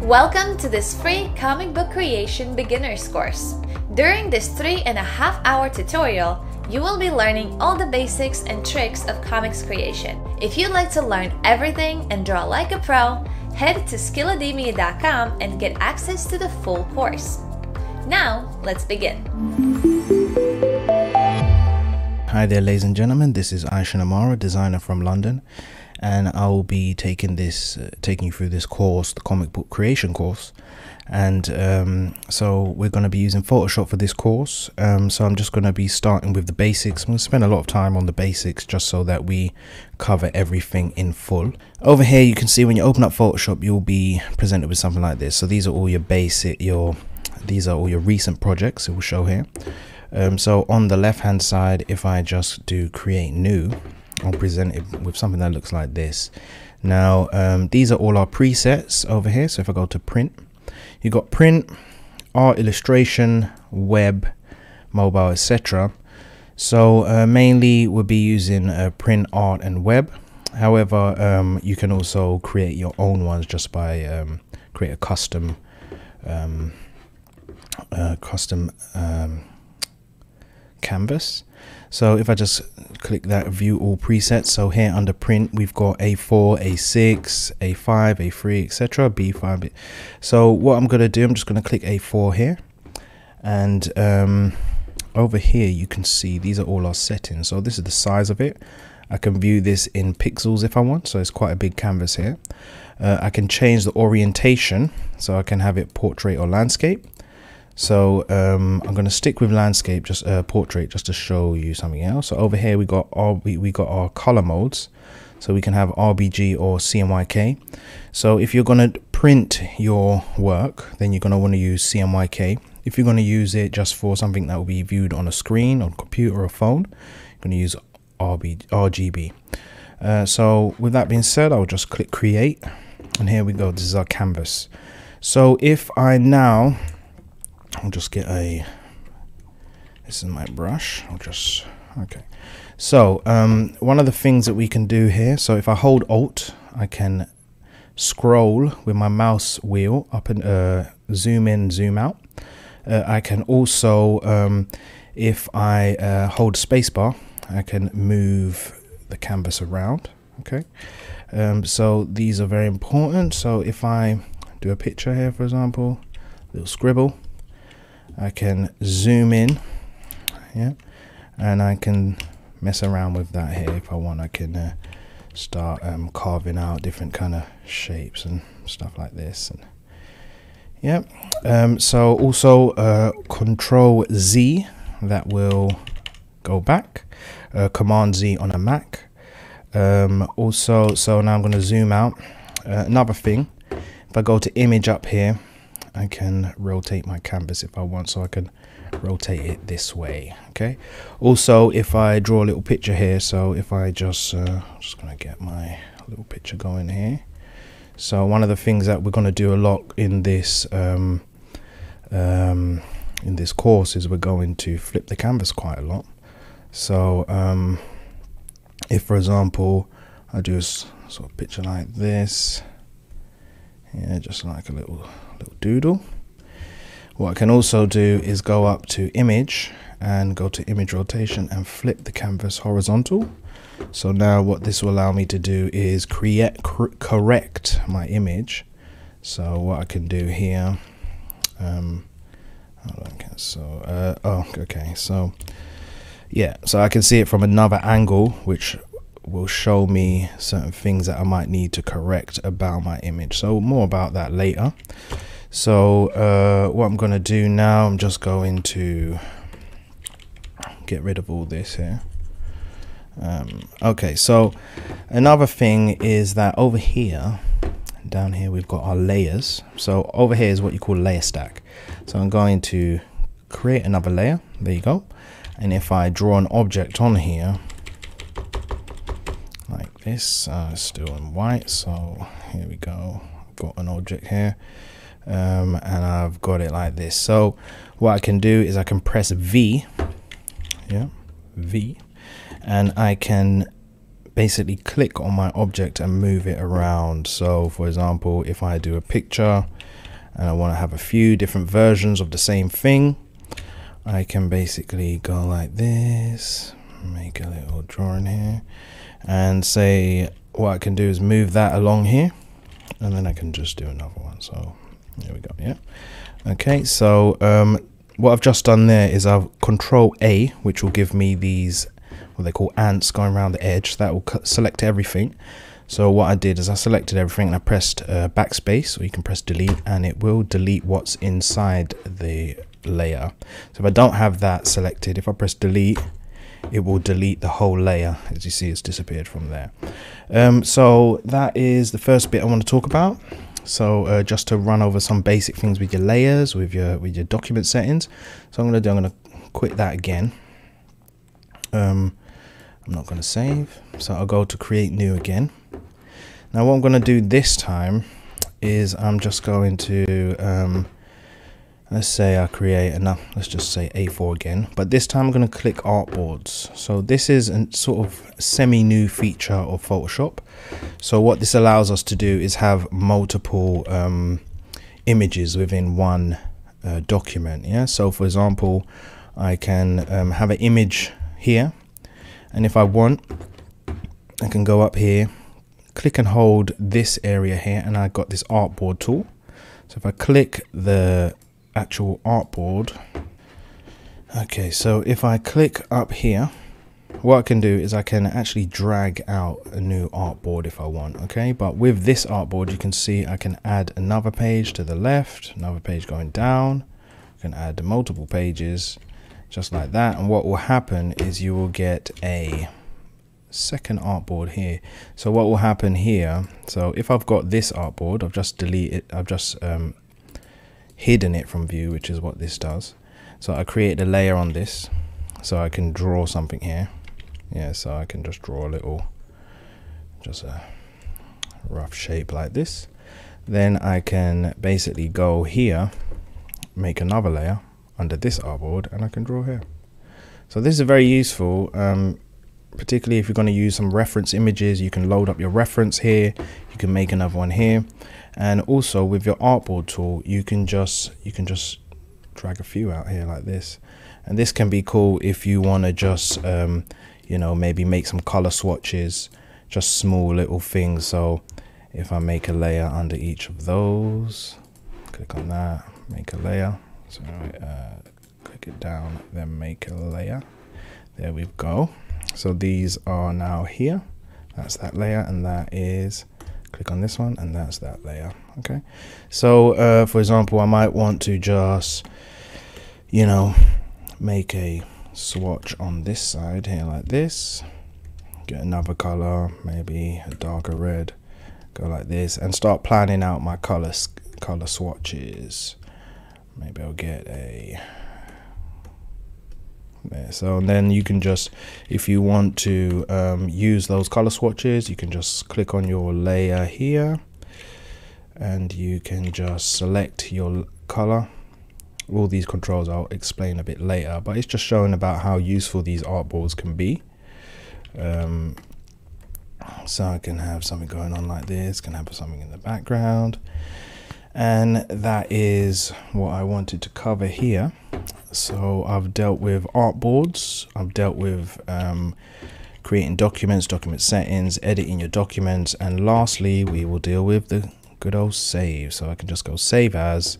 Welcome to this free comic book creation beginners course. During this three and a half hour tutorial, you will be learning all the basics and tricks of comics creation. If you'd like to learn everything and draw like a pro, head to skillademia.com and get access to the full course. Now, let's begin. Hi there, ladies and gentlemen. This is Aisha Amara, designer from London, and I will be taking this, uh, taking you through this course, the comic book creation course. And um, so we're going to be using Photoshop for this course. Um, so I'm just going to be starting with the basics. I'm going to spend a lot of time on the basics just so that we cover everything in full. Over here, you can see when you open up Photoshop, you'll be presented with something like this. So these are all your basic, your these are all your recent projects. It will show here. Um, so on the left hand side, if I just do create new, I'll present it with something that looks like this. Now, um, these are all our presets over here. So if I go to print, you got print, art illustration, web, mobile, etc. So uh, mainly we'll be using uh, print, art, and web. However, um, you can also create your own ones just by um, create a custom, um, uh, custom um, canvas. So if I just click that view all presets, so here under print we've got A4, A6, A5, A3, etc. B5. So what I'm going to do, I'm just going to click A4 here, and um, over here you can see these are all our settings. So this is the size of it. I can view this in pixels if I want, so it's quite a big canvas here. Uh, I can change the orientation, so I can have it portrait or landscape. So um, I'm going to stick with landscape, just uh, portrait, just to show you something else. So over here we got our we got our color modes. So we can have RGB or CMYK. So if you're going to print your work, then you're going to want to use CMYK. If you're going to use it just for something that will be viewed on a screen, on a computer or phone, you're going to use RB, RGB. Uh, so with that being said, I'll just click create. And here we go. This is our canvas. So if I now I'll just get a this is my brush. I'll just okay. So um, one of the things that we can do here so if I hold alt I can scroll with my mouse wheel up and uh, zoom in zoom out. Uh, I can also um, if I uh, hold spacebar I can move the canvas around okay? Um, so these are very important. So if I do a picture here for example little scribble I can zoom in yeah and I can mess around with that here if I want. I can uh, start um, carving out different kind of shapes and stuff like this and yeah um, so also uh, control Z that will go back uh, command Z on a Mac um, also so now I'm going to zoom out. Uh, another thing if I go to image up here I can rotate my canvas if I want so I can rotate it this way okay? Also if I draw a little picture here so if I just uh, just gonna get my little picture going here. So one of the things that we're going to do a lot in this um, um, in this course is we're going to flip the canvas quite a lot. So um, if for example I do a sort of picture like this yeah just like a little little doodle. What I can also do is go up to image and go to image rotation and flip the canvas horizontal. So now what this will allow me to do is create cor correct my image. So what I can do here, um, okay, so uh, oh okay, so yeah, so I can see it from another angle, which will show me certain things that I might need to correct about my image. So more about that later. So uh, what I'm going to do now, I'm just going to get rid of all this here. Um, okay, so another thing is that over here, down here, we've got our layers. So over here is what you call layer stack. So I'm going to create another layer. There you go. And if I draw an object on here, like this, uh, still in white. So here we go. I've got an object here um, and I've got it like this so what I can do is I can press V yeah V and I can basically click on my object and move it around. So for example, if I do a picture and I want to have a few different versions of the same thing, I can basically go like this, make a little drawing here and say what I can do is move that along here and then I can just do another one. So there we go. Yeah. Okay. So um, what I've just done there is I've control A, which will give me these what they call ants going around the edge. That will select everything. So what I did is I selected everything and I pressed uh, backspace, or you can press delete, and it will delete what's inside the layer. So if I don't have that selected, if I press delete, it will delete the whole layer. As you see, it's disappeared from there. Um, so that is the first bit I want to talk about. So uh, just to run over some basic things with your layers, with your with your document settings. So I'm going to do, I'm going to quit that again. Um, I'm not going to save. So I'll go to create new again. Now what I'm going to do this time is I'm just going to um, let's say I create enough let's just say A4 again. But this time I'm going to click artboards. So this is a sort of semi new feature of Photoshop. So what this allows us to do is have multiple um, images within one uh, document yeah? So for example I can um, have an image here. And if I want I can go up here click and hold this area here and I got this artboard tool. So if I click the actual artboard. Okay, so if I click up here, what I can do is I can actually drag out a new artboard if I want, okay? But with this artboard, you can see I can add another page to the left, another page going down. I can add multiple pages just like that. And what will happen is you will get a second artboard here. So what will happen here, so if I've got this artboard, I've just deleted, I've just um, hidden it from view, which is what this does. So I create a layer on this so I can draw something here. Yeah, so I can just draw a little, just a rough shape like this. Then I can basically go here, make another layer under this artboard and I can draw here. So this is very useful, um, particularly if you're going to use some reference images, you can load up your reference here, you can make another one here. And also with your artboard tool you can just you can just drag a few out here like this. And this can be cool if you want to just um, you know maybe make some color swatches just small little things. So if I make a layer under each of those click on that make a layer. So uh, click it down then make a layer. There we go so these are now here. That's that layer and that is click on this one and that's that layer okay? So uh, for example I might want to just you know make a swatch on this side here like this. Get another color maybe a darker red. Go like this and start planning out my color color swatches. Maybe I'll get a so then you can just if you want to um, use those color swatches you can just click on your layer here and you can just select your color. All these controls I'll explain a bit later but it's just showing about how useful these artboards can be. Um, so I can have something going on like this can have something in the background and that is what I wanted to cover here. So I've dealt with artboards I've dealt with um, creating documents document settings editing your documents and lastly we will deal with the good old save. So I can just go save as.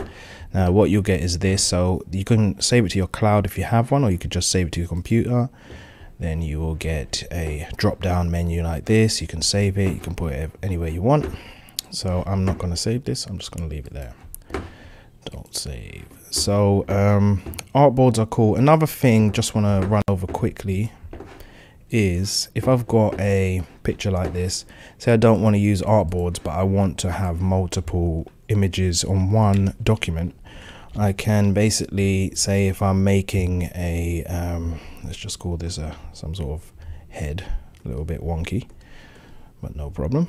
Now what you'll get is this. So you can save it to your cloud if you have one or you could just save it to your computer. Then you will get a drop down menu like this. You can save it. You can put it anywhere you want so I'm not going to save this I'm just going to leave it there. Don't save. So um, artboards are cool. Another thing just want to run over quickly is if I've got a picture like this say I don't want to use artboards but I want to have multiple images on one document I can basically say if I'm making a um, let's just call this a some sort of head a little bit wonky but no problem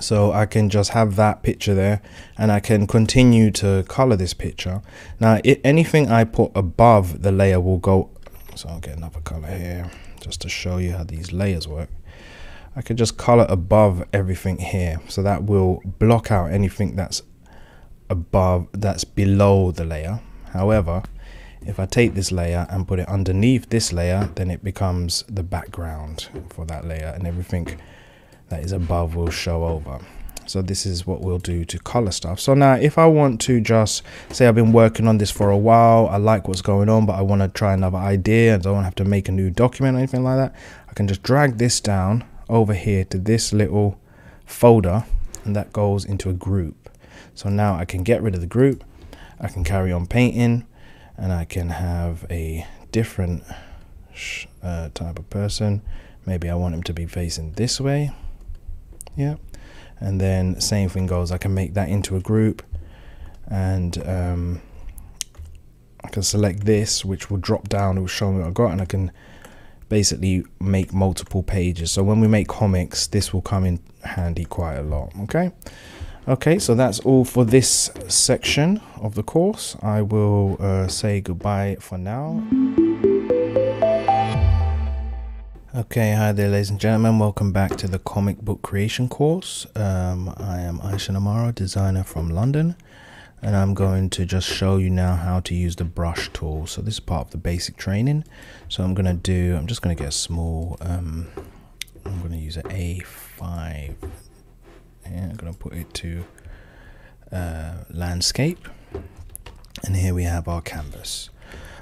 so I can just have that picture there and I can continue to color this picture now it, anything I put above the layer will go so I'll get another color here just to show you how these layers work I could just color above everything here. So that will block out anything that's above, that's below the layer. However, if I take this layer and put it underneath this layer, then it becomes the background for that layer and everything that is above will show over. So this is what we'll do to color stuff. So now if I want to just say I've been working on this for a while, I like what's going on, but I want to try another idea. And don't have to make a new document or anything like that. I can just drag this down over here to this little folder and that goes into a group. So now I can get rid of the group. I can carry on painting and I can have a different uh, type of person. Maybe I want him to be facing this way. Yeah. And then same thing goes, I can make that into a group and um, I can select this, which will drop down, it will show me what I got and I can basically make multiple pages. So when we make comics, this will come in handy quite a lot. Okay. Okay, so that's all for this section of the course. I will uh, say goodbye for now. Okay, hi there ladies and gentlemen, welcome back to the comic book creation course. Um, I am Aisha Namara, designer from London, and I'm going to just show you now how to use the brush tool. So this is part of the basic training. So I'm going to do, I'm just going to get a small, um, I'm going to use an A5 and I'm going to put it to uh, landscape and here we have our canvas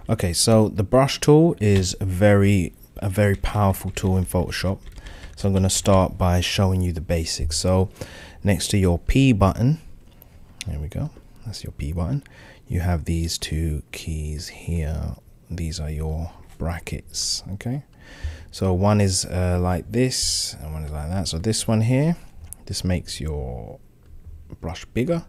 okay so the brush tool is very a very powerful tool in Photoshop. So I'm going to start by showing you the basics. So next to your P button there we go that's your P button you have these two keys here. These are your brackets okay? So one is uh, like this and one is like that. So this one here this makes your brush bigger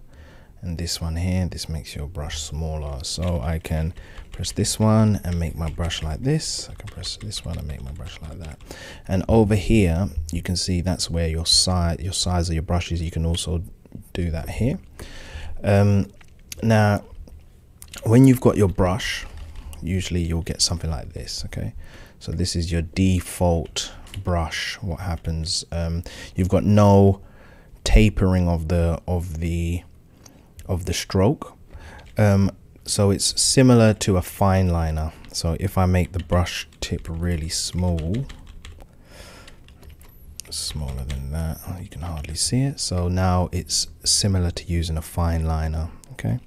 and this one here this makes your brush smaller. So I can press this one and make my brush like this. I can press this one and make my brush like that. And over here you can see that's where your size your size of your brushes you can also do that here. Um, now when you've got your brush usually you'll get something like this okay? So this is your default brush what happens um, you've got no tapering of the of the of the stroke. Um, so it's similar to a fine liner. So if I make the brush tip really small smaller than that you can hardly see it. So now it's similar to using a fine liner okay?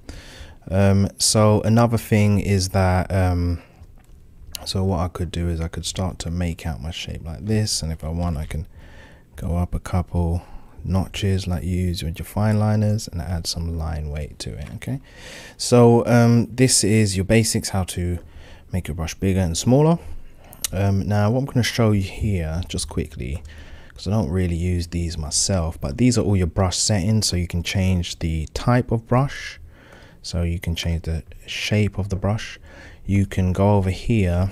Um, so another thing is that um, so what I could do is I could start to make out my shape like this and if I want I can go up a couple notches like you use with your fine liners and add some line weight to it okay? So um, this is your basics how to make your brush bigger and smaller. Um, now what I'm going to show you here just quickly because I don't really use these myself but these are all your brush settings so you can change the type of brush. So you can change the shape of the brush. You can go over here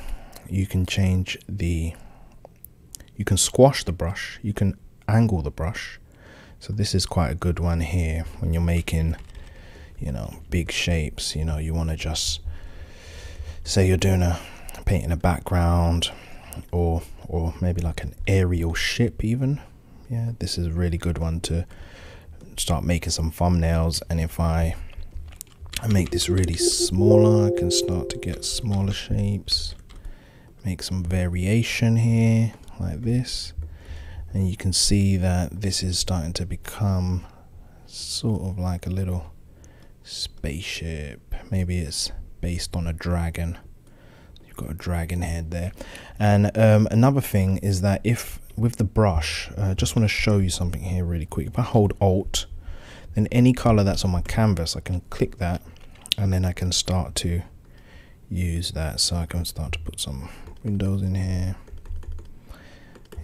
you can change the you can squash the brush you can angle the brush so this is quite a good one here when you're making, you know, big shapes, you know, you want to just say you're doing a painting a background or or maybe like an aerial ship even. Yeah, this is a really good one to start making some thumbnails and if I I make this really smaller, I can start to get smaller shapes. Make some variation here like this and you can see that this is starting to become sort of like a little spaceship. Maybe it's based on a dragon. You've got a dragon head there. And um, another thing is that if with the brush I uh, just want to show you something here really quick. If I hold alt then any color that's on my canvas I can click that and then I can start to use that. So I can start to put some windows in here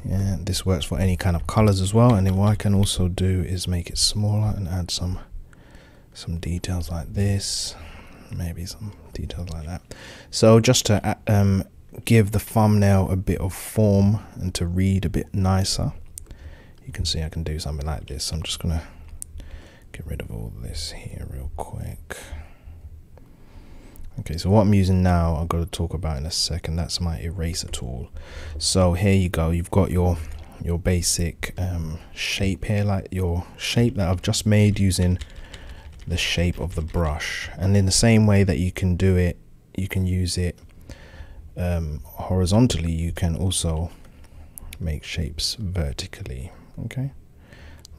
yeah this works for any kind of colors as well and then what I can also do is make it smaller and add some some details like this maybe some details like that. So just to uh, um, give the thumbnail a bit of form and to read a bit nicer you can see I can do something like this. I'm just gonna get rid of all this here real quick Okay, so what I'm using now, I've got to talk about in a second. That's my eraser tool. So here you go. You've got your your basic um, shape here like your shape that I've just made using the shape of the brush and in the same way that you can do it you can use it um, horizontally you can also make shapes vertically okay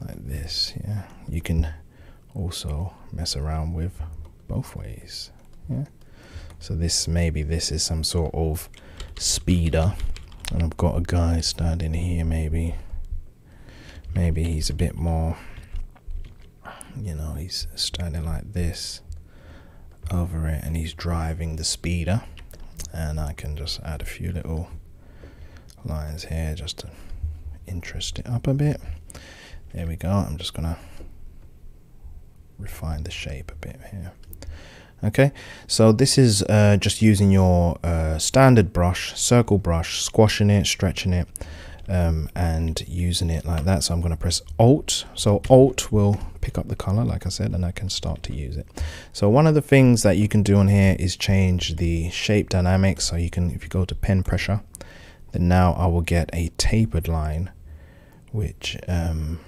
like this yeah you can also mess around with both ways yeah so this maybe this is some sort of speeder. And I've got a guy standing here maybe maybe he's a bit more you know he's standing like this over it and he's driving the speeder. And I can just add a few little lines here just to interest it up a bit. There we go. I'm just gonna refine the shape a bit here okay? So this is uh, just using your uh, standard brush circle brush squashing it stretching it um, and using it like that. So I'm going to press alt. So alt will pick up the color like I said and I can start to use it. So one of the things that you can do on here is change the shape dynamics so you can if you go to pen pressure then now I will get a tapered line which um,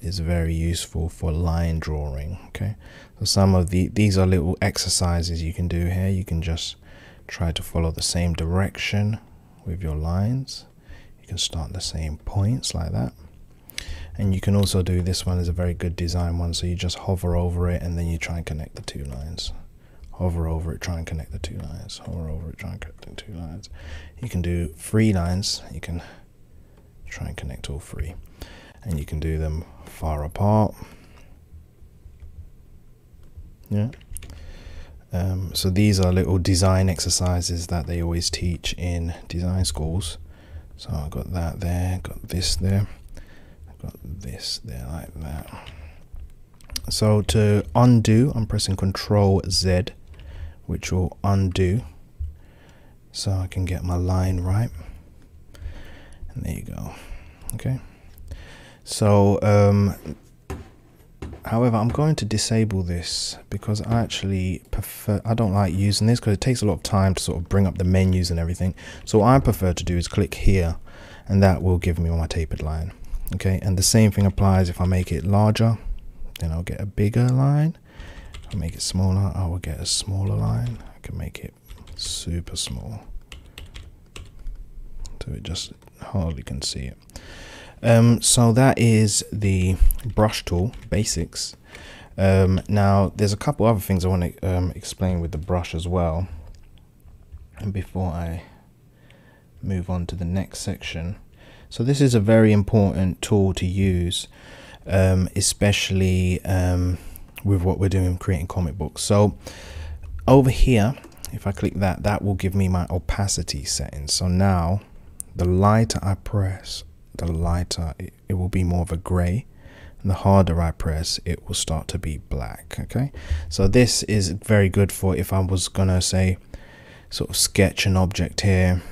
is very useful for line drawing okay so some of the these are little exercises you can do here. You can just try to follow the same direction with your lines. You can start the same points like that. And you can also do this one is a very good design one so you just hover over it and then you try and connect the two lines. Hover over it try and connect the two lines. Hover over it try and connect the two lines. You can do three lines. You can try and connect all three. And you can do them far apart yeah um, so these are little design exercises that they always teach in design schools so I've got that there, got this there, I've got this there like that. So to undo, I'm pressing Control Z, which will undo. So I can get my line right. And there you go. Okay. So, um, however, I'm going to disable this because I actually prefer, I don't like using this because it takes a lot of time to sort of bring up the menus and everything. So what I prefer to do is click here and that will give me my tapered line. Okay, and the same thing applies if I make it larger, then I'll get a bigger line. If I make it smaller, I will get a smaller line. I can make it super small. So it just hardly can see it. Um, so that is the brush tool basics. Um, now there's a couple other things I want to um, explain with the brush as well. And before I move on to the next section. So this is a very important tool to use, um, especially um, with what we're doing creating comic books. So over here, if I click that, that will give me my opacity settings. So now the lighter I press, the lighter it, it will be more of a gray. And the harder I press, it will start to be black. Okay, so this is very good for if I was gonna say sort of sketch an object here,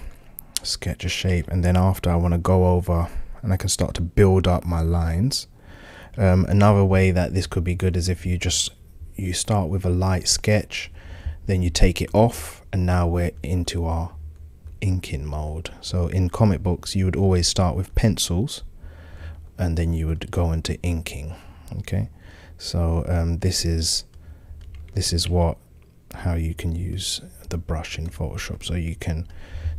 sketch a shape, and then after I want to go over and I can start to build up my lines. Um, another way that this could be good is if you just you start with a light sketch, then you take it off, and now we're into our inking mode. So in comic books, you would always start with pencils and then you would go into inking. Okay, so um, this is this is what how you can use the brush in Photoshop. So you can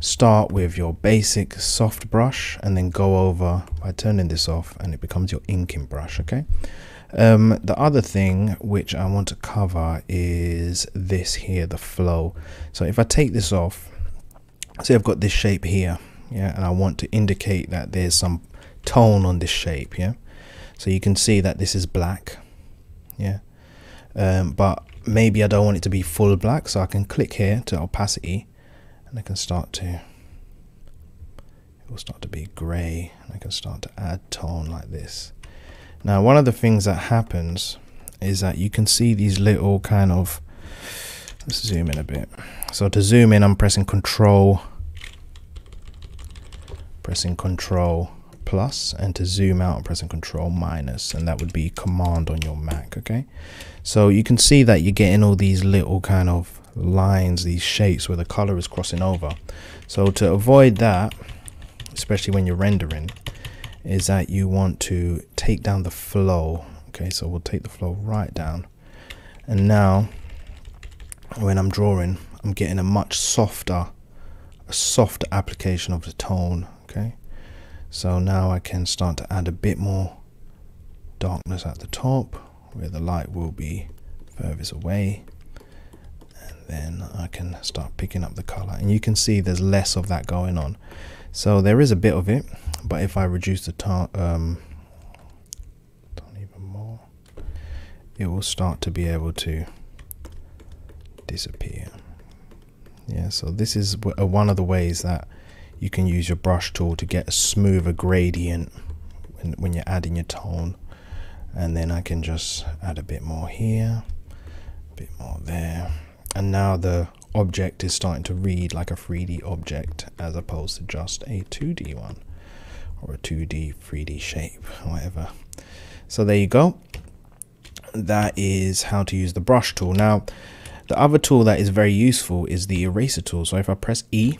start with your basic soft brush and then go over by turning this off and it becomes your inking brush. Okay. Um, the other thing which I want to cover is this here, the flow. So if I take this off, see I've got this shape here, yeah, and I want to indicate that there's some tone on this shape, yeah. So you can see that this is black, yeah, um, but maybe I don't want it to be full black, so I can click here to opacity, and I can start to. It will start to be grey, and I can start to add tone like this. Now, one of the things that happens is that you can see these little kind of Let's zoom in a bit. So to zoom in, I'm pressing Control, pressing Control plus, and to zoom out, I'm pressing Control minus, and that would be Command on your Mac. Okay, so you can see that you're getting all these little kind of lines, these shapes where the color is crossing over. So to avoid that, especially when you're rendering, is that you want to take down the flow okay so we'll take the flow right down and now when I'm drawing I'm getting a much softer a softer application of the tone okay? So now I can start to add a bit more darkness at the top where the light will be furthest away. And then I can start picking up the color. And you can see there's less of that going on. So there is a bit of it but if I reduce the tone um, even more it will start to be able to disappear. Yeah so this is uh, one of the ways that you can use your brush tool to get a smoother gradient when, when you're adding your tone. And then I can just add a bit more here a bit more there. And now the object is starting to read like a 3D object as opposed to just a 2D one or a 2D 3D shape whatever. So there you go. That is how to use the brush tool. Now the other tool that is very useful is the eraser tool. So if I press E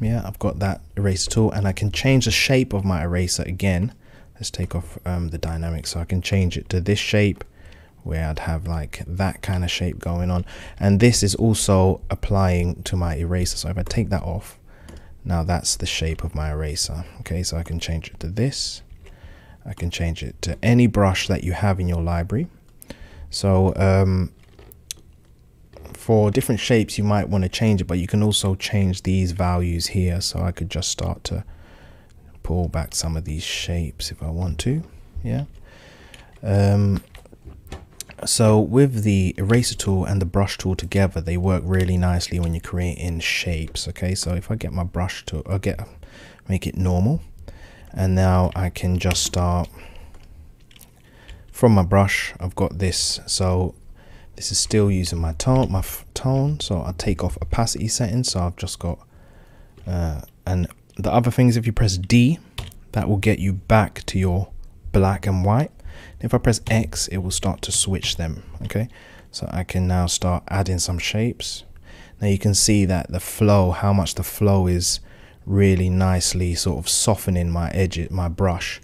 yeah I've got that eraser tool and I can change the shape of my eraser again. Let's take off um, the dynamic. So I can change it to this shape where I'd have like that kind of shape going on. And this is also applying to my eraser. So if I take that off now that's the shape of my eraser. Okay so I can change it to this. I can change it to any brush that you have in your library. So um, for different shapes you might want to change it but you can also change these values here. So I could just start to pull back some of these shapes if I want to yeah? Um, so with the eraser tool and the brush tool together they work really nicely when you're creating shapes okay? So if I get my brush tool I get make it normal and now I can just start from my brush I've got this. So this is still using my tone my tone so I'll take off opacity settings so I've just got uh, and the other thing is if you press D that will get you back to your black and white. If I press X it will start to switch them okay? So I can now start adding some shapes. Now you can see that the flow how much the flow is really nicely sort of softening my edge my brush.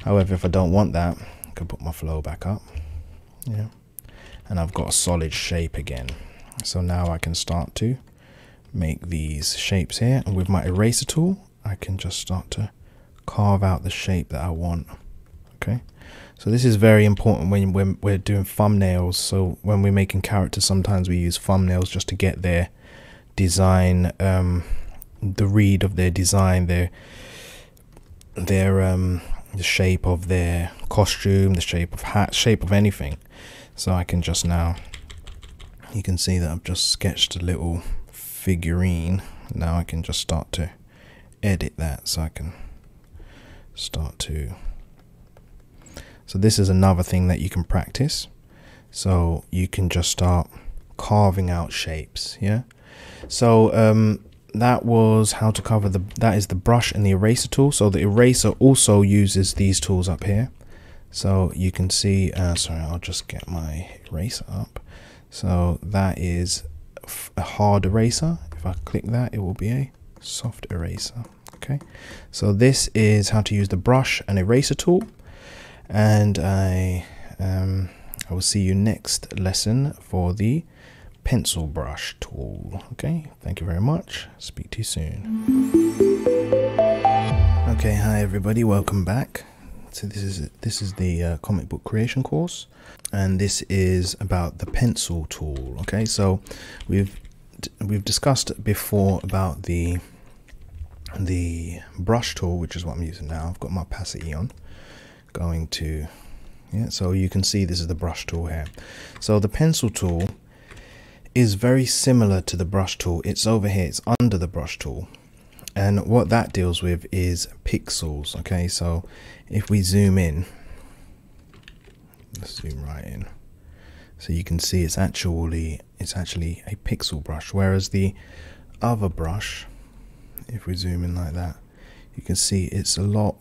However if I don't want that I can put my flow back up. Yeah and I've got a solid shape again. So now I can start to make these shapes here and with my eraser tool I can just start to carve out the shape that I want okay? So this is very important when, we're doing thumbnails. So when we're making characters sometimes we use thumbnails just to get their design um, the read of their design their their um, the shape of their costume the shape of hat shape of anything so I can just now you can see that I've just sketched a little figurine. Now I can just start to edit that so I can start to so this is another thing that you can practice. So you can just start carving out shapes yeah? So um, that was how to cover the that is the brush and the eraser tool. So the eraser also uses these tools up here so you can see uh, sorry I'll just get my eraser up. So that is a hard eraser. If I click that it will be a soft eraser. Okay. So this is how to use the brush and eraser tool. And I um, I will see you next lesson for the pencil brush tool. Okay. Thank you very much. Speak to you soon. Okay. Hi everybody. Welcome back so this is this is the uh, comic book creation course and this is about the pencil tool okay? So we've we've discussed before about the the brush tool which is what I'm using now. I've got my opacity on going to yeah so you can see this is the brush tool here. So the pencil tool is very similar to the brush tool. It's over here it's under the brush tool and what that deals with is pixels okay? So if we zoom in let's zoom right in. So you can see it's actually it's actually a pixel brush whereas the other brush if we zoom in like that you can see it's a lot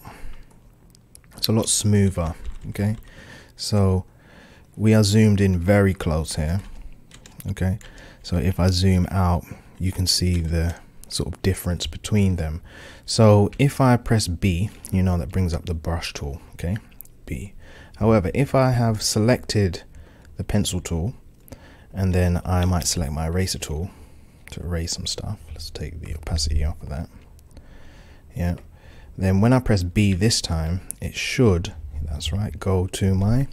it's a lot smoother okay? So we are zoomed in very close here okay? So if I zoom out you can see the sort of difference between them. So if I press B, you know that brings up the brush tool, okay? B. However, if I have selected the pencil tool and then I might select my eraser tool to erase some stuff. Let's take the opacity off of that. Yeah. Then when I press B this time, it should, that's right, go to my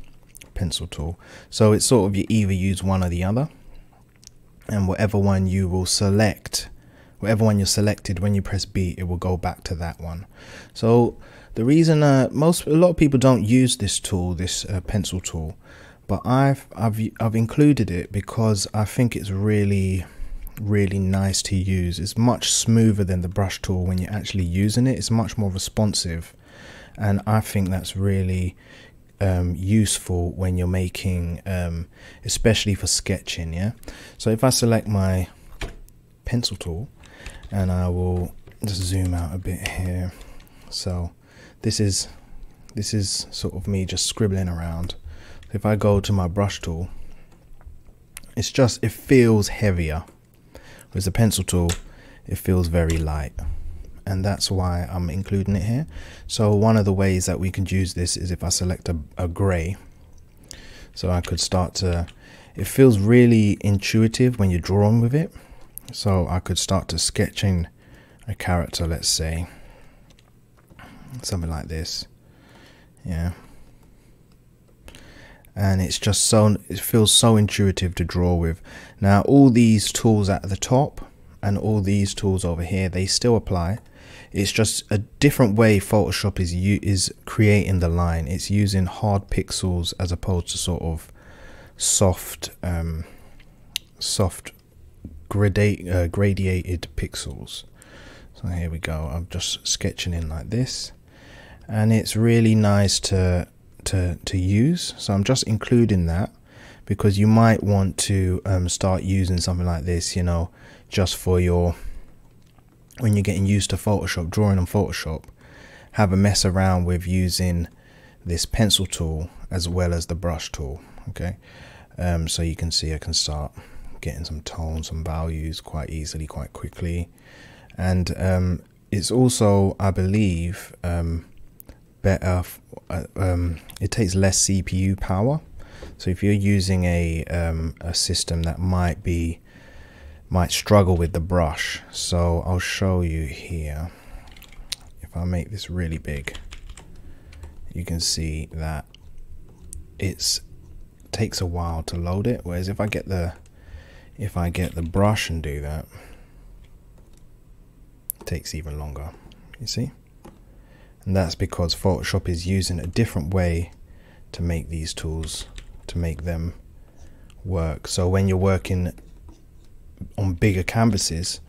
pencil tool. So it's sort of you either use one or the other. And whatever one you will select, whatever one you're selected, when you press B, it will go back to that one. So the reason uh, most a lot of people don't use this tool, this uh, pencil tool, but I've I've I've included it because I think it's really really nice to use. It's much smoother than the brush tool when you're actually using it. It's much more responsive, and I think that's really um, useful when you're making, um, especially for sketching. Yeah. So if I select my pencil tool, and I will just zoom out a bit here. So this is this is sort of me just scribbling around if I go to my brush tool, it's just, it feels heavier. With the pencil tool, it feels very light. And that's why I'm including it here. So one of the ways that we can use this is if I select a, a gray. So I could start to, it feels really intuitive when you're drawing with it. So I could start to sketching a character, let's say, something like this. Yeah. And it's just so it feels so intuitive to draw with. Now all these tools at the top and all these tools over here they still apply. It's just a different way photoshop is is creating the line. It's using hard pixels as opposed to sort of soft um, soft gradate, uh, gradiated pixels so here we go i'm just sketching in like this and it's really nice to to, to use. So I'm just including that because you might want to um, start using something like this, you know, just for your, when you're getting used to Photoshop, drawing on Photoshop, have a mess around with using this pencil tool as well as the brush tool, okay? Um, so you can see I can start getting some tones, some values quite easily, quite quickly. And um, it's also, I believe, um, better uh, um, it takes less CPU power so if you're using a um, a system that might be might struggle with the brush so I'll show you here if I make this really big you can see that it's takes a while to load it whereas if I get the if I get the brush and do that it takes even longer you see? And that's because Photoshop is using a different way to make these tools to make them work. So when you're working on bigger canvases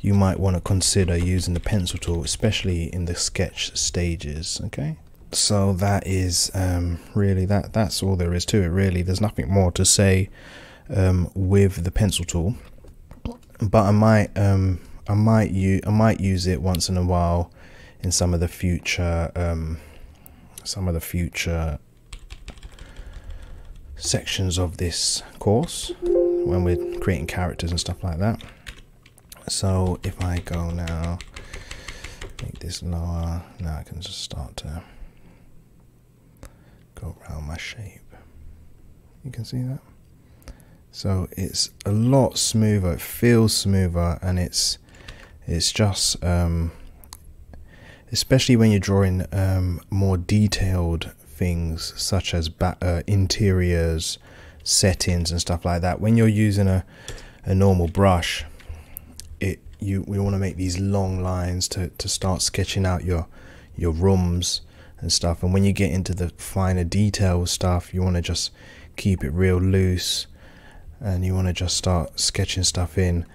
you might want to consider using the pencil tool especially in the sketch stages okay? So that is um, really that that's all there is to it really. There's nothing more to say um, with the pencil tool but I might um, I might use I might use it once in a while in some of the future um, some of the future sections of this course when we're creating characters and stuff like that. So if I go now make this lower now I can just start to go around my shape. You can see that so it's a lot smoother it feels smoother and it's it's just um, especially when you're drawing um, more detailed things such as uh, interiors, settings, and stuff like that. When you're using a, a normal brush, it you we want to make these long lines to, to start sketching out your your rooms and stuff. And when you get into the finer detail stuff, you want to just keep it real loose, and you want to just start sketching stuff in.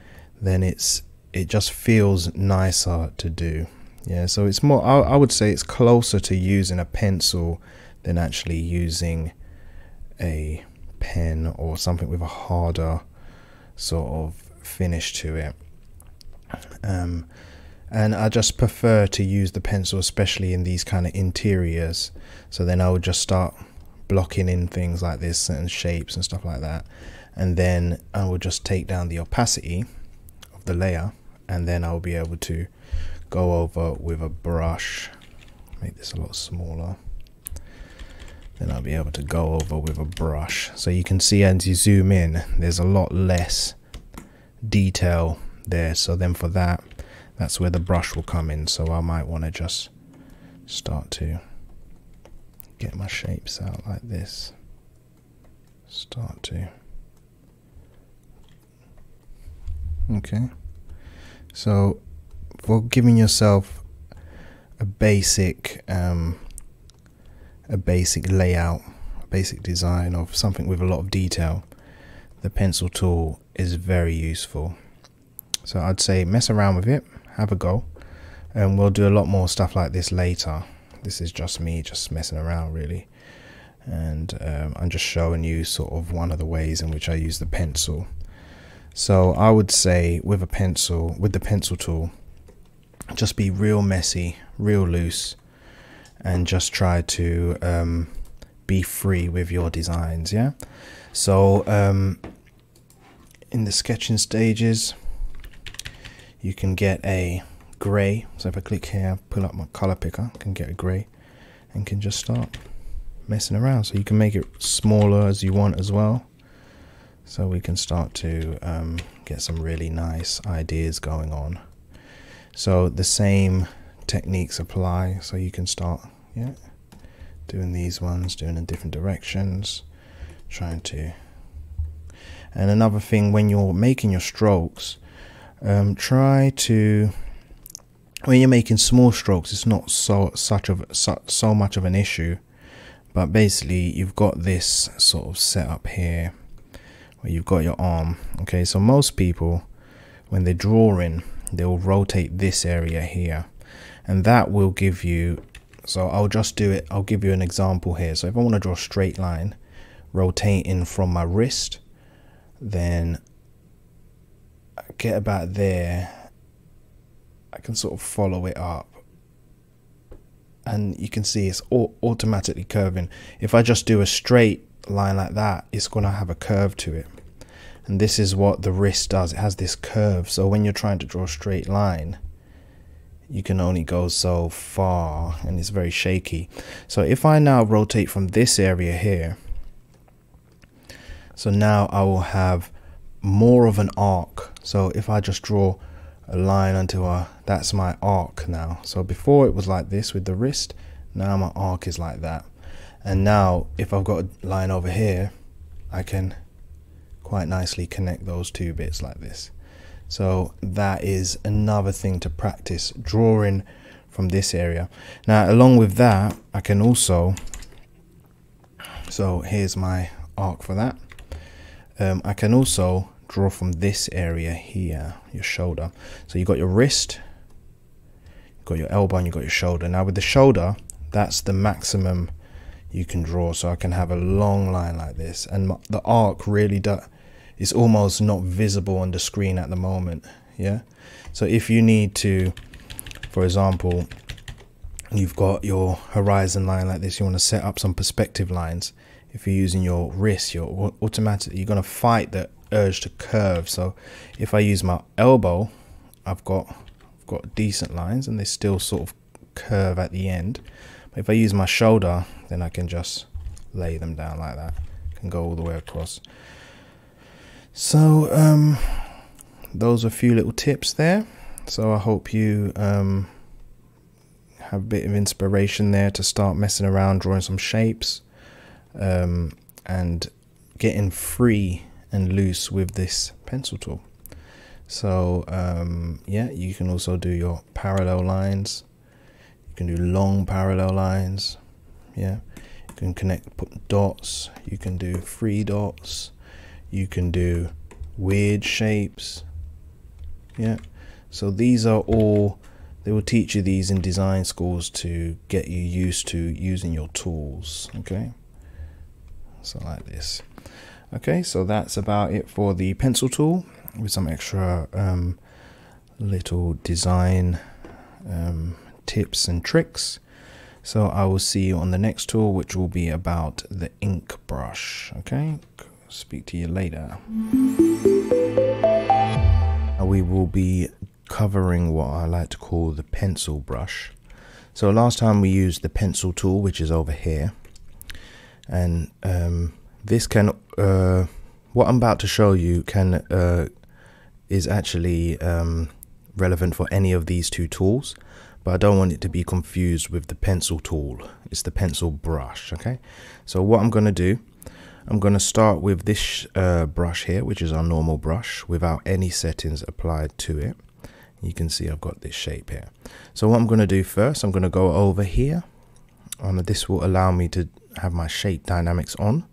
Then it's it just feels nicer to do. Yeah so it's more I, I would say it's closer to using a pencil than actually using a pen or something with a harder sort of finish to it. Um, and I just prefer to use the pencil especially in these kind of interiors. So then I would just start blocking in things like this and shapes and stuff like that and then I will just take down the opacity of the layer and then I'll be able to go over with a brush make this a lot smaller. Then I'll be able to go over with a brush. So you can see as you zoom in there's a lot less detail there. So then for that that's where the brush will come in. So I might want to just start to get my shapes out like this. Start to okay. So for giving yourself a basic um, a basic layout a basic design of something with a lot of detail the pencil tool is very useful. So I'd say mess around with it have a go and we'll do a lot more stuff like this later. This is just me just messing around really and um, I'm just showing you sort of one of the ways in which I use the pencil so I would say with a pencil with the pencil tool just be real messy real loose and just try to um, be free with your designs yeah? So um, in the sketching stages you can get a gray. So if I click here pull up my color picker can get a gray and can just start messing around. So you can make it smaller as you want as well so we can start to um, get some really nice ideas going on. So the same techniques apply. So you can start yeah doing these ones doing in different directions trying to. And another thing when you're making your strokes um, try to when you're making small strokes it's not so such of so, so much of an issue. But basically you've got this sort of setup here where you've got your arm. Okay so most people when they're drawing they'll rotate this area here. And that will give you so I'll just do it I'll give you an example here. So if I want to draw a straight line rotating from my wrist then I get about there I can sort of follow it up. And you can see it's automatically curving. If I just do a straight line like that it's going to have a curve to it. And this is what the wrist does it has this curve. So when you're trying to draw a straight line you can only go so far and it's very shaky. So if I now rotate from this area here so now I will have more of an arc. So if I just draw a line until I, that's my arc now. So before it was like this with the wrist now my arc is like that and now if I've got a line over here I can quite nicely connect those two bits like this. So that is another thing to practice drawing from this area. Now along with that I can also so here's my arc for that. Um, I can also draw from this area here your shoulder. So you've got your wrist you've got your elbow and you've got your shoulder. Now with the shoulder that's the maximum you can draw so I can have a long line like this. And the arc really does is almost not visible on the screen at the moment yeah? So if you need to for example you've got your horizon line like this you want to set up some perspective lines. If you're using your wrist you're automatically you're going to fight the urge to curve. So if I use my elbow I've got I've got decent lines and they still sort of curve at the end if I use my shoulder then I can just lay them down like that. Can go all the way across. So um, those are a few little tips there. So I hope you um, have a bit of inspiration there to start messing around drawing some shapes um, and getting free and loose with this pencil tool. So um, yeah you can also do your parallel lines can do long parallel lines yeah. You can connect put dots you can do free dots you can do weird shapes yeah. So these are all they will teach you these in design schools to get you used to using your tools okay? So like this. Okay so that's about it for the pencil tool with some extra um, little design um, tips and tricks so I will see you on the next tool which will be about the ink brush okay speak to you later we will be covering what I like to call the pencil brush. So last time we used the pencil tool, which is over here. And um, this can, uh, what I'm about to show you can, uh, is actually um, relevant for any of these two tools. But I don't want it to be confused with the pencil tool. It's the pencil brush, okay? So what I'm going to do, I'm going to start with this uh, brush here, which is our normal brush, without any settings applied to it you can see I've got this shape here. So what I'm going to do first, I'm going to go over here and this will allow me to have my shape dynamics on.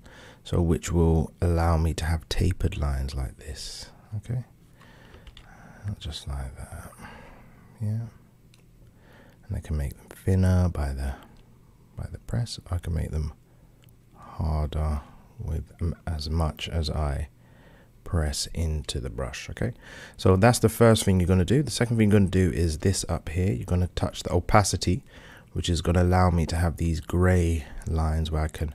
So which will allow me to have tapered lines like this. Okay. Just like that. Yeah. And I can make them thinner by the by the press. I can make them harder with as much as I press into the brush okay? So that's the first thing you're going to do. The second thing you're going to do is this up here. You're going to touch the opacity which is going to allow me to have these gray lines where I can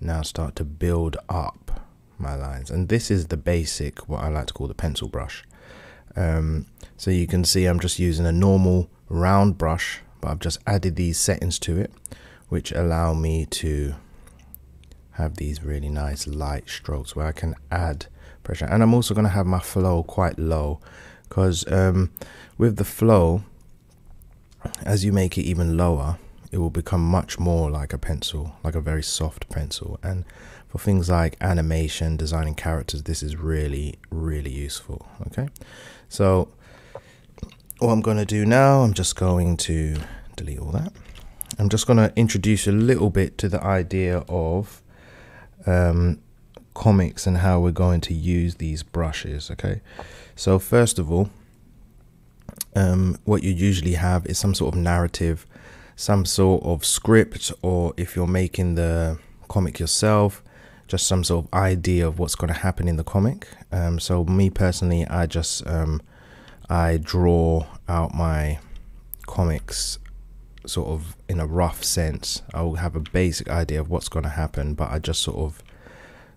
now start to build up my lines. And this is the basic what I like to call the pencil brush. Um, so you can see I'm just using a normal round brush but I've just added these settings to it which allow me to have these really nice light strokes where I can add pressure. And I'm also going to have my flow quite low because um, with the flow as you make it even lower it will become much more like a pencil like a very soft pencil. And for things like animation designing characters this is really really useful okay? So what I'm going to do now I'm just going to delete all that. I'm just going to introduce a little bit to the idea of um, comics and how we're going to use these brushes okay? So first of all um, what you usually have is some sort of narrative some sort of script or if you're making the comic yourself just some sort of idea of what's going to happen in the comic. Um, so me personally I just um, I draw out my comics sort of in a rough sense. I'll have a basic idea of what's going to happen but I just sort of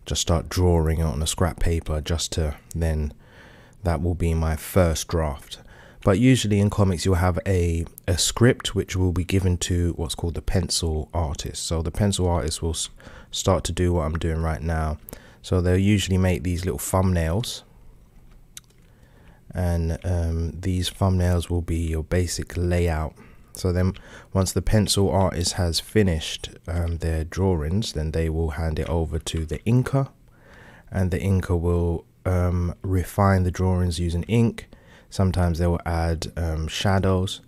just start drawing it on a scrap paper just to then that will be my first draft. But usually in comics you'll have a, a script which will be given to what's called the pencil artist. So the pencil artist will start to do what i'm doing right now. So they'll usually make these little thumbnails and um, these thumbnails will be your basic layout so then once the pencil artist has finished um, their drawings, then they will hand it over to the inker and the inker will um, refine the drawings using ink. Sometimes they will add um, shadows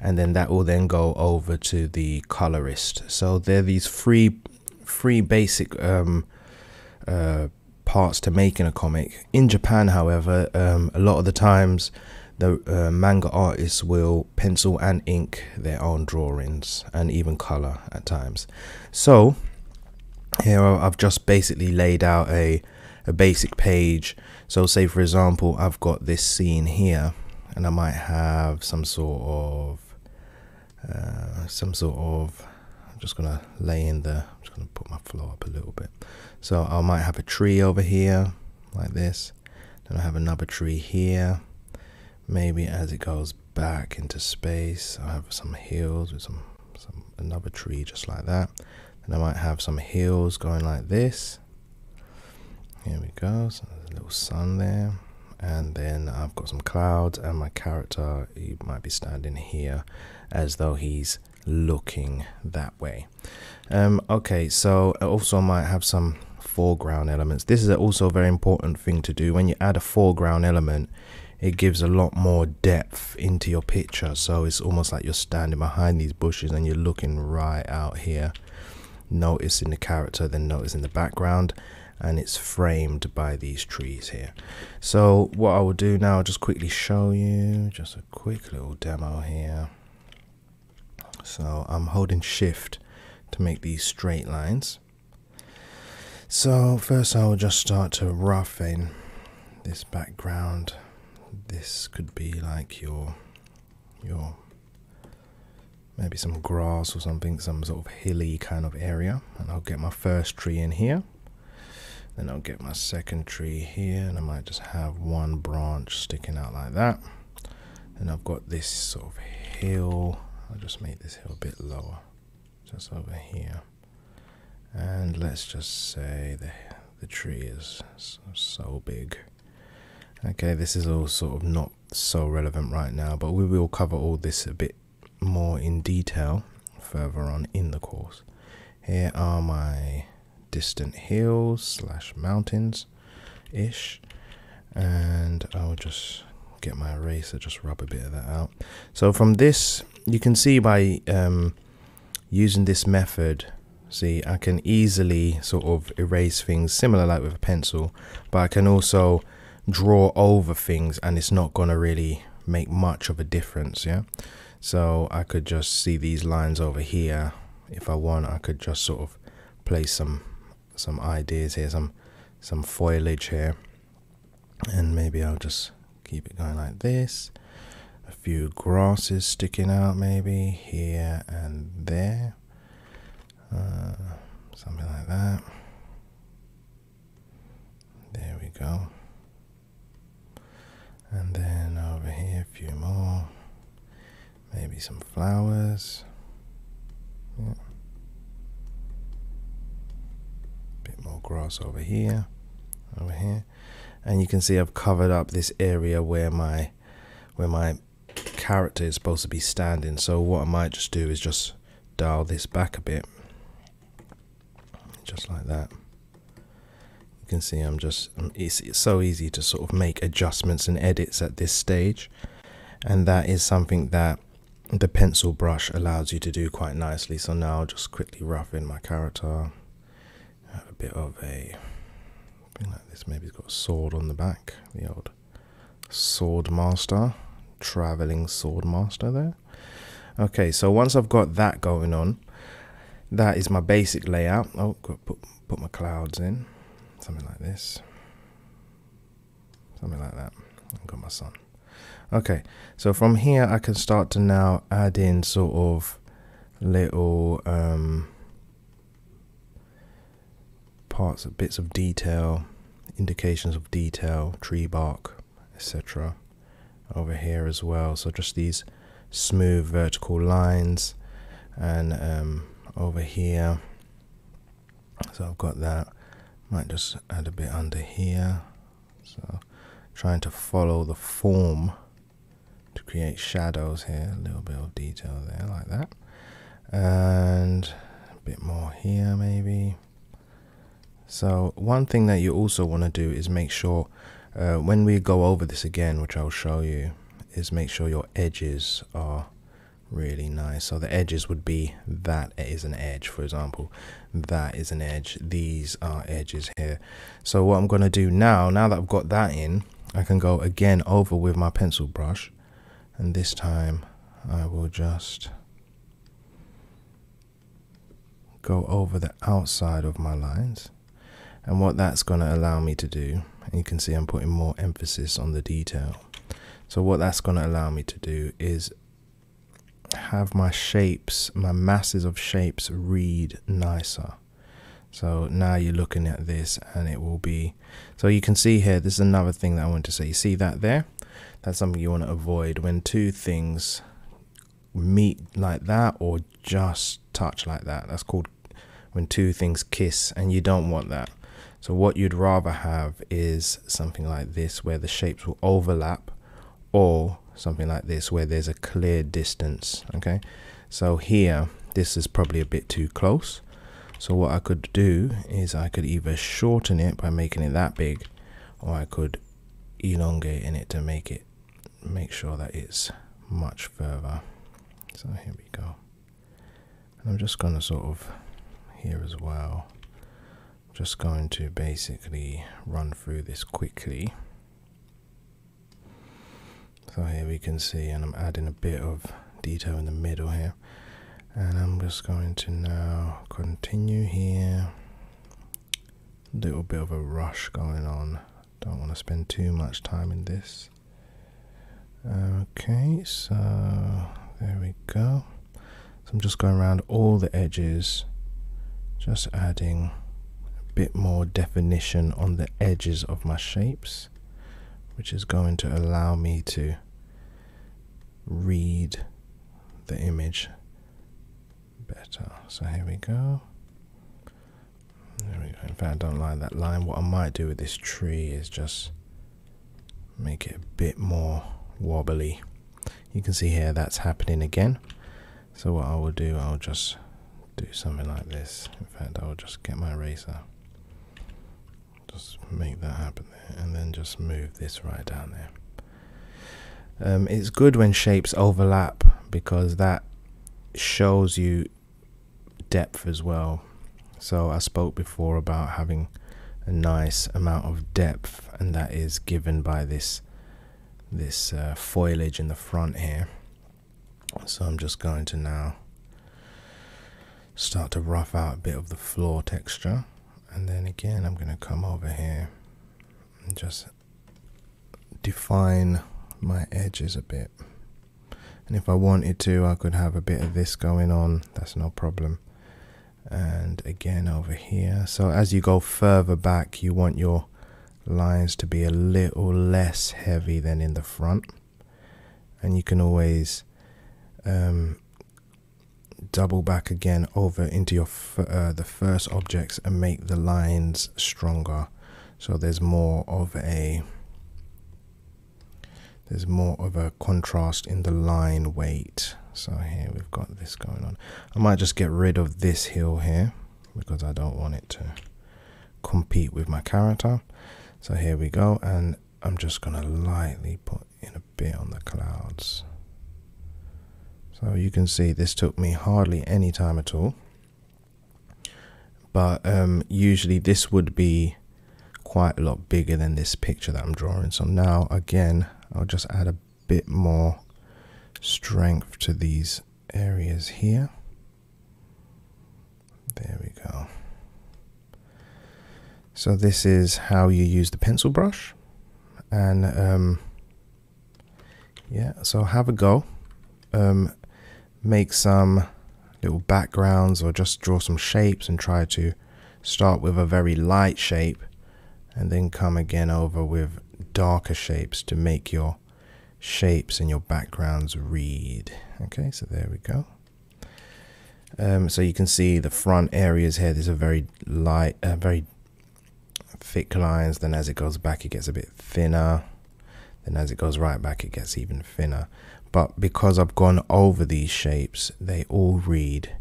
and then that will then go over to the colorist. So there are these three, three basic um, uh, parts to making a comic. In Japan, however, um, a lot of the times the uh, manga artists will pencil and ink their own drawings and even color at times. So here I've just basically laid out a, a basic page. So say for example, I've got this scene here and I might have some sort of, uh, some sort of, I'm just gonna lay in the, I'm just gonna put my flow up a little bit. So I might have a tree over here like this. Then I have another tree here. Maybe as it goes back into space i have some hills with some, some another tree just like that. And I might have some hills going like this. Here we go so there's a little sun there. And then I've got some clouds and my character he might be standing here as though he's looking that way. Um, okay so also I also might have some foreground elements. This is also a very important thing to do. When you add a foreground element it gives a lot more depth into your picture. So it's almost like you're standing behind these bushes and you're looking right out here noticing the character then noticing the background and it's framed by these trees here. So what I will do now I'll just quickly show you just a quick little demo here. So I'm holding shift to make these straight lines so first I will just start to rough in this background. This could be like your your maybe some grass or something some sort of hilly kind of area. And I'll get my first tree in here. Then I'll get my second tree here and I might just have one branch sticking out like that. And I've got this sort of hill. I'll just make this hill a bit lower. Just over here and let's just say the, the tree is so, so big. Okay this is all sort of not so relevant right now but we will cover all this a bit more in detail further on in the course. Here are my distant hills slash mountains ish. And I'll just get my eraser just rub a bit of that out. So from this you can see by um, using this method see I can easily sort of erase things similar like with a pencil but I can also draw over things and it's not going to really make much of a difference yeah? So I could just see these lines over here. If I want I could just sort of place some some ideas here some some foliage here. And maybe I'll just keep it going like this. A few grasses sticking out maybe here and there uh, something like that. There we go. And then over here a few more. Maybe some flowers. Yeah. bit more grass over here over here. And you can see I've covered up this area where my where my character is supposed to be standing. So what I might just do is just dial this back a bit just like that you can see I'm just um, it's, it's so easy to sort of make adjustments and edits at this stage and that is something that the pencil brush allows you to do quite nicely so now I'll just quickly rough in my character a bit of a Something like this. Maybe it's got a sword on the back. The old sword master, traveling sword master there. Okay, so once I've got that going on, that is my basic layout. Oh, put put my clouds in, something like this, something like that. I've got my sun. Okay, so from here I can start to now add in sort of little um, parts, of bits of detail, indications of detail, tree bark, etc. over here as well. So just these smooth vertical lines and um, over here. So I've got that. Might just add a bit under here. So trying to follow the form to create shadows here. A little bit of detail there like that. And a bit more here maybe. So one thing that you also want to do is make sure uh, when we go over this again, which I'll show you, is make sure your edges are really nice. So the edges would be that is an edge, for example, that is an edge. These are edges here. So what I'm going to do now, now that I've got that in, I can go again over with my pencil brush. And this time I will just go over the outside of my lines and what that's going to allow me to do, and you can see I'm putting more emphasis on the detail. So what that's going to allow me to do is have my shapes, my masses of shapes read nicer. So now you're looking at this and it will be, so you can see here, this is another thing that I want to say. You see that there? That's something you want to avoid when two things meet like that or just touch like that. That's called when two things kiss and you don't want that. So what you'd rather have is something like this where the shapes will overlap or something like this where there's a clear distance. Okay. So here, this is probably a bit too close. So what I could do is I could either shorten it by making it that big or I could elongate in it to make it make sure that it's much further. So here we go. And I'm just going to sort of here as well just going to basically run through this quickly. So here we can see, and I'm adding a bit of detail in the middle here. And I'm just going to now continue here. A little bit of a rush going on. Don't want to spend too much time in this. Okay, so there we go. So I'm just going around all the edges, just adding a bit more definition on the edges of my shapes which is going to allow me to read the image better. So here we go. There we go. In fact, I don't like that line. What I might do with this tree is just make it a bit more wobbly. You can see here that's happening again. So what I will do, I'll just do something like this. In fact, I'll just get my eraser. Just make that happen there, and then just move this right down there. Um, it's good when shapes overlap because that shows you depth as well. So I spoke before about having a nice amount of depth, and that is given by this this uh, foliage in the front here. So I'm just going to now start to rough out a bit of the floor texture, and then again I'm going to come over here and just define my edges a bit. And if I wanted to, I could have a bit of this going on, that's no problem. And again over here. So as you go further back, you want your lines to be a little less heavy than in the front. And you can always um, double back again over into your uh, the first objects and make the lines stronger. So there's more of a there's more of a contrast in the line weight. So here we've got this going on. I might just get rid of this hill here because I don't want it to compete with my character. So here we go and I'm just gonna lightly put in a bit on the clouds. So you can see this took me hardly any time at all. But um, usually this would be quite a lot bigger than this picture that I'm drawing. So now again I'll just add a bit more strength to these areas here. There we go. So this is how you use the pencil brush. And um, yeah, so have a go. Um, make some little backgrounds or just draw some shapes and try to start with a very light shape and then come again over with darker shapes to make your shapes and your backgrounds read. Okay, so there we go. Um, so you can see the front areas here. There's a very light, uh, very thick lines. Then as it goes back, it gets a bit thinner. Then as it goes right back, it gets even thinner. But because I've gone over these shapes, they all read.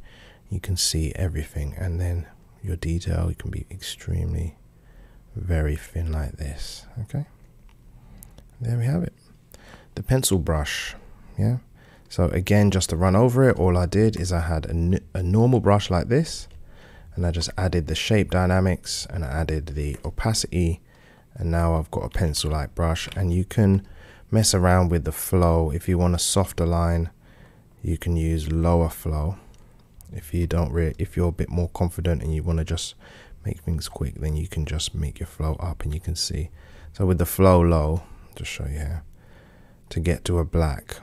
You can see everything, and then your detail can be extremely very thin like this. Okay there we have it. The pencil brush yeah? So again just to run over it all I did is I had a, a normal brush like this and I just added the shape dynamics and I added the opacity and now I've got a pencil like brush and you can mess around with the flow. If you want a softer line you can use lower flow. If you don't re if you're a bit more confident and you want to just make things quick then you can just make your flow up and you can see. So with the flow low to show you here to get to a black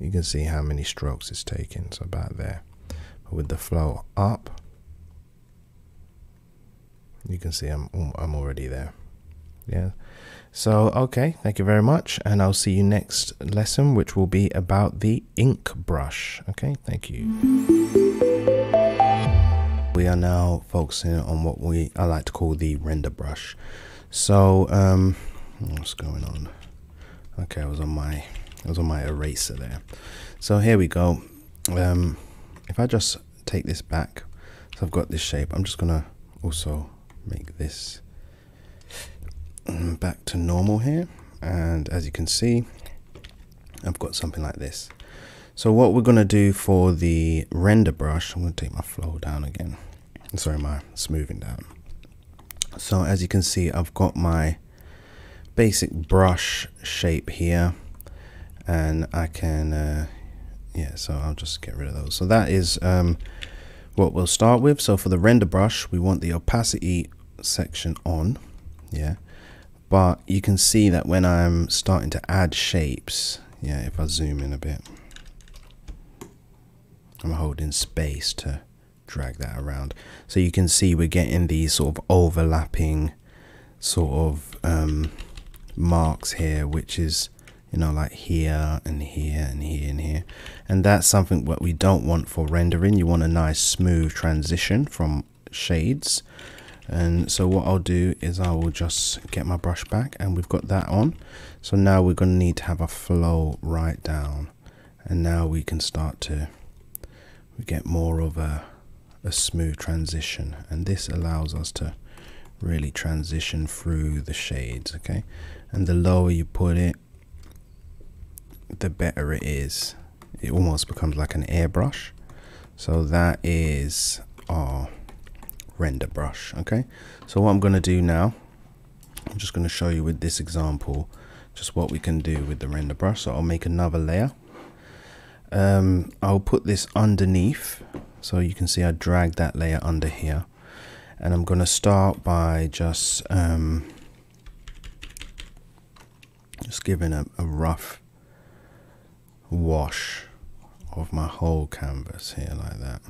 you can see how many strokes it's taking so about there. But with the flow up you can see I'm, I'm already there. Yeah. So okay thank you very much and I'll see you next lesson which will be about the ink brush. Okay thank you. We are now focusing on what we I like to call the render brush. So um, what's going on? Okay I was on my I was on my eraser there. So here we go. Um, if I just take this back so I've got this shape I'm just gonna also make this back to normal here. And as you can see I've got something like this. So what we're gonna do for the render brush I'm gonna take my flow down again. Sorry my smoothing down. So as you can see I've got my basic brush shape here. And I can uh, yeah so I'll just get rid of those. So that is um, what we'll start with. So for the render brush we want the opacity section on yeah. But you can see that when I'm starting to add shapes yeah if I zoom in a bit I'm holding space to drag that around. So you can see we're getting these sort of overlapping sort of um, marks here, which is you know, like here and here and here and here. And that's something what we don't want for rendering. You want a nice smooth transition from shades. And so what I'll do is I will just get my brush back and we've got that on. So now we're going to need to have a flow right down. And now we can start to we get more of a, a smooth transition. And this allows us to really transition through the shades, okay? And the lower you put it, the better it is. It almost becomes like an airbrush. So that is our render brush, okay? So what I'm going to do now, I'm just going to show you with this example just what we can do with the render brush. So I'll make another layer. Um, I'll put this underneath so you can see I drag that layer under here and I'm going to start by just um, just giving a, a rough wash of my whole canvas here like that.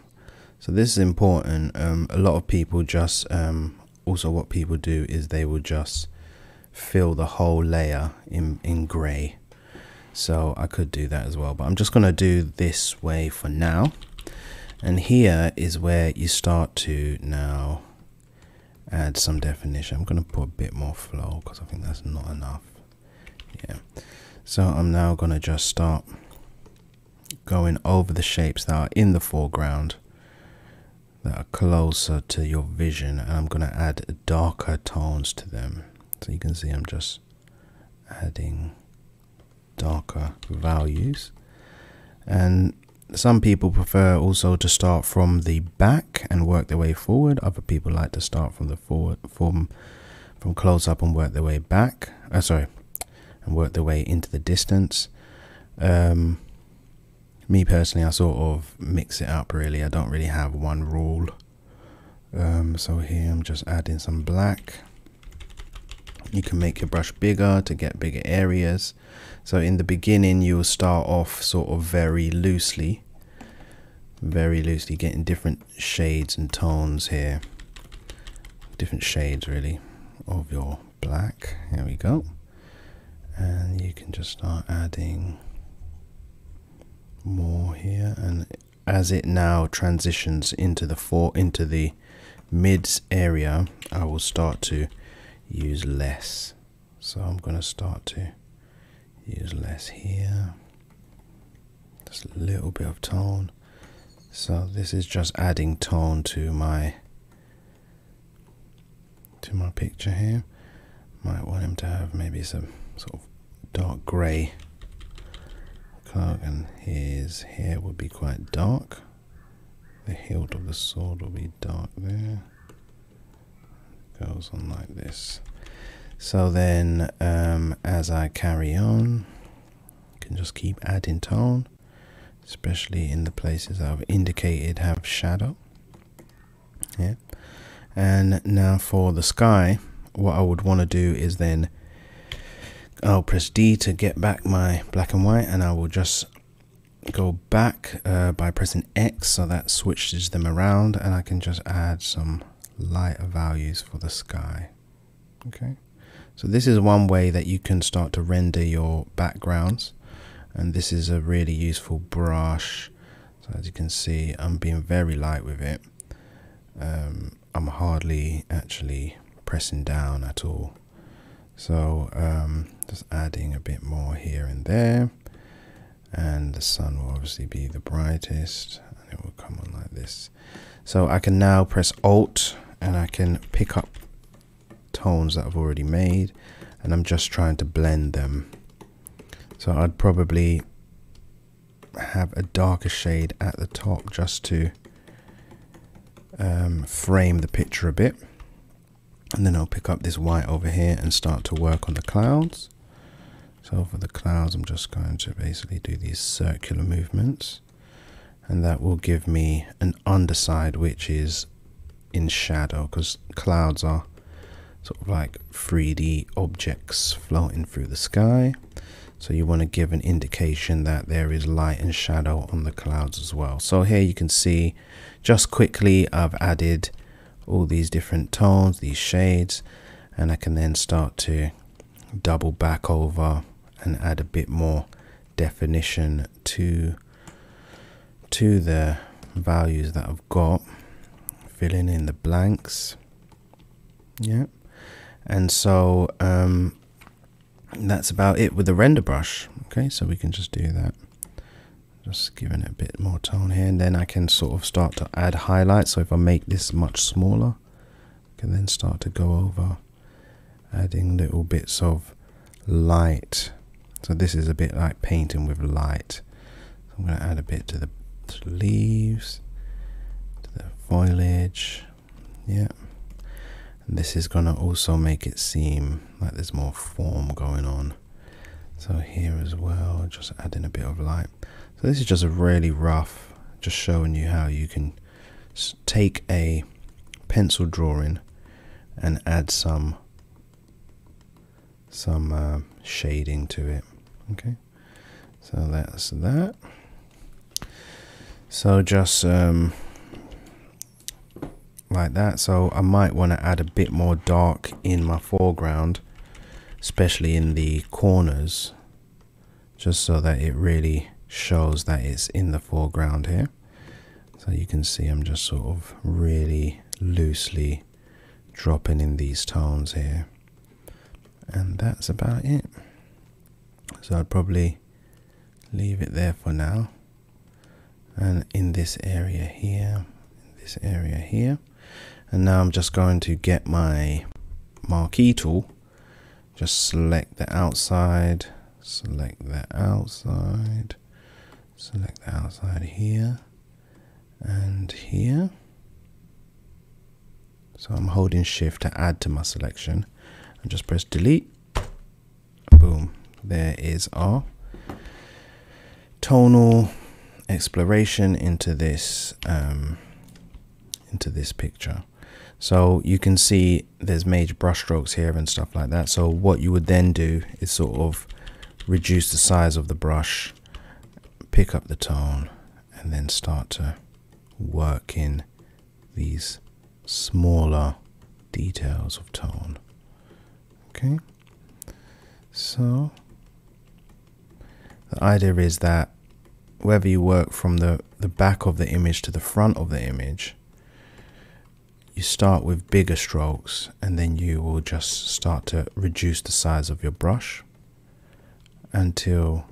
So this is important. Um, a lot of people just um, also what people do is they will just fill the whole layer in in gray. So I could do that as well but I'm just gonna do this way for now. And here is where you start to now add some definition. I'm gonna put a bit more flow because I think that's not enough yeah. So I'm now gonna just start going over the shapes that are in the foreground that are closer to your vision and I'm going to add darker tones to them. So you can see I'm just adding darker values. And some people prefer also to start from the back and work their way forward. Other people like to start from the forward from from close up and work their way back. Uh, sorry and work their way into the distance um, me personally, I sort of mix it up really. I don't really have one rule. Um, so here I'm just adding some black. You can make your brush bigger to get bigger areas. So in the beginning, you'll start off sort of very loosely, very loosely, getting different shades and tones here. Different shades really of your black. Here we go. And you can just start adding more here. And as it now transitions into the four into the mids area I will start to use less. So I'm going to start to use less here. Just a little bit of tone. So this is just adding tone to my to my picture here. Might want him to have maybe some sort of dark grey and his hair would be quite dark. The hilt of the sword will be dark there. Goes on like this. So then, um, as I carry on, I can just keep adding tone, especially in the places I've indicated have shadow. Yeah. And now for the sky, what I would want to do is then I'll press D to get back my black and white and I will just go back uh, by pressing X so that switches them around and I can just add some lighter values for the sky. Okay. So this is one way that you can start to render your backgrounds and this is a really useful brush. So as you can see I'm being very light with it. Um, I'm hardly actually pressing down at all so um, just adding a bit more here and there. And the sun will obviously be the brightest and it will come on like this. So I can now press Alt and I can pick up tones that I've already made and I'm just trying to blend them. So I'd probably have a darker shade at the top just to um, frame the picture a bit and then I'll pick up this white over here and start to work on the clouds. So for the clouds I'm just going to basically do these circular movements. And that will give me an underside which is in shadow because clouds are sort of like 3D objects floating through the sky. So you want to give an indication that there is light and shadow on the clouds as well. So here you can see just quickly I've added all these different tones, these shades, and I can then start to double back over and add a bit more definition to to the values that I've got filling in the blanks. Yeah. And so um, that's about it with the render brush. Okay so we can just do that just giving it a bit more tone here and then I can sort of start to add highlights. So if I make this much smaller I can then start to go over adding little bits of light. So this is a bit like painting with light. So I'm going to add a bit to the, to leaves to the foliage. Yeah. And this is going to also make it seem like there's more form going on. So here as well just adding a bit of light so this is just a really rough just showing you how you can take a pencil drawing and add some some uh, shading to it okay? So that's that. So just um, like that. So I might want to add a bit more dark in my foreground especially in the corners just so that it really shows that it's in the foreground here. So you can see I'm just sort of really loosely dropping in these tones here. And that's about it. So I'd probably leave it there for now. And in this area here in this area here. And now I'm just going to get my marquee tool. Just select the outside select the outside select the outside here and here. So I'm holding shift to add to my selection. And just press delete. Boom. There is our tonal exploration into this um, into this picture. So you can see there's major brush strokes here and stuff like that. So what you would then do is sort of reduce the size of the brush pick up the tone and then start to work in these smaller details of tone okay? So the idea is that whether you work from the, the back of the image to the front of the image, you start with bigger strokes and then you will just start to reduce the size of your brush until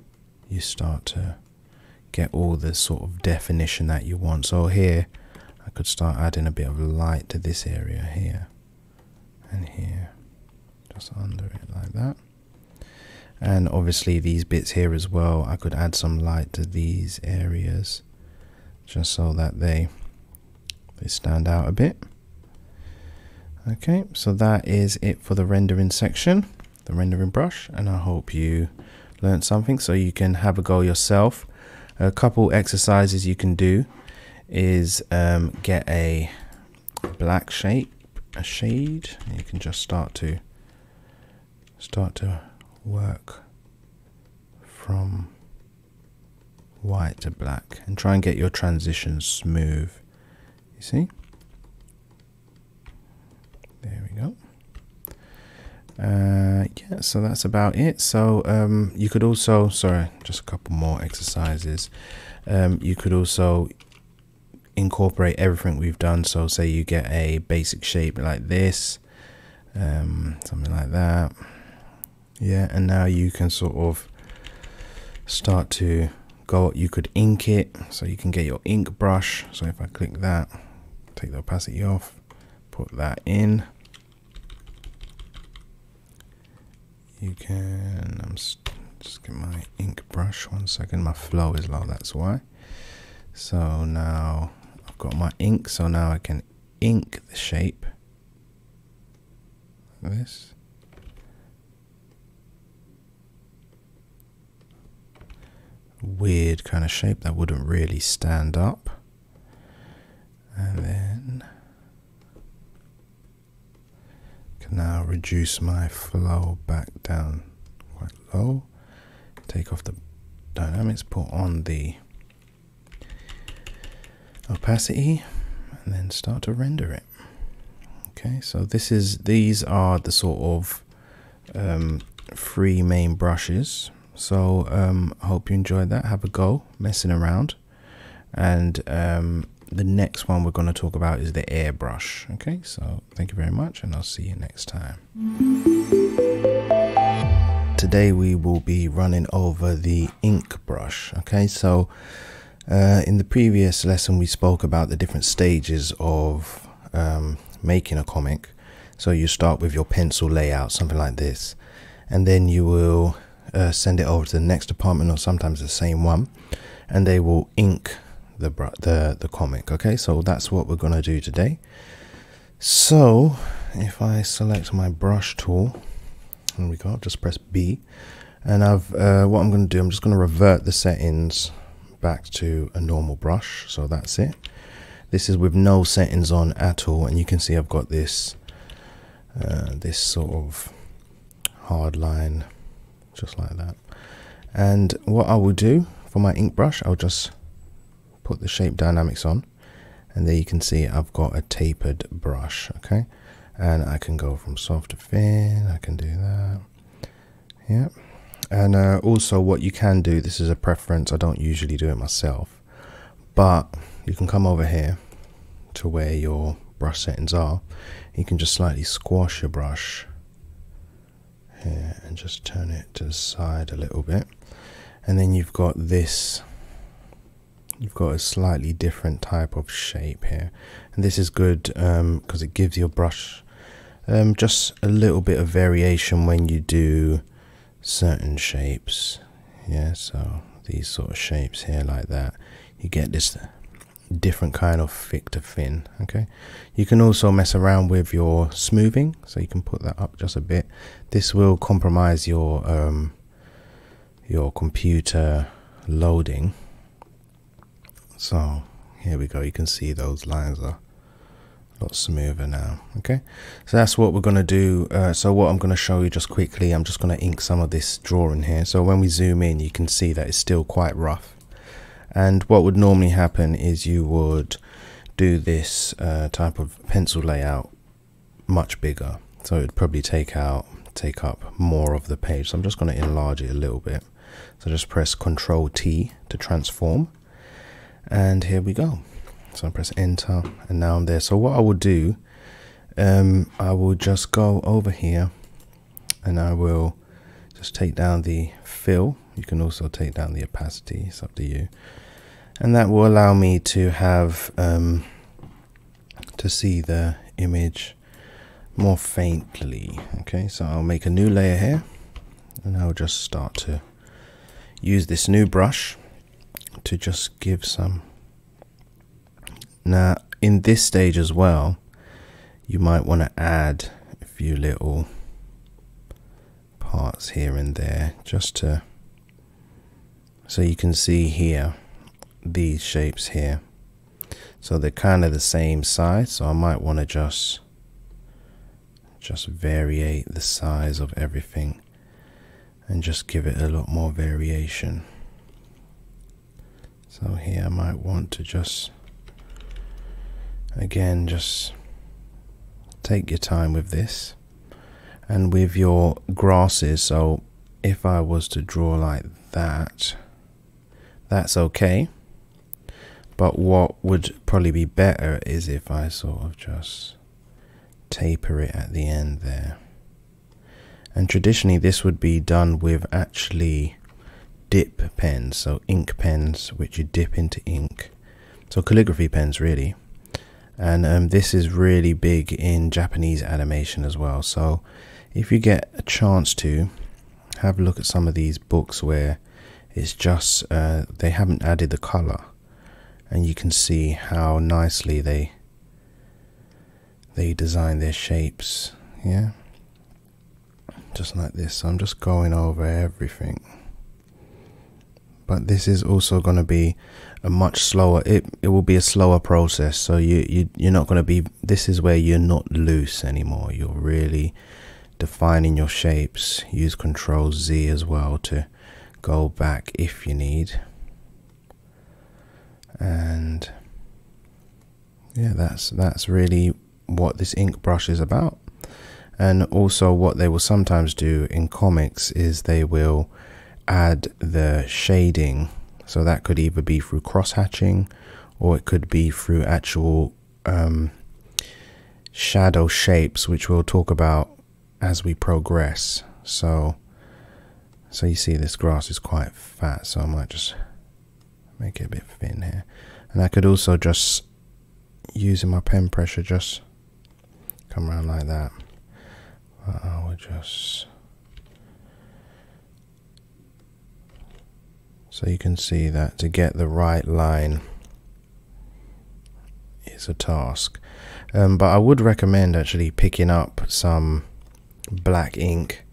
you start to get all the sort of definition that you want. So here I could start adding a bit of light to this area here and here, just under it like that and obviously these bits here as well I could add some light to these areas just so that they they stand out a bit okay so that is it for the rendering section the rendering brush and I hope you learned something so you can have a go yourself a couple exercises you can do is um, get a black shape a shade you can just start to start to work from white to black and try and get your transitions smooth. You see? There we go. Uh, yeah, so that's about it. So um, you could also, sorry, just a couple more exercises. Um, you could also incorporate everything we've done. So say you get a basic shape like this, um, something like that yeah and now you can sort of start to go you could ink it so you can get your ink brush so if I click that take the opacity off put that in you can I'm just get my ink brush one second. My flow is low that's why. So now I've got my ink so now I can ink the shape. Like this. Weird kind of shape that wouldn't really stand up. And then now reduce my flow back down quite low. Take off the dynamics, put on the opacity, and then start to render it. Okay, so this is these are the sort of um, three main brushes So um, I hope you enjoyed that. Have a go messing around. And um, the next one we're going to talk about is the airbrush. Okay, so thank you very much, and I'll see you next time. Today we will be running over the ink brush. Okay, so uh, in the previous lesson we spoke about the different stages of um, making a comic. So you start with your pencil layout, something like this, and then you will uh, send it over to the next department or sometimes the same one, and they will ink the the the comic. Okay, so that's what we're gonna do today. So if I select my brush tool, there we go. Just press B, and I've uh, what I'm gonna do. I'm just gonna revert the settings back to a normal brush. So that's it. This is with no settings on at all, and you can see I've got this uh, this sort of hard line, just like that. And what I will do for my ink brush, I'll just put the shape dynamics on. And there you can see I've got a tapered brush okay? And I can go from soft to thin I can do that. Yeah and uh, also what you can do this is a preference I don't usually do it myself but you can come over here to where your brush settings are. You can just slightly squash your brush here and just turn it to the side a little bit. And then you've got this you've got a slightly different type of shape here. And this is good because um, it gives your brush um, just a little bit of variation when you do certain shapes. Yeah so these sort of shapes here like that you get this different kind of thick to thin okay? You can also mess around with your smoothing so you can put that up just a bit. This will compromise your um, your computer loading so here we go. You can see those lines are a lot smoother now. Okay, so that's what we're going to do. Uh, so what I'm going to show you just quickly, I'm just going to ink some of this drawing here. So when we zoom in, you can see that it's still quite rough. And what would normally happen is you would do this uh, type of pencil layout much bigger. So it would probably take out take up more of the page. So I'm just going to enlarge it a little bit. So just press Control T to transform and here we go. So I press enter and now I'm there. So what I will do um, I will just go over here and I will just take down the fill. You can also take down the opacity it's up to you. And that will allow me to have um, to see the image more faintly. Okay so I'll make a new layer here and I'll just start to use this new brush to just give some. Now, in this stage as well, you might want to add a few little parts here and there just to so you can see here these shapes here so they're kind of the same size so I might want to just just variate the size of everything and just give it a lot more variation so here I might want to just, again, just take your time with this. And with your grasses, so if I was to draw like that, that's okay. But what would probably be better is if I sort of just taper it at the end there. And traditionally, this would be done with actually dip pens, so ink pens which you dip into ink. So calligraphy pens really. And um, this is really big in Japanese animation as well. So if you get a chance to have a look at some of these books where it's just uh, they haven't added the color and you can see how nicely they they design their shapes yeah just like this so I'm just going over everything but this is also going to be a much slower it it will be a slower process. So you, you you're not going to be this is where you're not loose anymore. You're really defining your shapes. Use control z as well to go back if you need. And yeah that's that's really what this ink brush is about. And also what they will sometimes do in comics is they will add the shading. So that could either be through cross hatching or it could be through actual um, shadow shapes, which we'll talk about as we progress. So, so you see this grass is quite fat, so I might just make it a bit thin here. And I could also just, using my pen pressure, just come around like that. But I will just... So you can see that to get the right line is a task. Um, but I would recommend actually picking up some black ink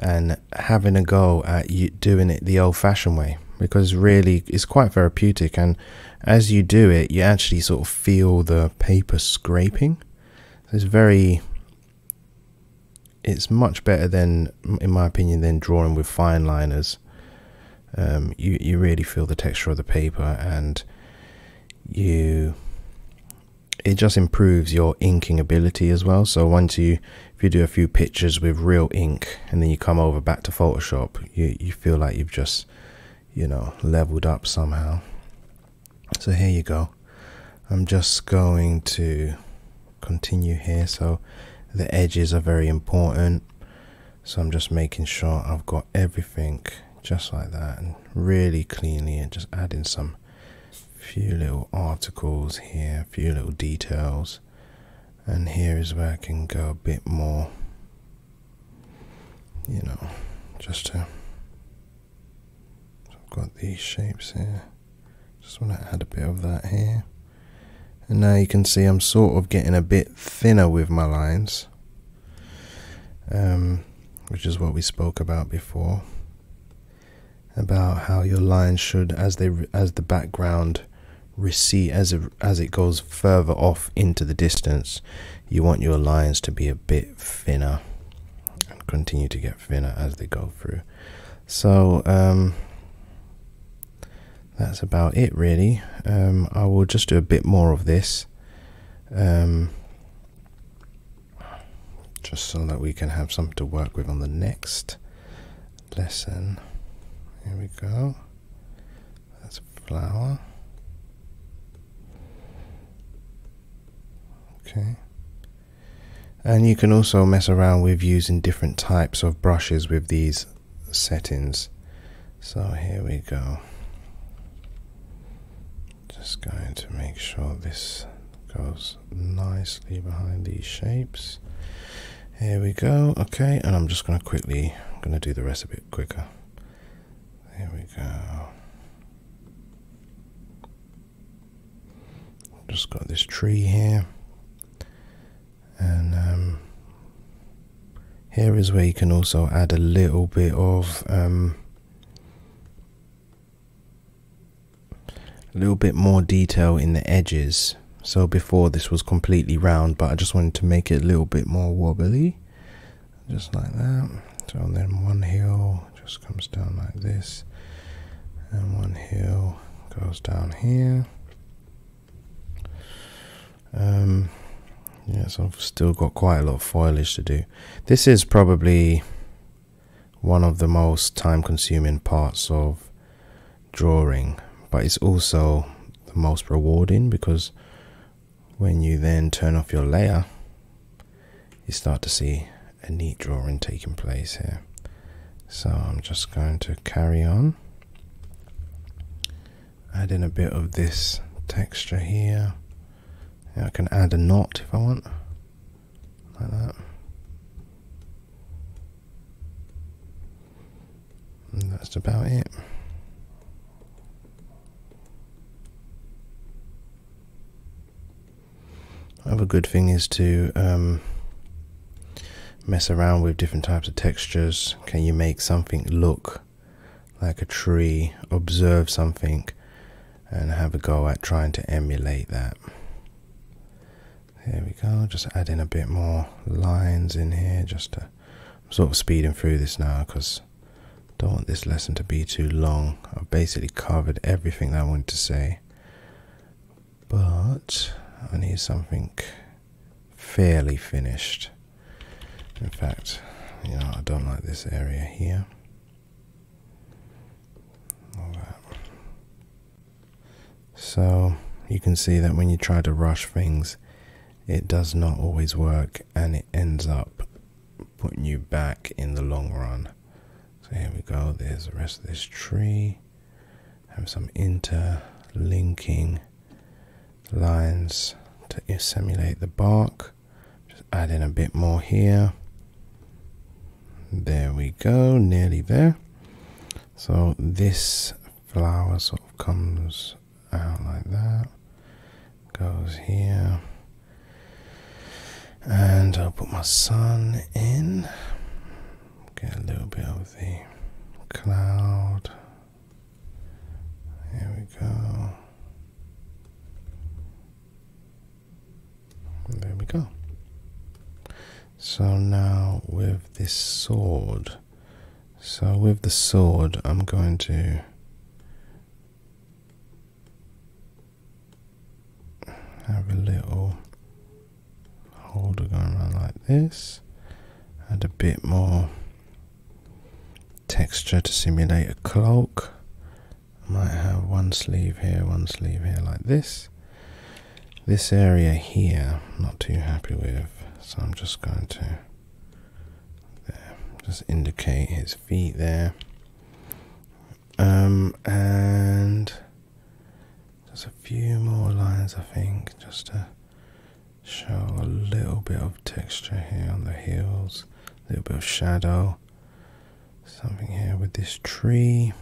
and having a go at doing it the old fashioned way because really it's quite therapeutic. And as you do it you actually sort of feel the paper scraping. It's very it's much better than in my opinion than drawing with fine liners um, you you really feel the texture of the paper and you it just improves your inking ability as well. So once you, if you do a few pictures with real ink and then you come over back to Photoshop, you, you feel like you've just, you know, leveled up somehow. So here you go. I'm just going to continue here. So the edges are very important. So I'm just making sure I've got everything just like that and really cleanly and just adding some few little articles here, a few little details, and here is where I can go a bit more, you know, just to. So I've got these shapes here, just want to add a bit of that here. And now you can see I'm sort of getting a bit thinner with my lines, um, which is what we spoke about before about how your lines should as they as the background recede as it, as it goes further off into the distance you want your lines to be a bit thinner and continue to get thinner as they go through. So um, that's about it really. Um, I will just do a bit more of this um, just so that we can have something to work with on the next lesson here we go that's a flower Okay. And you can also mess around with using different types of brushes with these settings. So here we go. Just going to make sure this goes nicely behind these shapes. Here we go. Okay, and I'm just going to quickly, I'm going to do the rest a bit quicker. There we go. Just got this tree here. And um, here is where you can also add a little bit of um, a little bit more detail in the edges. So before this was completely round but I just wanted to make it a little bit more wobbly. Just like that. So then one hill just comes down like this and one heel goes down here um, Yes, I've still got quite a lot of foliage to do. This is probably one of the most time consuming parts of drawing, but it's also the most rewarding because when you then turn off your layer, you start to see a neat drawing taking place here. So I'm just going to carry on, add in a bit of this texture here. I can add a knot if I want, like that. And that's about it. Another good thing is to um, mess around with different types of textures. Can you make something look like a tree, observe something, and have a go at trying to emulate that? There we go, just adding a bit more lines in here just to I'm sort of speeding through this now because I don't want this lesson to be too long. I've basically covered everything that I wanted to say. But I need something fairly finished. In fact, you know, I don't like this area here. So you can see that when you try to rush things, it does not always work and it ends up putting you back in the long run. So here we go, there's the rest of this tree. Have some interlinking lines to simulate the bark. Just add in a bit more here. There we go, nearly there. So this flower sort of comes out like that, goes here, and I'll put my sun in, get a little bit of the cloud. Here we go. There we go. So now with this sword, so with the sword, I'm going to have a little holder going around like this, add a bit more texture to simulate a cloak. I might have one sleeve here, one sleeve here, like this. This area here, not too happy with, so I'm just going to there, just indicate his feet there. Um, and a few more lines, I think, just to show a little bit of texture here on the heels, a little bit of shadow. Something here with this tree.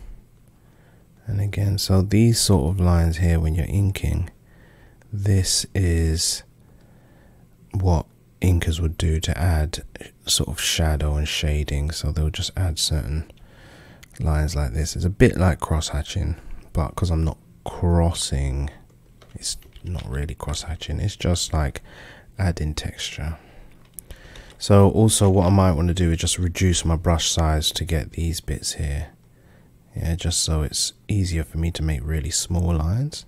And again, so these sort of lines here, when you're inking, this is what inkers would do to add sort of shadow and shading. So they'll just add certain lines like this. It's a bit like cross hatching, but because I'm not crossing, it's not really cross hatching. It's just like adding texture. So also what I might want to do is just reduce my brush size to get these bits here. Yeah, just so it's easier for me to make really small lines.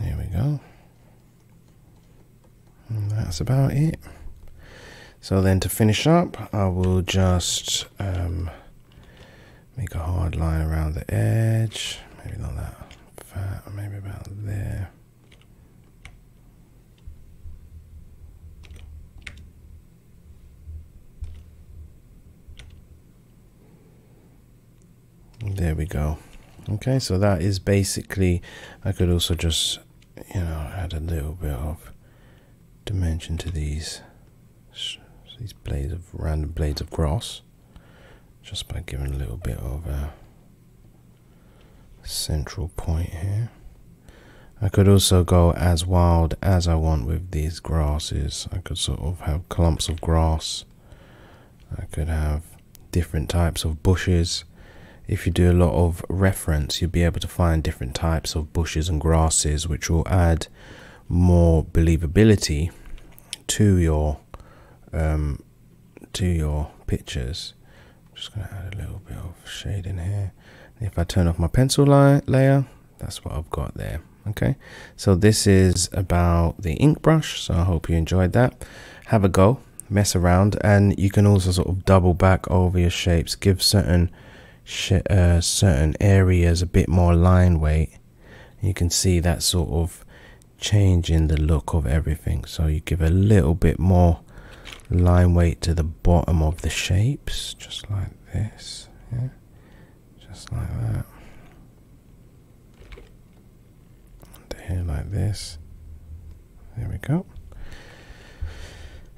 There we go. And that's about it. So then to finish up, I will just um, make a hard line around the edge. Maybe not that fat, maybe about there. There we go. Okay, so that is basically, I could also just, you know, add a little bit of dimension to these, these blades of random blades of grass, just by giving a little bit of a central point here. I could also go as wild as I want with these grasses. I could sort of have clumps of grass. I could have different types of bushes if you do a lot of reference, you'll be able to find different types of bushes and grasses, which will add more believability to your um, to your pictures. I'm just going to add a little bit of shade in here. If I turn off my pencil layer, that's what I've got there. Okay, so this is about the ink brush. So I hope you enjoyed that. Have a go, mess around, and you can also sort of double back over your shapes, give certain uh, certain areas a bit more line weight you can see that sort of change in the look of everything so you give a little bit more line weight to the bottom of the shapes just like this yeah just like that and here like this there we go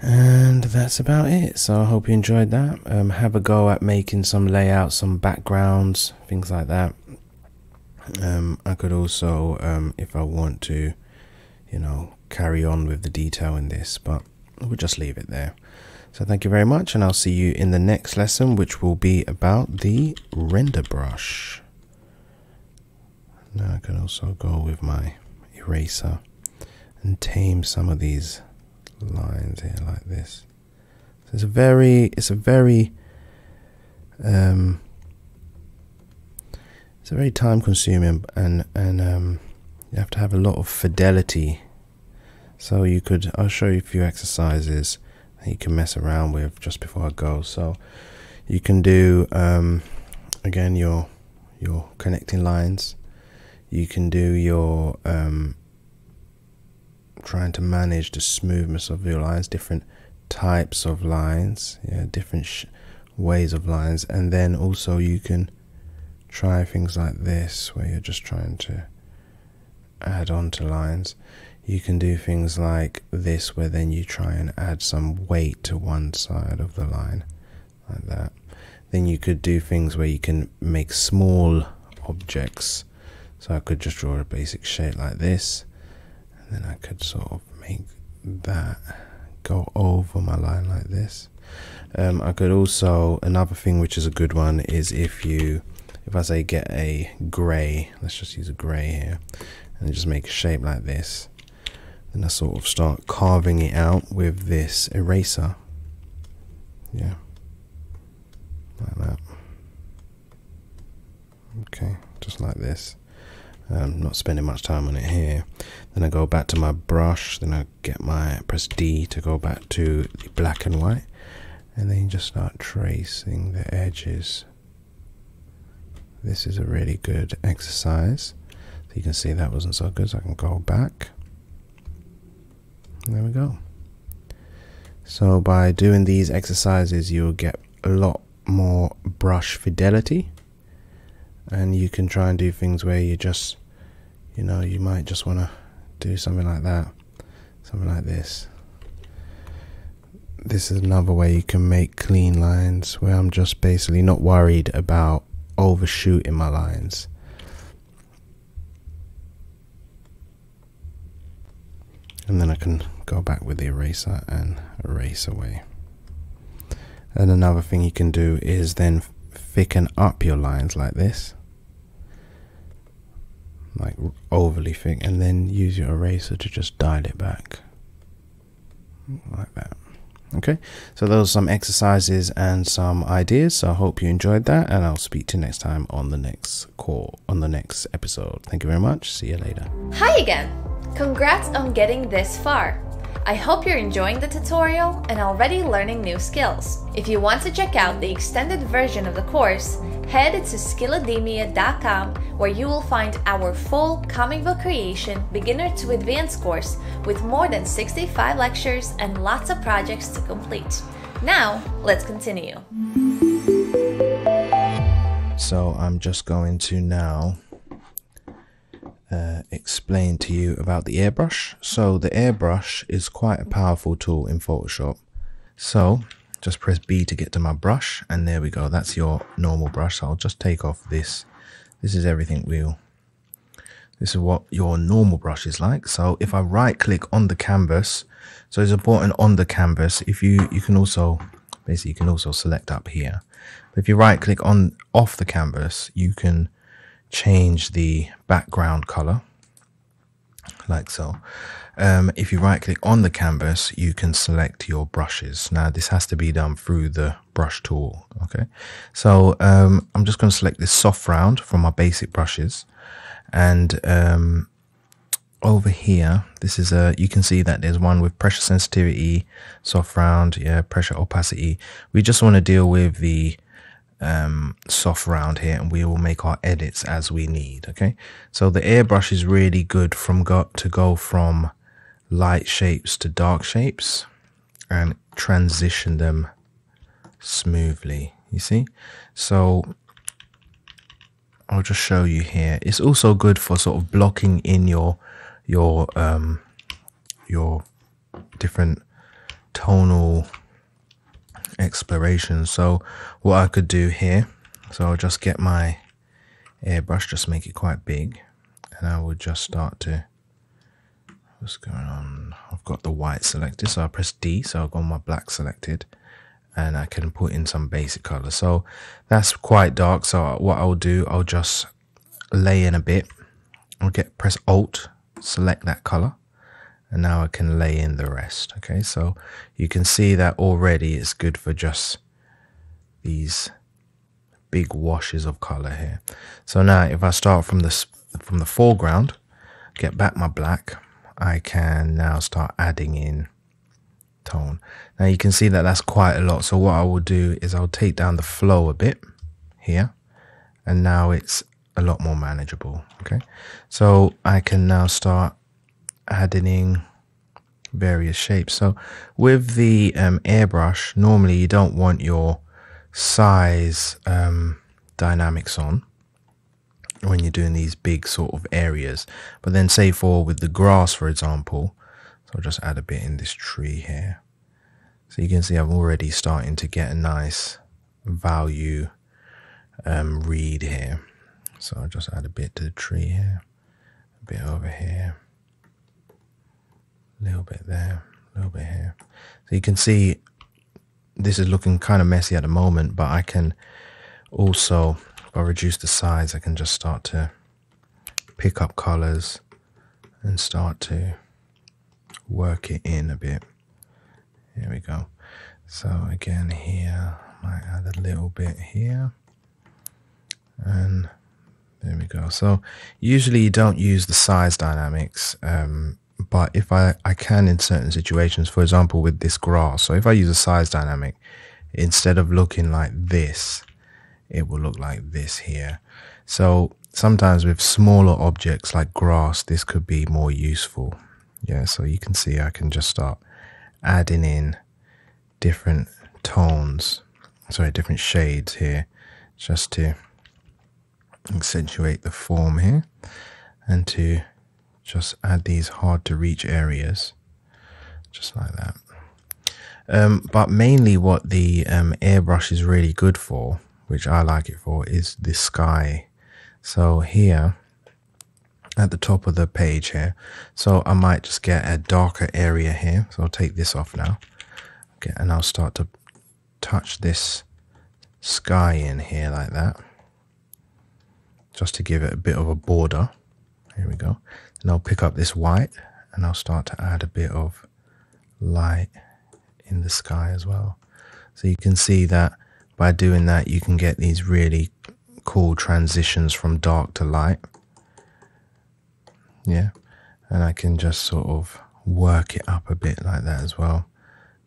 and that's about it. So I hope you enjoyed that. Um, have a go at making some layouts, some backgrounds, things like that. Um, I could also, um, if I want to, you know, carry on with the detail in this, but we'll just leave it there. So thank you very much, and I'll see you in the next lesson, which will be about the render brush. Now I can also go with my eraser and tame some of these lines here like this. So it's a very, it's a very, um, it's a very time consuming and and um, you have to have a lot of fidelity. So you could, I'll show you a few exercises you can mess around with just before I go. So you can do um, again your your connecting lines. you can do your um, trying to manage the smoothness of your lines, different types of lines, yeah, different ways of lines, and then also you can try things like this where you're just trying to add on to lines. You can do things like this where then you try and add some weight to one side of the line, like that. Then you could do things where you can make small objects. So I could just draw a basic shape like this, and then I could sort of make that go over my line like this. Um, I could also another thing which is a good one is if you if I say get a grey, let's just use a grey here, and just make a shape like this, then I sort of start carving it out with this eraser. Yeah, like that. Okay, just like this. I'm not spending much time on it here. Then I go back to my brush, then I get my press D to go back to the black and white, and then just start tracing the edges. This is a really good exercise. So you can see that wasn't so good, so I can go back. There we go. So by doing these exercises, you'll get a lot more brush fidelity and you can try and do things where you just you know you might just want to do something like that something like this this is another way you can make clean lines where I'm just basically not worried about overshooting my lines and then I can go back with the eraser and erase away. And another thing you can do is then thicken up your lines like this. Like overly thick and then use your eraser to just dial it back. Like that. Okay? So those are some exercises and some ideas. So i hope you enjoyed that and i'll speak to you next time on the next call on the next episode. Thank you very much. See you later. Hi again! Congrats on getting this far I hope you're enjoying the tutorial and already learning new skills. If you want to check out the extended version of the course, head to skillademia.com where you will find our full comic book creation beginner to advanced course with more than 65 lectures and lots of projects to complete. Now, let's continue. So I'm just going to now uh, explain to you about the airbrush. So the airbrush is quite a powerful tool in Photoshop. So just press B to get to my brush and there we go. That's your normal brush. So I'll just take off this. This is everything real. This is what your normal brush is like. So if I right click on the canvas, so it's important on the canvas. If you, you can also, basically you can also select up here. But if you right click on off the canvas, you can change the background color like so. Um, if you right click on the canvas, you can select your brushes. Now this has to be done through the brush tool. Okay. So, um, I'm just going to select this soft round from my basic brushes and, um, over here, this is a, you can see that there's one with pressure sensitivity, soft round, yeah, pressure opacity. We just want to deal with the um, soft round here and we will make our edits as we need okay? So the airbrush is really good from go to go from light shapes to dark shapes and transition them smoothly you see? So I'll just show you here. It's also good for sort of blocking in your your um your different tonal exploration. So what I could do here, so I'll just get my airbrush, just make it quite big, and I will just start to, what's going on? I've got the white selected, so I press D, so I've got my black selected, and I can put in some basic color. So that's quite dark, so what I'll do, I'll just lay in a bit, I'll get press Alt, select that color, and now I can lay in the rest. Okay so you can see that already it's good for just these big washes of color here. So now if I start from this from the foreground get back my black I can now start adding in tone. Now you can see that that's quite a lot. So what I will do is I'll take down the flow a bit here and now it's a lot more manageable. Okay, so I can now start adding in various shapes. So with the um, airbrush, normally you don't want your size um, dynamics on when you're doing these big sort of areas. But then say for with the grass, for example, so I'll just add a bit in this tree here. So you can see I'm already starting to get a nice value um, read here. So I'll just add a bit to the tree here, a bit over here, a little bit there, a little bit here. So you can see this is looking kind of messy at the moment, but I can also, if I reduce the size, I can just start to pick up colors and start to work it in a bit. Here we go. So again here, I might add a little bit here. And there we go. So usually you don't use the size dynamics, um, but if I, I can in certain situations, for example, with this grass. So if I use a size dynamic, instead of looking like this, it will look like this here. So sometimes with smaller objects like grass, this could be more useful. Yeah, so you can see I can just start adding in different tones, sorry, different shades here, just to accentuate the form here and to just add these hard to reach areas just like that um, but mainly what the um, airbrush is really good for which I like it for is the sky so here at the top of the page here so I might just get a darker area here so I'll take this off now okay and I'll start to touch this sky in here like that just to give it a bit of a border. Here we go. And I'll pick up this white and I'll start to add a bit of light in the sky as well. So you can see that by doing that, you can get these really cool transitions from dark to light. Yeah. And I can just sort of work it up a bit like that as well.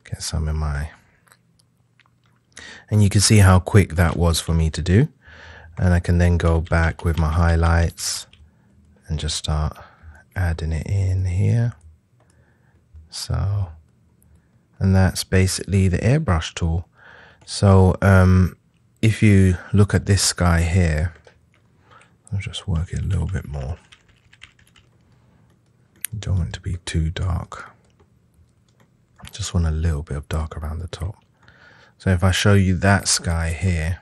Get some in my. And you can see how quick that was for me to do and I can then go back with my highlights and just start adding it in here. So and that's basically the airbrush tool. So um, if you look at this sky here I'll just work it a little bit more. Don't want it to be too dark. Just want a little bit of dark around the top. So if I show you that sky here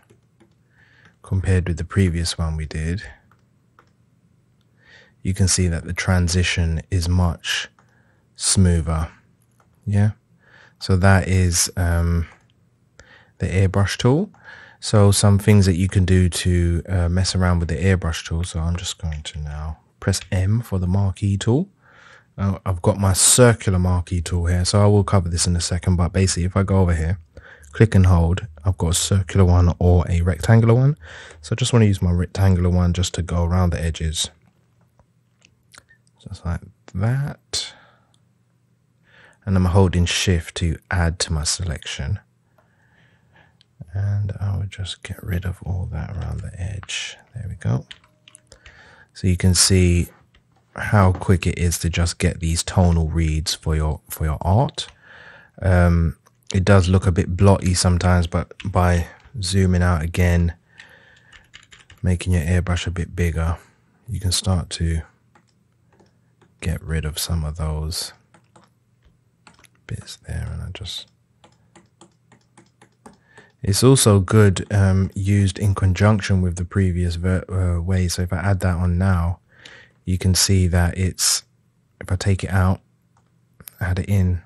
compared with the previous one we did, you can see that the transition is much smoother. Yeah. So that is um, the airbrush tool. So some things that you can do to uh, mess around with the airbrush tool. So I'm just going to now press M for the marquee tool. Uh, I've got my circular marquee tool here. So I will cover this in a second. But basically if I go over here click and hold. I've got a circular one or a rectangular one. So I just want to use my rectangular one just to go around the edges. Just like that. And I'm holding shift to add to my selection. And I will just get rid of all that around the edge. There we go. So you can see how quick it is to just get these tonal reads for your for your art. Um, it does look a bit blotty sometimes, but by zooming out again, making your airbrush a bit bigger, you can start to get rid of some of those bits there. And I just. It's also good um, used in conjunction with the previous uh, way. So if I add that on now, you can see that it's, if I take it out, add it in,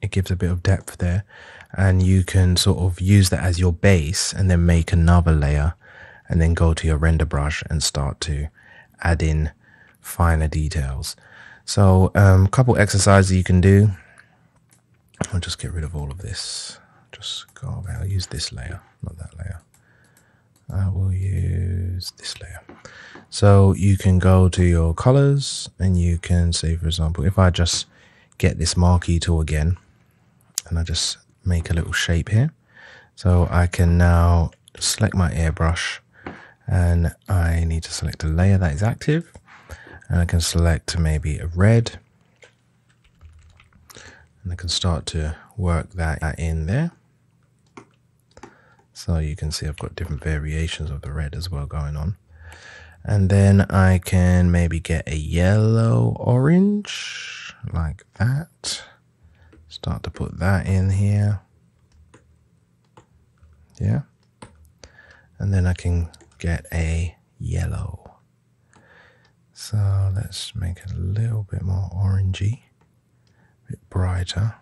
it gives a bit of depth there and you can sort of use that as your base and then make another layer and then go to your render brush and start to add in finer details. So a um, couple exercises you can do. I'll just get rid of all of this. Just go over. I'll use this layer, not that layer. I will use this layer. So you can go to your colors and you can say, for example, if I just get this marquee tool again, and I just make a little shape here. So I can now select my airbrush and I need to select a layer that is active and I can select maybe a red. And I can start to work that in there. So you can see I've got different variations of the red as well going on. And then I can maybe get a yellow orange like that. Start to put that in here. Yeah. And then I can get a yellow so let's make it a little bit more orangey a bit brighter.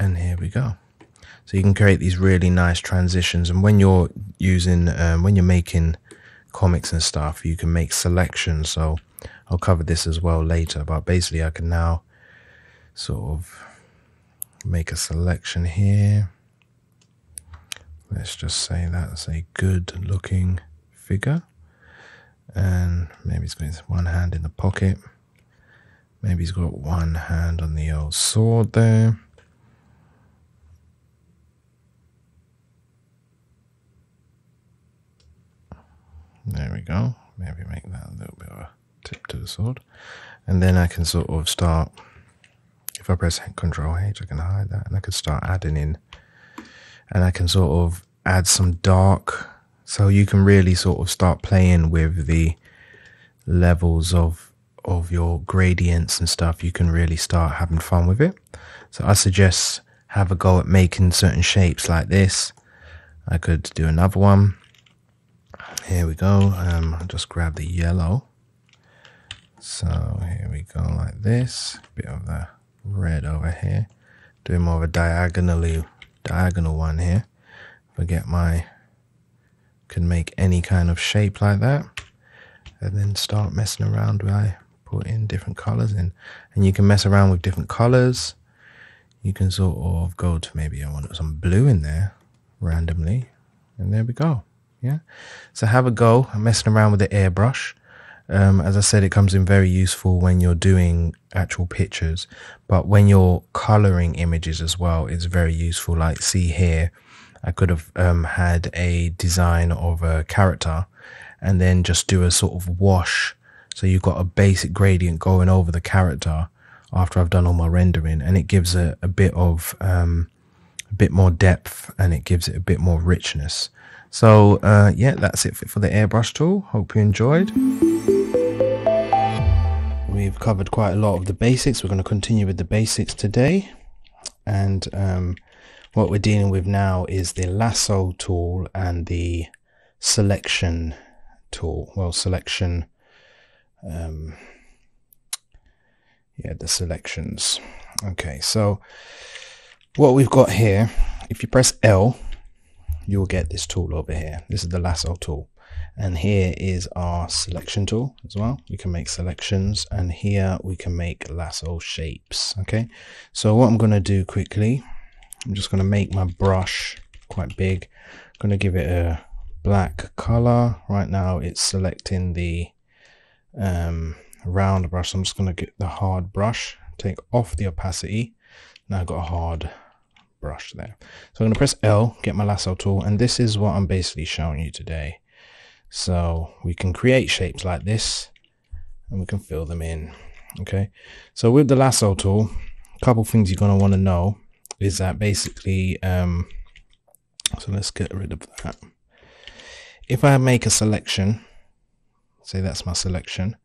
And here we go. So you can create these really nice transitions. And when you're using um, when you're making comics and stuff you can make selections. So I'll cover this as well later but basically I can now sort of make a selection here. Let's just say that's a good looking figure and maybe he's got his one hand in the pocket. Maybe he's got one hand on the old sword there. There we go. Maybe make that a little bit of a tip to the sword. And then I can sort of start if I press Control H I can hide that. And I can start adding in and I can sort of add some dark so you can really sort of start playing with the levels of of your gradients and stuff. You can really start having fun with it. So I suggest have a go at making certain shapes like this. I could do another one. Here we go. Um, I'll just grab the yellow. So here we go like this. Bit of the red over here. Doing more of a diagonally diagonal one here. If I get my can make any kind of shape like that and then start messing around by putting different colors in. And you can mess around with different colors you can sort of go to maybe I want some blue in there randomly and there we go yeah? So have a go i'm messing around with the airbrush. Um, as I said, it comes in very useful when you're doing actual pictures, but when you're coloring images as well, it's very useful. Like, see here, I could have um, had a design of a character and then just do a sort of wash. So you've got a basic gradient going over the character after I've done all my rendering, and it gives a, a bit of um, a bit more depth and it gives it a bit more richness. So uh, yeah, that's it for the airbrush tool. Hope you enjoyed. We've covered quite a lot of the basics. We're going to continue with the basics today. And um, what we're dealing with now is the lasso tool and the selection tool. Well, selection, um, yeah, the selections. Okay, so what we've got here, if you press L, you'll get this tool over here. This is the lasso tool. And here is our selection tool as well. We can make selections and here we can make lasso shapes. Okay. So what I'm going to do quickly, I'm just going to make my brush quite big. I'm going to give it a black color. Right now it's selecting the um, round brush. I'm just going to get the hard brush, take off the opacity. Now I've got a hard brush there. So I'm going to press L, get my lasso tool, and this is what I'm basically showing you today. So we can create shapes like this and we can fill them in. Okay. So with the lasso tool, a couple things you're going to want to know is that basically, um, so let's get rid of that. If I make a selection, say that's my selection,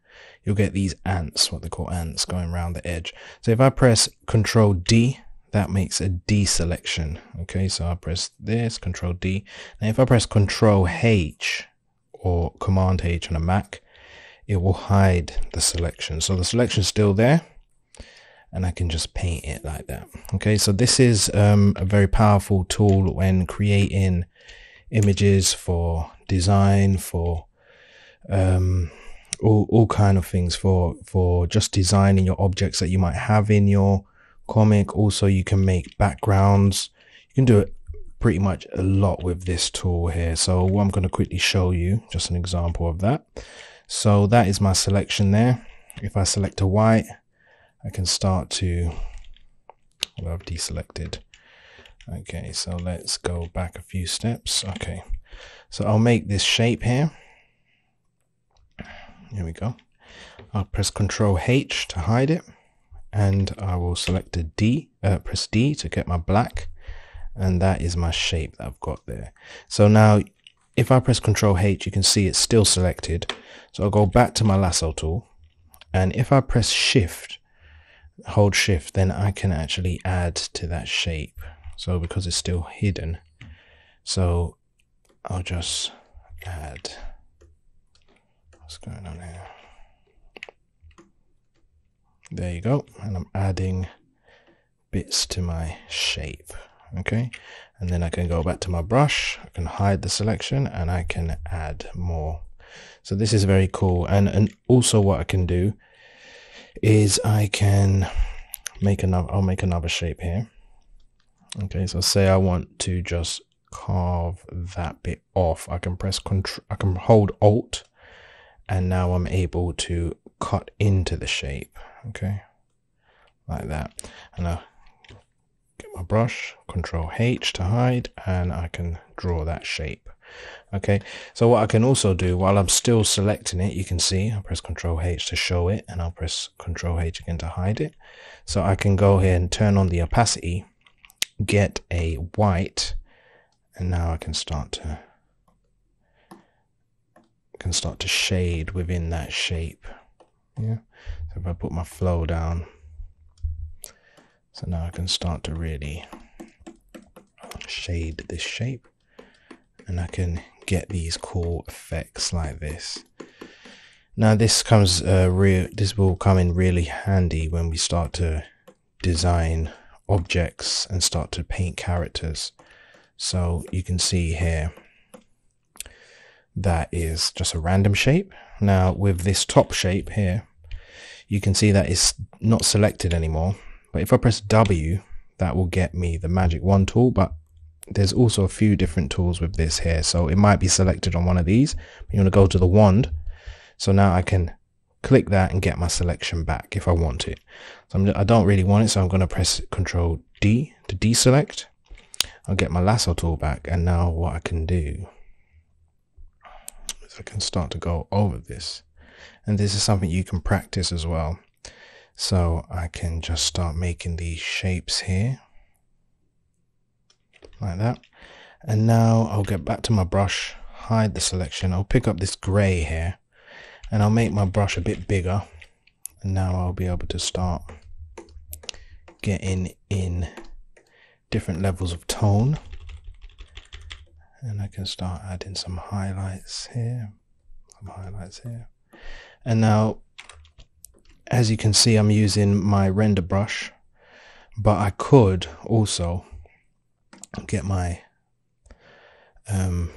you'll get these ants, what they call ants going around the edge. So if I press control D, that makes a deselection. Okay, so I press this, control D. Now if I press control H, or Command H on a Mac, it will hide the selection. So the selection is still there and I can just paint it like that. Okay, so this is um, a very powerful tool when creating images for design, for um, all, all kind of things, for, for just designing your objects that you might have in your comic. Also, you can make backgrounds. You can do it pretty much a lot with this tool here. So I'm going to quickly show you just an example of that. So that is my selection there. If I select a white, I can start to, well, I've deselected. Okay, so let's go back a few steps. Okay, So I'll make this shape here. Here we go. I'll press Control H to hide it and I will select a D, uh, press D to get my black and that is my shape that I've got there. So now if I press Control H you can see it's still selected. So I'll go back to my lasso tool and if I press Shift, hold Shift, then I can actually add to that shape. So because it's still hidden, so I'll just add, what's going on here? There you go. And I'm adding bits to my shape. Okay. And then I can go back to my brush. I can hide the selection and I can add more. So this is very cool. And, and also what I can do is I can make another, I'll make another shape here. Okay. So say I want to just carve that bit off. I can press control, I can hold alt and now I'm able to cut into the shape okay like that and I get my brush control H to hide and I can draw that shape okay so what I can also do while I'm still selecting it you can see I press control H to show it and I'll press control H again to hide it. So I can go here and turn on the opacity get a white and now I can start to can start to shade within that shape. Yeah so if I put my flow down so now I can start to really shade this shape and I can get these cool effects like this now this comes uh, real this will come in really handy when we start to design objects and start to paint characters so you can see here that is just a random shape now with this top shape here you can see that it's not selected anymore. But if I press W, that will get me the magic wand tool. But there's also a few different tools with this here. So it might be selected on one of these. you want to go to the wand. So now I can click that and get my selection back if I want it. So I'm, I do not really want it. So I'm going to press Control D to deselect. I'll get my lasso tool back. And now what I can do is I can start to go over this and this is something you can practice as well so I can just start making these shapes here like that. And now I'll get back to my brush hide the selection. I'll pick up this gray here and I'll make my brush a bit bigger. And now I'll be able to start getting in different levels of tone. And I can start adding some highlights here some highlights here. And now as you can see I'm using my render brush but I could also get my um,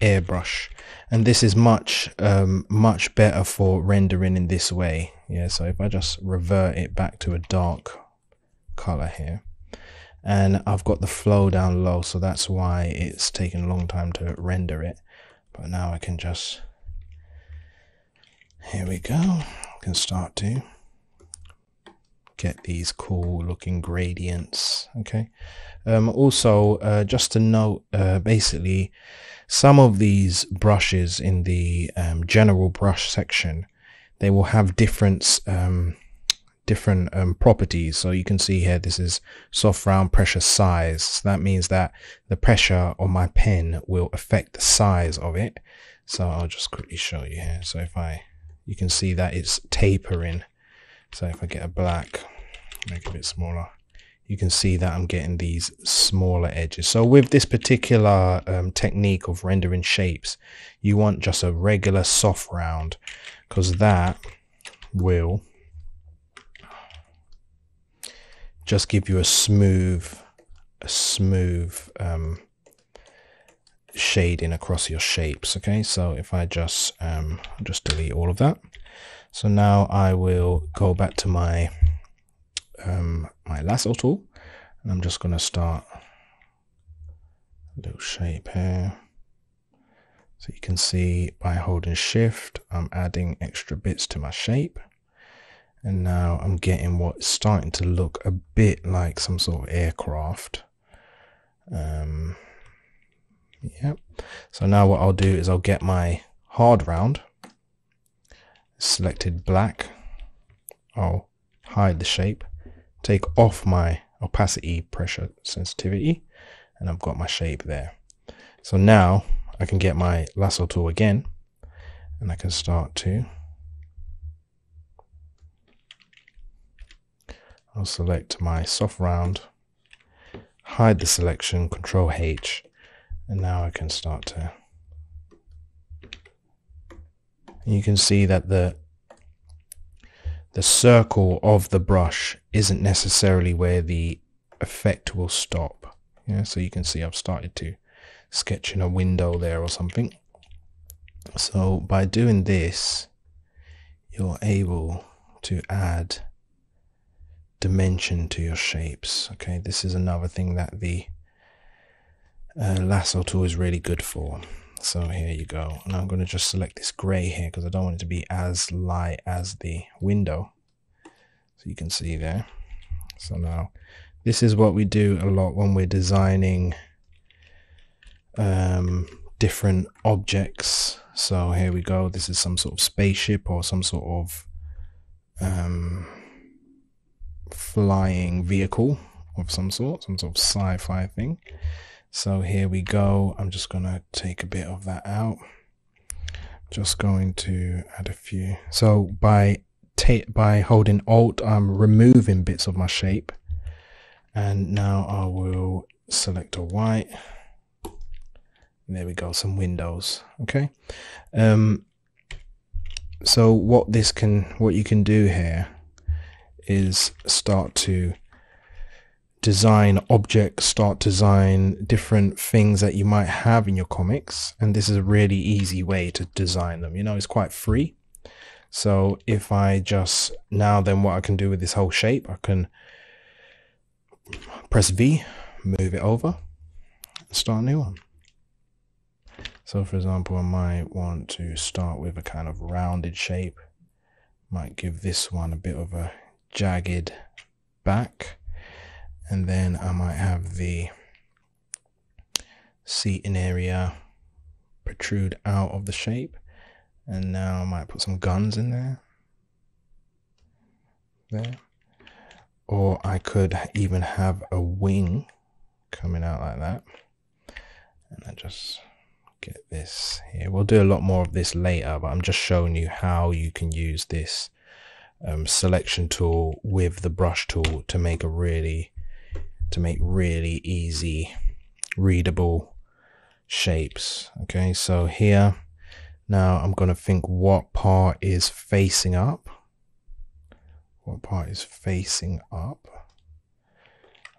airbrush. And this is much um, much better for rendering in this way. Yeah so if I just revert it back to a dark color here. And I've got the flow down low so that's why it's taken a long time to render it. But now I can just here we go. I can start to get these cool looking gradients. Okay. Um, also, uh, just to note, uh, basically, some of these brushes in the um, general brush section, they will have different um, different um, properties. So you can see here, this is soft round pressure size. So that means that the pressure on my pen will affect the size of it. So I'll just quickly show you here. So if I you can see that it's tapering. So if I get a black, make it a bit smaller, you can see that I'm getting these smaller edges. So with this particular um, technique of rendering shapes, you want just a regular soft round because that will just give you a smooth, a smooth um, shading across your shapes okay? So if I just um, just delete all of that. So now I will go back to my um, my lasso tool and I'm just going to start a little shape here. So you can see by holding shift I'm adding extra bits to my shape. And now I'm getting what's starting to look a bit like some sort of aircraft. Um, Yep. So now what I'll do is I'll get my hard round selected black. I'll hide the shape, take off my opacity pressure sensitivity, and I've got my shape there. So now I can get my lasso tool again and I can start to I'll select my soft round, hide the selection, control H, and now I can start to you can see that the the circle of the brush isn't necessarily where the effect will stop. Yeah, so you can see I've started to sketch in a window there or something. So by doing this, you're able to add dimension to your shapes. Okay, this is another thing that the uh, lasso tool is really good for. So here you go. And I'm going to just select this gray here because I don't want it to be as light as the window. So you can see there. So now this is what we do a lot when we're designing um, different objects. So here we go. This is some sort of spaceship or some sort of um, flying vehicle of some sort, some sort of sci-fi thing. So here we go. I'm just going to take a bit of that out. Just going to add a few. So by by holding Alt, I'm removing bits of my shape. And now I will select a white. There we go, some windows. Okay. Um, so what this can, what you can do here is start to design objects, start design different things that you might have in your comics. And this is a really easy way to design them. You know, it's quite free. So if I just now then what I can do with this whole shape, I can press V, move it over, start a new one. So for example, I might want to start with a kind of rounded shape. Might give this one a bit of a jagged back and then I might have the seating area protrude out of the shape. And now I might put some guns in there. There. Or I could even have a wing coming out like that. And I just get this here. We'll do a lot more of this later but I'm just showing you how you can use this um, selection tool with the brush tool to make a really to make really easy readable shapes. Okay so here now I'm going to think what part is facing up. What part is facing up?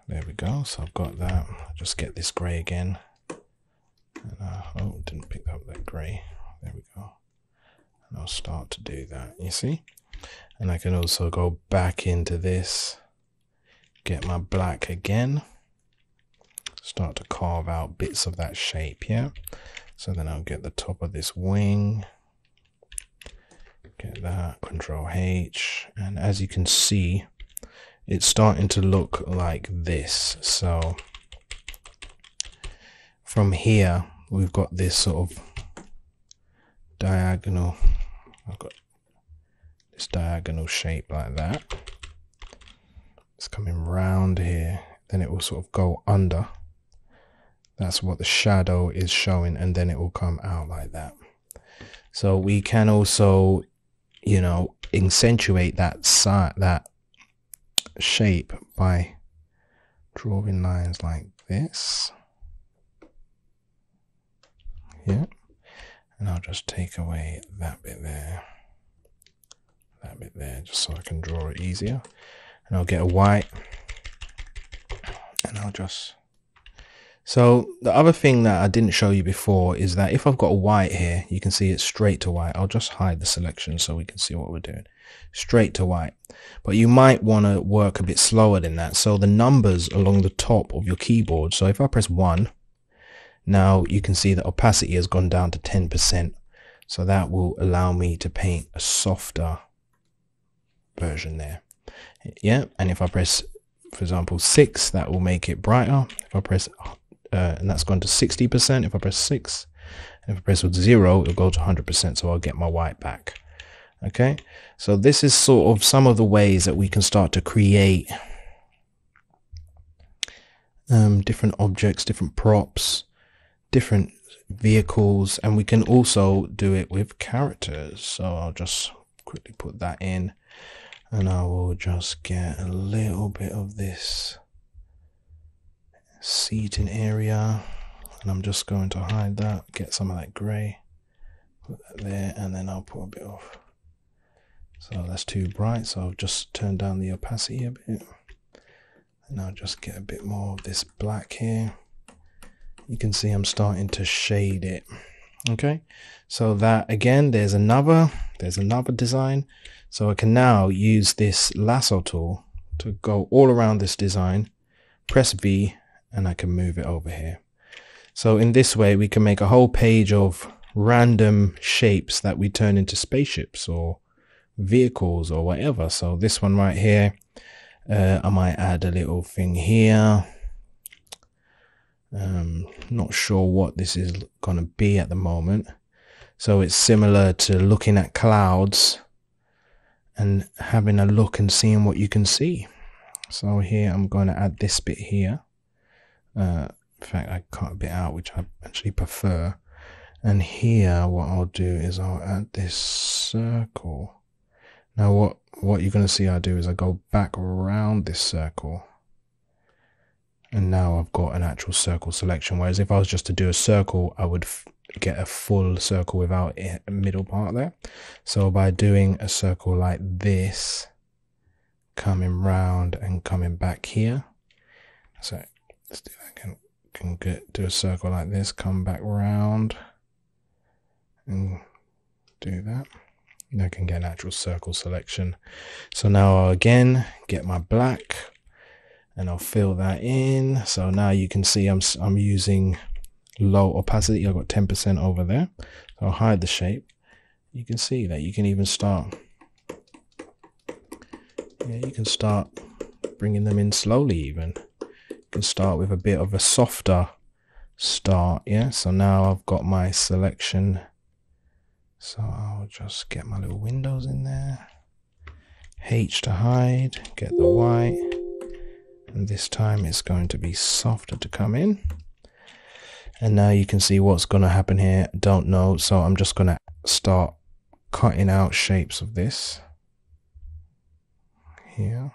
There we go so I've got that. Just get this gray again. And, uh, oh didn't pick up that gray. There we go. And I'll start to do that you see? And I can also go back into this get my black again. Start to carve out bits of that shape yeah? So then I'll get the top of this wing. Get that control H. And as you can see it's starting to look like this. So from here we've got this sort of diagonal I've got this diagonal shape like that it's coming round here then it will sort of go under. That's what the shadow is showing and then it will come out like that. So we can also you know accentuate that side that shape by drawing lines like this. Yeah. And I'll just take away that bit there. That bit there just so I can draw it easier and I'll get a white and I'll just so the other thing that I didn't show you before is that if I've got a white here, you can see it's straight to white. I'll just hide the selection so we can see what we're doing. Straight to white. But you might want to work a bit slower than that. So the numbers along the top of your keyboard. So if I press 1, now you can see the opacity has gone down to 10%. So that will allow me to paint a softer version there. Yeah, and if I press, for example, 6, that will make it brighter. If I press uh, and that's gone to 60%. If I press 6, if I press with zero, it'll go to 100%. So I'll get my white back. Okay. So this is sort of some of the ways that we can start to create um, different objects, different props, different vehicles, and we can also do it with characters. So I'll just quickly put that in and I will just get a little bit of this seating area and I'm just going to hide that, get some of that grey, put that there, and then I'll put a bit of. So that's too bright, so I'll just turn down the opacity a bit. And I'll just get a bit more of this black here. You can see I'm starting to shade it. Okay, so that again, there's another, there's another design. So I can now use this lasso tool to go all around this design, press V, and I can move it over here. So in this way, we can make a whole page of random shapes that we turn into spaceships or vehicles or whatever. So this one right here, uh, I might add a little thing here. Um, not sure what this is going to be at the moment. So it's similar to looking at clouds and having a look and seeing what you can see. So here I'm going to add this bit here. Uh, in fact, I cut a bit out, which I actually prefer. And here, what I'll do is I'll add this circle. Now, what, what you're going to see I do is I go back around this circle. And now I've got an actual circle selection. Whereas if I was just to do a circle, I would get a full circle without a middle part there. So by doing a circle like this, coming round and coming back here. So let's do that again can get do a circle like this, come back round and do that. And I can get an actual circle selection. So now I'll again get my black and I'll fill that in. So now you can see I'm, I'm using low opacity. I've got 10% over there. So I'll hide the shape. You can see that you can even start. Yeah, you can start bringing them in slowly even You can start with a bit of a softer start yeah so now I've got my selection so I'll just get my little windows in there H to hide get the white and this time it's going to be softer to come in and now you can see what's going to happen here don't know so I'm just going to start cutting out shapes of this here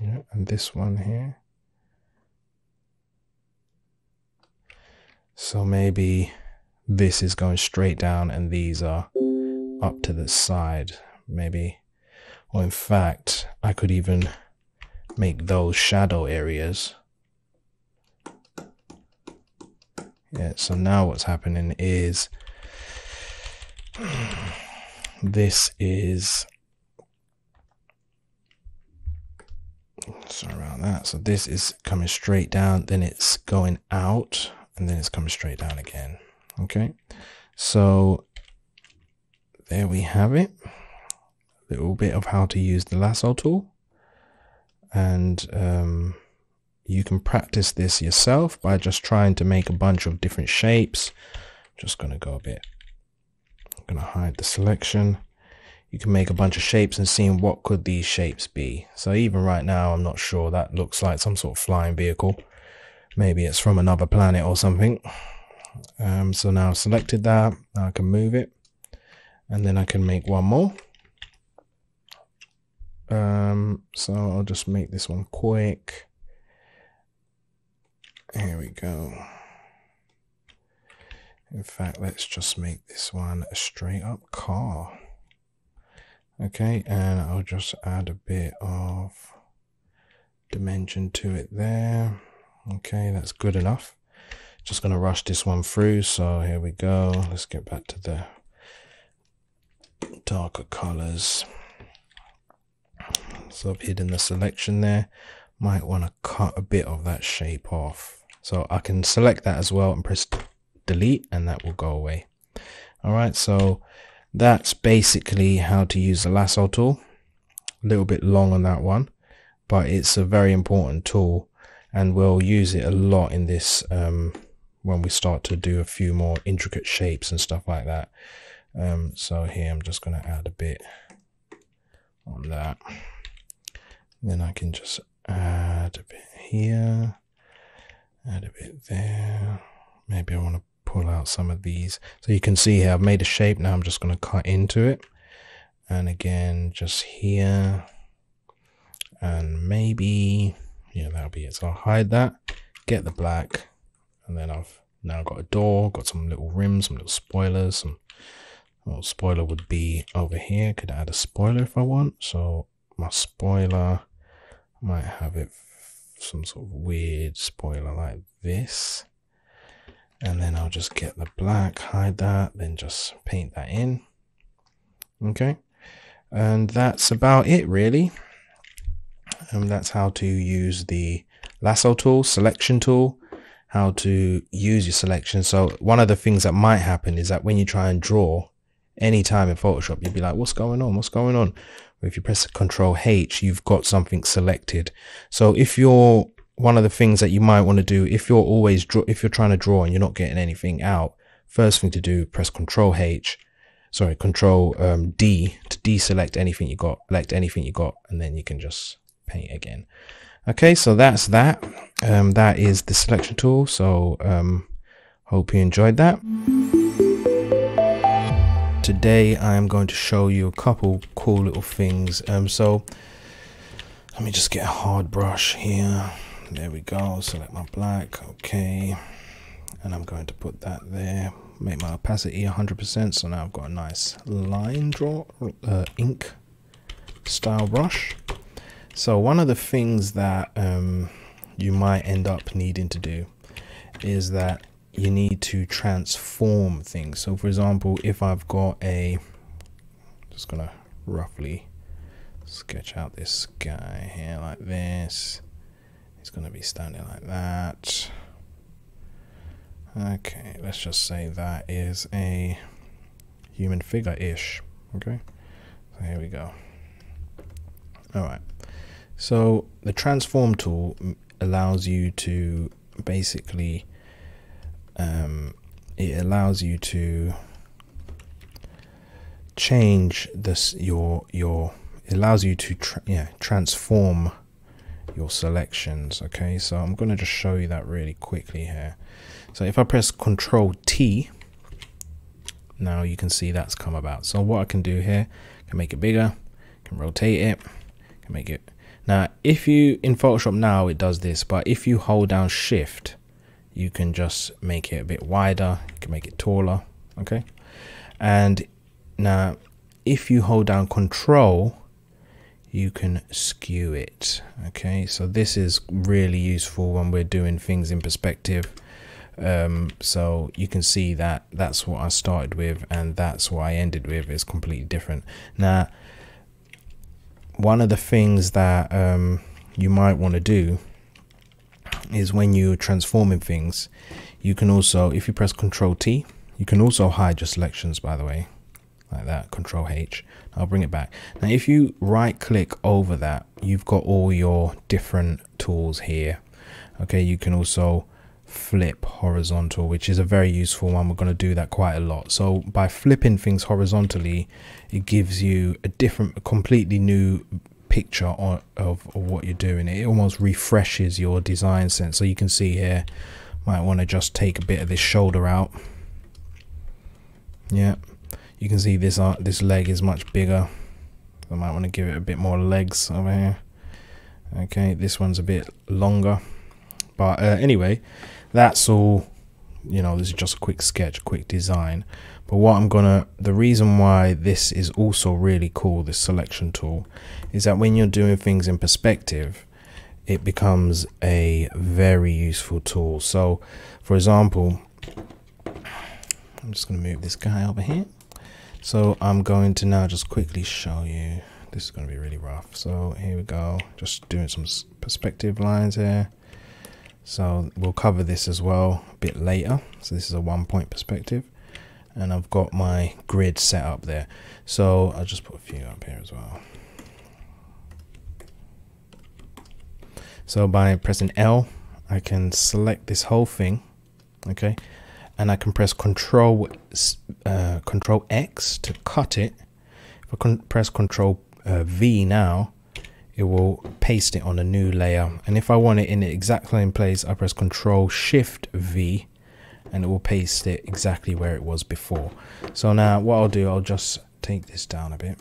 yeah, and this one here. So maybe this is going straight down and these are up to the side. Maybe, or in fact, I could even make those shadow areas. Yeah, so now what's happening is this is sorry about that. So this is coming straight down then it's going out and then it's coming straight down again. Okay so there we have it. A little bit of how to use the lasso tool. And um, you can practice this yourself by just trying to make a bunch of different shapes just going to go a bit I'm going to hide the selection you can make a bunch of shapes and seeing what could these shapes be. So even right now, I'm not sure that looks like some sort of flying vehicle. Maybe it's from another planet or something. Um, so now I've selected that, I can move it and then I can make one more. Um, so I'll just make this one quick. Here we go. In fact, let's just make this one a straight up car. Okay, and I'll just add a bit of dimension to it there. Okay, that's good enough. Just going to rush this one through. So here we go. Let's get back to the darker colors. So I've hidden the selection there. Might want to cut a bit of that shape off. So I can select that as well and press delete and that will go away. All right, so that's basically how to use the lasso tool. A little bit long on that one, but it's a very important tool and we'll use it a lot in this um, when we start to do a few more intricate shapes and stuff like that. Um, so here I'm just going to add a bit on that. Then I can just add a bit here, add a bit there. Maybe I want to pull out some of these. So you can see here I've made a shape. Now I'm just going to cut into it. And again, just here. And maybe, yeah, that'll be it. So I'll hide that, get the black, and then I've now got a door, got some little rims, some little spoilers, some well, spoiler would be over here. Could add a spoiler if I want. So my spoiler might have it some sort of weird spoiler like this. And then I'll just get the black, hide that, then just paint that in. Okay. And that's about it really. And that's how to use the lasso tool, selection tool, how to use your selection. So one of the things that might happen is that when you try and draw, anytime in Photoshop, you'd be like, what's going on? What's going on? If you press Control H, you've got something selected. So if you're one of the things that you might want to do, if you're always draw, if you're trying to draw and you're not getting anything out, first thing to do, press Control H, sorry, Control um, D to deselect anything you got, select anything you got, and then you can just paint again. Okay, so that's that. Um, that is the selection tool. So um, hope you enjoyed that today I'm going to show you a couple cool little things. Um, so let me just get a hard brush here. There we go. Select my black. Okay. And I'm going to put that there. Make my opacity 100%. So now I've got a nice line draw, uh, ink style brush. So one of the things that um, you might end up needing to do is that you need to transform things. So for example, if I've got a, just gonna roughly sketch out this guy here like this. He's gonna be standing like that. Okay, let's just say that is a human figure-ish. Okay, so here we go. All right, so the transform tool allows you to basically um, it allows you to change this your your it allows you to tra yeah transform your selections okay? So i'm going to just show you that really quickly here. So if i press control t now you can see that's come about. So what i can do here can make it bigger can rotate it can make it now if you in photoshop now it does this but if you hold down shift you can just make it a bit wider you can make it taller okay? And now if you hold down control you can skew it okay? So this is really useful when we're doing things in perspective. Um, so you can see that that's what I started with and that's what I ended with. Is completely different. Now one of the things that um, you might want to do is when you're transforming things, you can also, if you press Control T, you can also hide your selections, by the way, like that, Control H. I'll bring it back. Now, if you right click over that, you've got all your different tools here. Okay, you can also flip horizontal, which is a very useful one. We're going to do that quite a lot. So by flipping things horizontally, it gives you a different, a completely new picture of, of what you're doing. It almost refreshes your design sense. So you can see here, might want to just take a bit of this shoulder out. Yeah, you can see this uh, this leg is much bigger. I might want to give it a bit more legs over here. Okay, this one's a bit longer. But uh, anyway, that's all. You know, this is just a quick sketch, quick design. But what I'm gonna, the reason why this is also really cool, this selection tool, is that when you're doing things in perspective, it becomes a very useful tool. So, for example, I'm just gonna move this guy over here. So I'm going to now just quickly show you. This is to be really rough. So here we go. Just doing some perspective lines here. So we'll cover this as well a bit later. So this is a one point perspective and I've got my grid set up there. So I'll just put a few up here as well. So by pressing L, I can select this whole thing. okay and I can press control uh, control X to cut it if I press control uh, V now it will paste it on a new layer and if I want it in the exact same place I press control shift V and it will paste it exactly where it was before so now what I'll do I'll just take this down a bit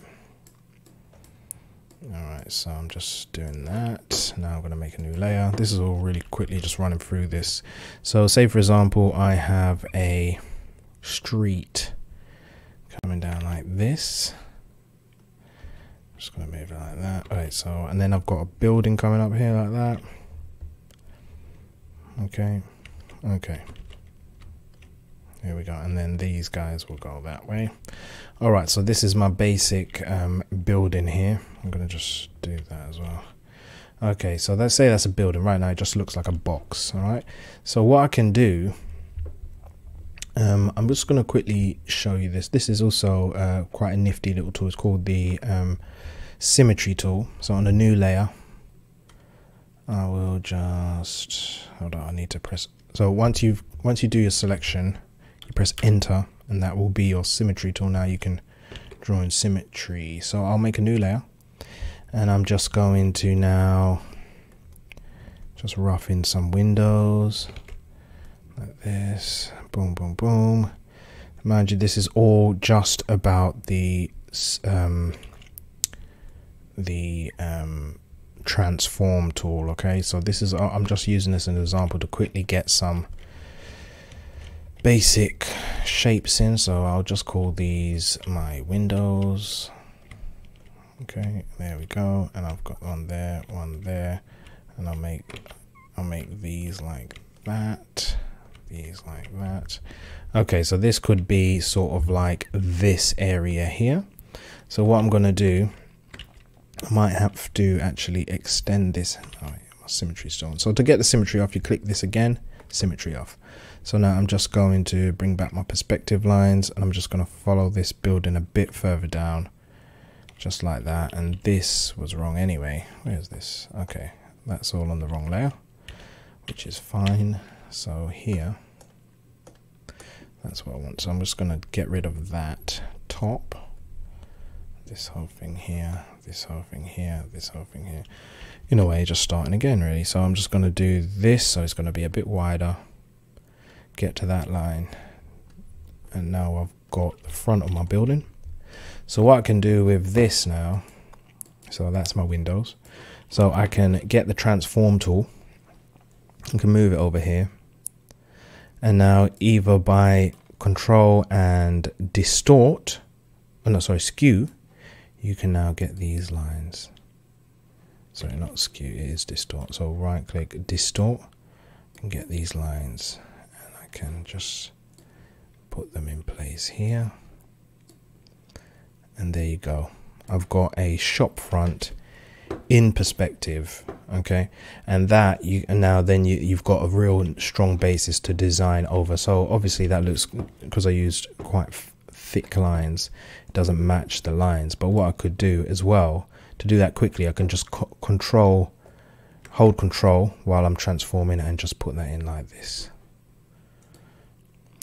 Alright, so I'm just doing that. Now I'm going to make a new layer. This is all really quickly just running through this. So say for example, I have a street coming down like this. Just going to move it like that. Alright, so, and then I've got a building coming up here like that. Okay, okay. Here we go. And then these guys will go that way. All right, so this is my basic um, building here. I'm to just do that as well. Okay, so let's say that's a building. Right now it just looks like a box. All right. So what I can do, um, I'm just going to quickly show you this. This is also uh, quite a nifty little tool. It's called the um, symmetry tool. So on a new layer, I will just, hold on, I need to press. So once you've, once you do your selection, you press enter and that will be your symmetry tool. Now you can draw in symmetry. So I'll make a new layer and I'm just going to now just rough in some windows like this. Boom boom boom. Mind you this is all just about the um, the um, transform tool okay? So this is I'm just using this as an example to quickly get some basic shapes in so I'll just call these my windows. Okay there we go and I've got one there one there and I'll make I'll make these like that these like that. Okay so this could be sort of like this area here. So what I'm gonna do I might have to actually extend this. Oh, my symmetry stone so to get the symmetry off you click this again symmetry off so now I'm just going to bring back my perspective lines and I'm just going to follow this building a bit further down. Just like that. And this was wrong anyway. Where's this? Okay, that's all on the wrong layer, which is fine. So here, that's what I want. So I'm just going to get rid of that top. This whole thing here, this whole thing here, this whole thing here. In a way, just starting again really. So I'm just going to do this so it's going to be a bit wider get to that line and now I've got the front of my building. So what I can do with this now so that's my windows. So I can get the transform tool. I can move it over here. And now either by control and distort oh no sorry skew you can now get these lines. Sorry not skew it is distort. So right click distort and get these lines can just put them in place here. And there you go. I've got a shop front in perspective okay? And that you and now then you, you've got a real strong basis to design over. So obviously that looks because I used quite thick lines it doesn't match the lines. But what I could do as well to do that quickly I can just co control hold control while I'm transforming and just put that in like this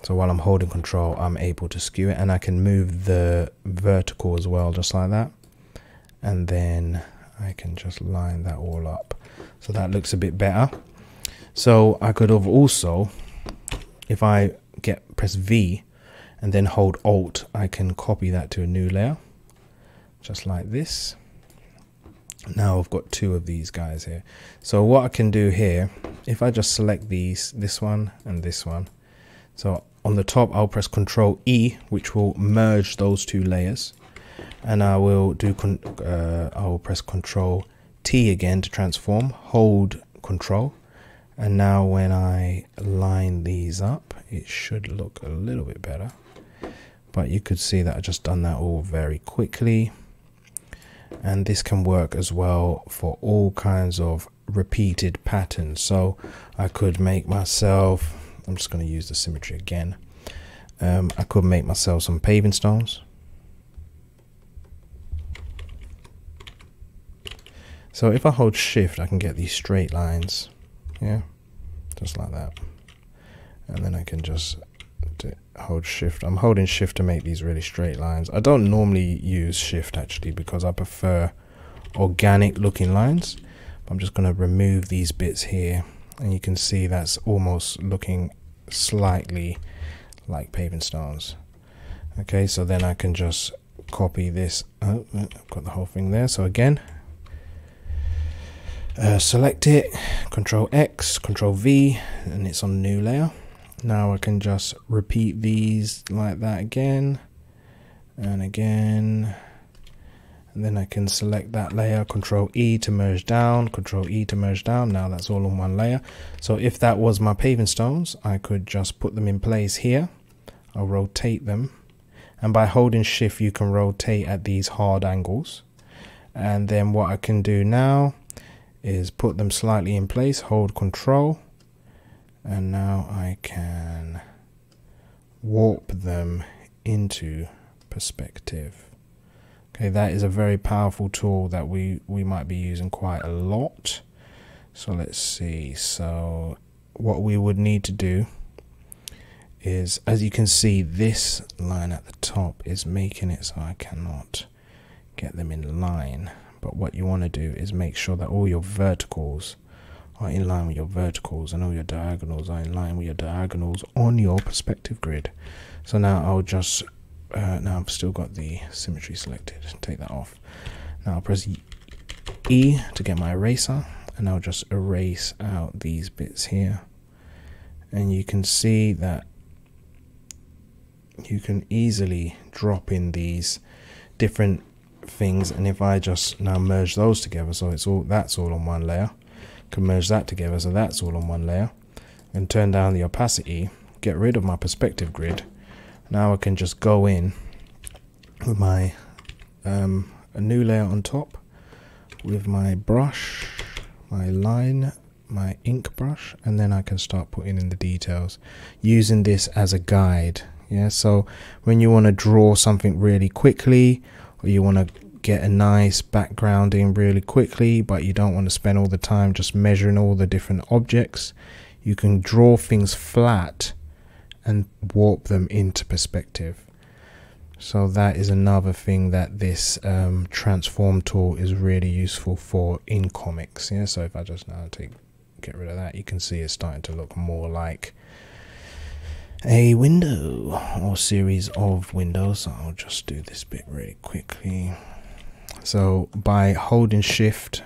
so while I'm holding control, I'm able to skew it and I can move the vertical as well, just like that. And then I can just line that all up. So that looks a bit better. So I could have also, if I get press V and then hold Alt, I can copy that to a new layer, just like this. Now I've got two of these guys here. So what I can do here, if I just select these, this one and this one, so on the top I'll press Control E which will merge those two layers. And I will do uh, I will press Control T again to transform. Hold Control. And now when I line these up it should look a little bit better. But you could see that I just done that all very quickly. And this can work as well for all kinds of repeated patterns. So I could make myself I'm just going to use the symmetry again. Um, I could make myself some paving stones. So if I hold shift, I can get these straight lines. Yeah, just like that. and then I can just hold shift I'm holding shift to make these really straight lines I don't normally use shift actually because I prefer organic looking lines I'm just going to remove these bits here and you can see that's almost looking slightly like paving stones. Okay so then I can just copy this. Oh, I've got the whole thing there. So again uh, select it control X control V and it's on new layer. Now I can just repeat these like that again and again and then I can select that layer control E to merge down control E to merge down. Now that's all on one layer. So if that was my paving stones I could just put them in place here. I'll rotate them. And by holding shift you can rotate at these hard angles. And then what I can do now is put them slightly in place hold control. And now I can warp them into perspective okay that is a very powerful tool that we we might be using quite a lot. So let's see. So what we would need to do is as you can see this line at the top is making it so I cannot get them in line. But what you want to do is make sure that all your verticals are in line with your verticals and all your diagonals are in line with your diagonals on your perspective grid. So now I'll just, uh, now I've still got the symmetry selected, take that off. Now I'll press E to get my eraser and I'll just erase out these bits here. And you can see that you can easily drop in these different things and if I just now merge those together so it's all that's all on one layer can merge that together so that's all on one layer and turn down the opacity get rid of my perspective grid now I can just go in with my um, a new layer on top with my brush my line my ink brush and then I can start putting in the details using this as a guide yeah so when you want to draw something really quickly or you want to get a nice background in really quickly, but you don't want to spend all the time just measuring all the different objects. You can draw things flat and warp them into perspective. So that is another thing that this um, transform tool is really useful for in comics. Yeah, so if I just now take get rid of that, you can see it's starting to look more like a window or series of windows. So I'll just do this bit really quickly. So by holding shift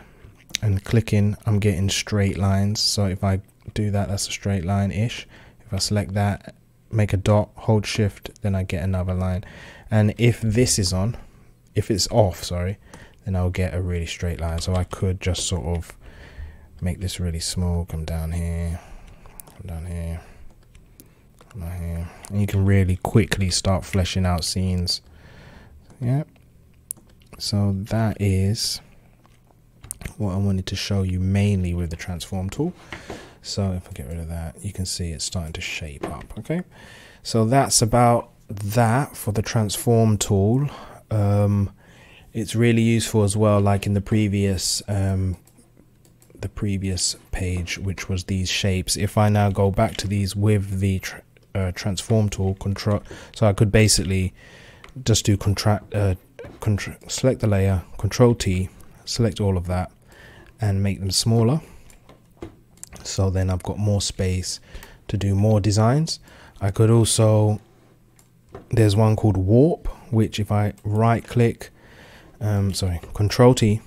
and clicking, I'm getting straight lines. So if I do that, that's a straight line ish. If I select that, make a dot, hold shift, then I get another line. And if this is on, if it's off, sorry, then I'll get a really straight line. So I could just sort of make this really small, come down here, come down here, come down here. And you can really quickly start fleshing out scenes. Yeah so that is what I wanted to show you mainly with the transform tool so if I get rid of that you can see it's starting to shape up okay? So that's about that for the transform tool. Um, it's really useful as well like in the previous um, the previous page which was these shapes. If I now go back to these with the uh, transform tool control so I could basically just do contract uh, select the layer, Control T, select all of that, and make them smaller. So then I've got more space to do more designs. I could also, there's one called Warp, which if I right click, um, sorry, Control T,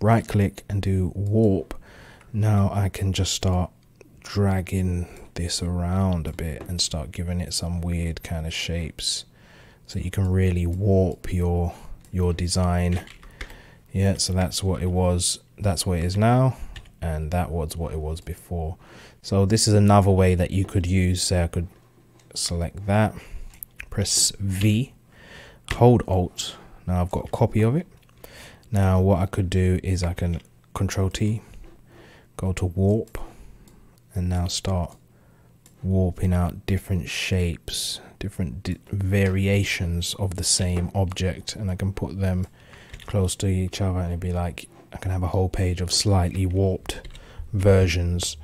right click and do Warp, now I can just start dragging this around a bit and start giving it some weird kind of shapes. So you can really warp your your design. Yeah so that's what it was that's what it is now and that was what it was before. So this is another way that you could use say I could select that press V hold alt. Now I've got a copy of it. Now what I could do is I can control T go to warp and now start warping out different shapes different variations of the same object and I can put them close to each other and it'd be like I can have a whole page of slightly warped versions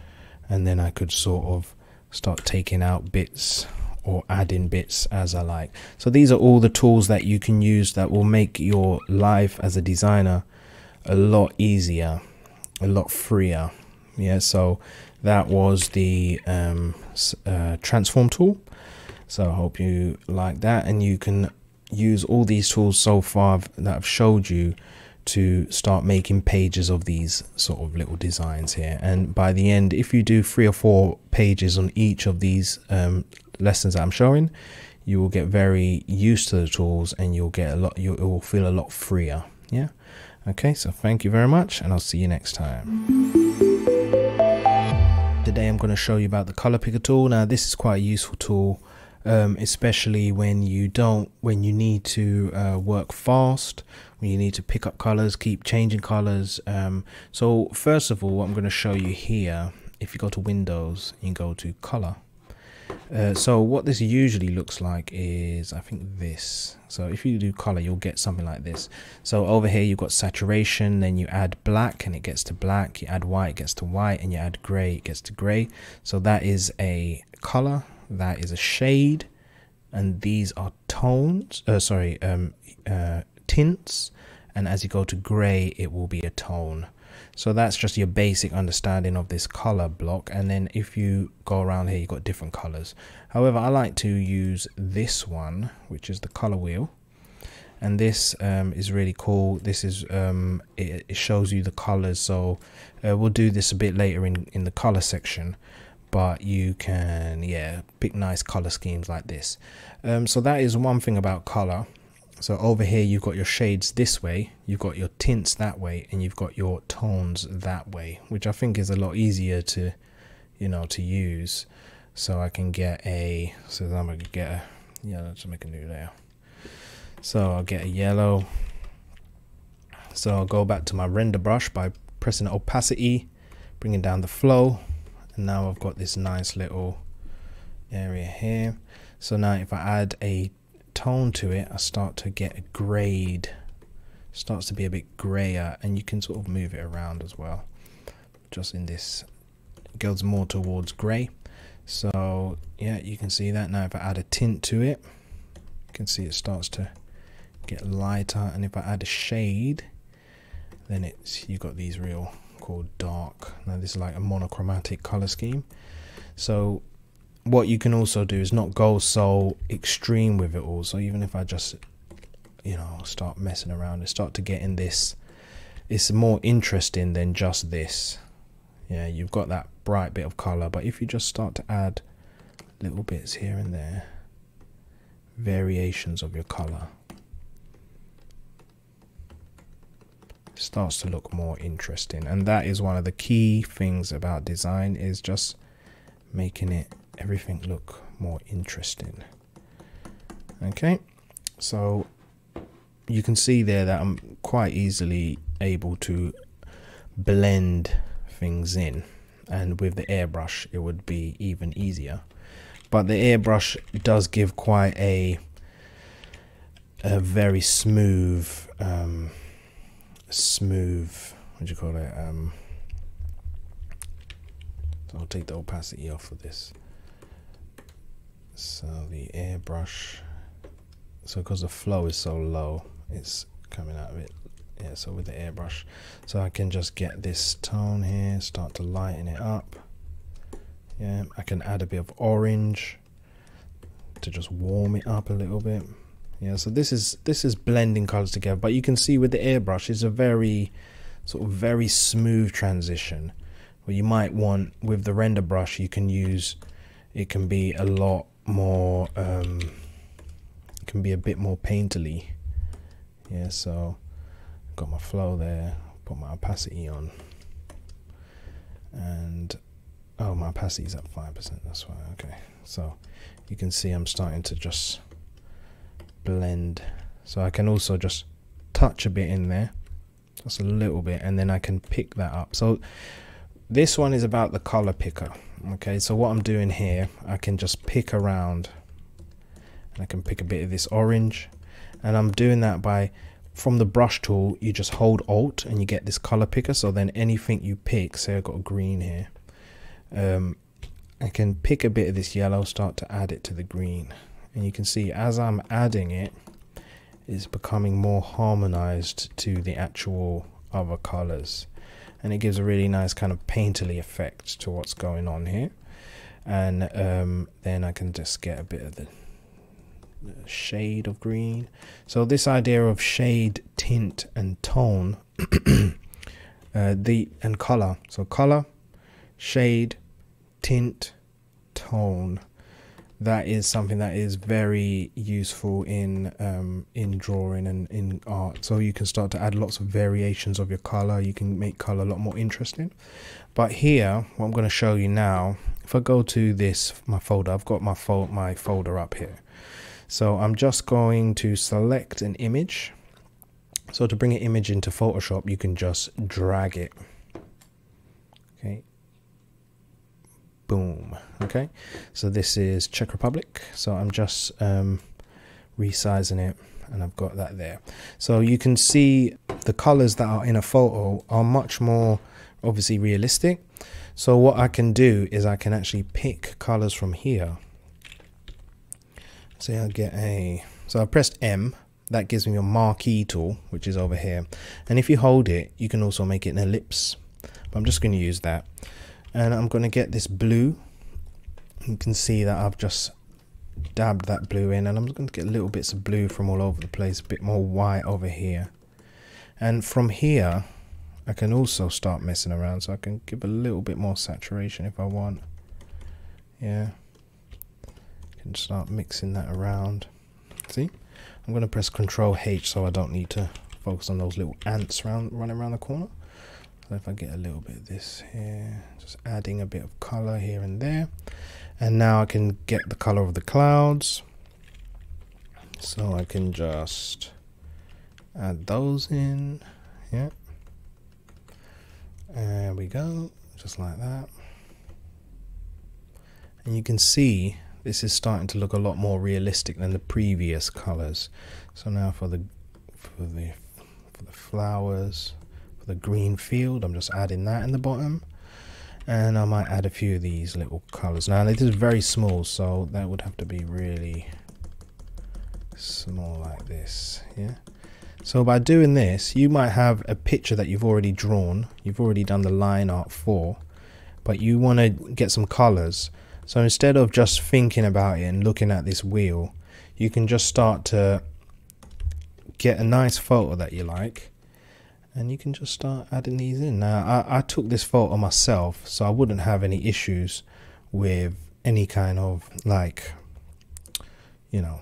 and then I could sort of start taking out bits or adding bits as I like. So these are all the tools that you can use that will make your life as a designer a lot easier, a lot freer. Yeah, so that was the um, uh, transform tool. So I hope you like that and you can use all these tools so far that I've showed you to start making pages of these sort of little designs here. And by the end if you do three or four pages on each of these um, lessons I'm showing you will get very used to the tools and you'll get a lot you will feel a lot freer. Yeah? Okay so thank you very much and I'll see you next time. Today I'm going to show you about the color picker tool. Now this is quite a useful tool um, especially when you don't when you need to uh, work fast you need to pick up colors keep changing colors um, so first of all what I'm going to show you here if you go to windows you go to color uh, so what this usually looks like is I think this. So if you do color you'll get something like this. So over here you've got saturation then you add black and it gets to black you add white it gets to white and you add gray it gets to gray. So that is a color that is a shade and these are tones uh, sorry um, uh, tints and as you go to gray it will be a tone. So that's just your basic understanding of this color block. And then if you go around here you've got different colors. However I like to use this one which is the color wheel. And this um, is really cool. This is um, it, it, shows you the colors. So uh, we'll do this a bit later in in the color section. But you can yeah pick nice color schemes like this. Um, so that is one thing about color so over here you've got your shades this way you've got your tints that way and you've got your tones that way which I think is a lot easier to you know to use. So I can get a so I'm gonna get a yeah let's make a new layer. So I'll get a yellow. So I'll go back to my render brush by pressing opacity bringing down the flow. And now I've got this nice little area here. So now if I add a tone to it I start to get a grade starts to be a bit grayer and you can sort of move it around as well just in this goes more towards gray so yeah you can see that now if I add a tint to it you can see it starts to get lighter and if I add a shade then it's you got these real called dark. Now this is like a monochromatic color scheme. So what you can also do is not go so extreme with it all. So even if I just, you know, start messing around and start to get in this, it's more interesting than just this. Yeah, you've got that bright bit of color, but if you just start to add little bits here and there, variations of your color, starts to look more interesting and that is one of the key things about design is just making it everything look more interesting. Okay so you can see there that I'm quite easily able to blend things in and with the airbrush it would be even easier. But the airbrush does give quite a a very smooth um, smooth what do you call it um so I'll take the opacity off of this so the airbrush so because the flow is so low it's coming out of it. Yeah so with the airbrush so I can just get this tone here start to lighten it up. Yeah I can add a bit of orange to just warm it up a little bit. Yeah so this is this is blending colors together but you can see with the airbrush it's a very sort of very smooth transition. Where you might want with the render brush you can use it can be a lot more um can be a bit more painterly. Yeah so got my flow there put my opacity on. And oh my opacity is at five percent that's why okay. So you can see I'm starting to just blend. So I can also just touch a bit in there just a little bit and then I can pick that up. So this one is about the color picker okay so what I'm doing here I can just pick around and I can pick a bit of this orange and I'm doing that by from the brush tool you just hold alt and you get this color picker so then anything you pick say I've got a green here um, I can pick a bit of this yellow, start to add it to the green. And you can see as I'm adding it, it's becoming more harmonized to the actual other colors. And it gives a really nice kind of painterly effect to what's going on here. And um, then I can just get a bit of the shade of green. So this idea of shade, tint, and tone, uh, the and color. So color, shade, tint, tone. That is something that is very useful in um, in drawing and in art. So you can start to add lots of variations of your color. You can make color a lot more interesting. But here, what I'm going to show you now, if I go to this my folder, I've got my fo my folder up here. So I'm just going to select an image. So to bring an image into Photoshop, you can just drag it. Okay, boom. Okay. So this is Czech Republic. So I'm just um, resizing it and I've got that there. So you can see the colors that are in a photo are much more obviously realistic. So what I can do is I can actually pick colors from here. Say I get a so I pressed M. That gives me a marquee tool which is over here. And if you hold it you can also make it an ellipse. But I'm just going to use that and I'm going to get this blue. You can see that I've just dabbed that blue in and I'm going to get little bits of blue from all over the place a bit more white over here. And from here I can also start messing around so I can give a little bit more saturation if I want. Yeah. I can start mixing that around. See? I'm going to press control H so I don't need to focus on those little ants around running around the corner if I get a little bit of this here, just adding a bit of color here and there. And now I can get the color of the clouds. So I can just add those in. Yeah. There we go. Just like that. And you can see this is starting to look a lot more realistic than the previous colors. So now for the for the for the flowers the green field. I'm just adding that in the bottom. And I might add a few of these little colors now this is very small so that would have to be really small like this yeah? So by doing this you might have a picture that you've already drawn. You've already done the line art for but you want to get some colors so instead of just thinking about it and looking at this wheel you can just start to get a nice photo that you like and you can just start adding these in. Now, I, I took this photo myself, so I wouldn't have any issues with any kind of like, you know,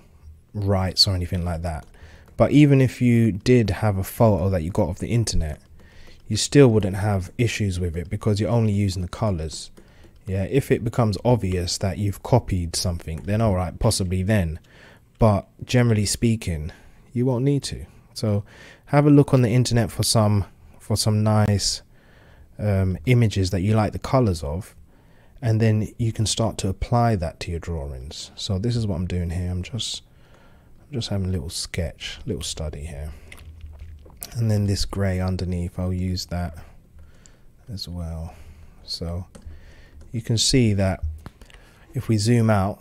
rights or anything like that. But even if you did have a photo that you got off the internet, you still wouldn't have issues with it because you're only using the colors. Yeah, if it becomes obvious that you've copied something, then all right, possibly then. But generally speaking, you won't need to. So have a look on the internet for some for some nice um, images that you like the colors of and then you can start to apply that to your drawings. So this is what I'm doing here. I'm just I'm just having a little sketch little study here. And then this gray underneath I'll use that as well. So you can see that if we zoom out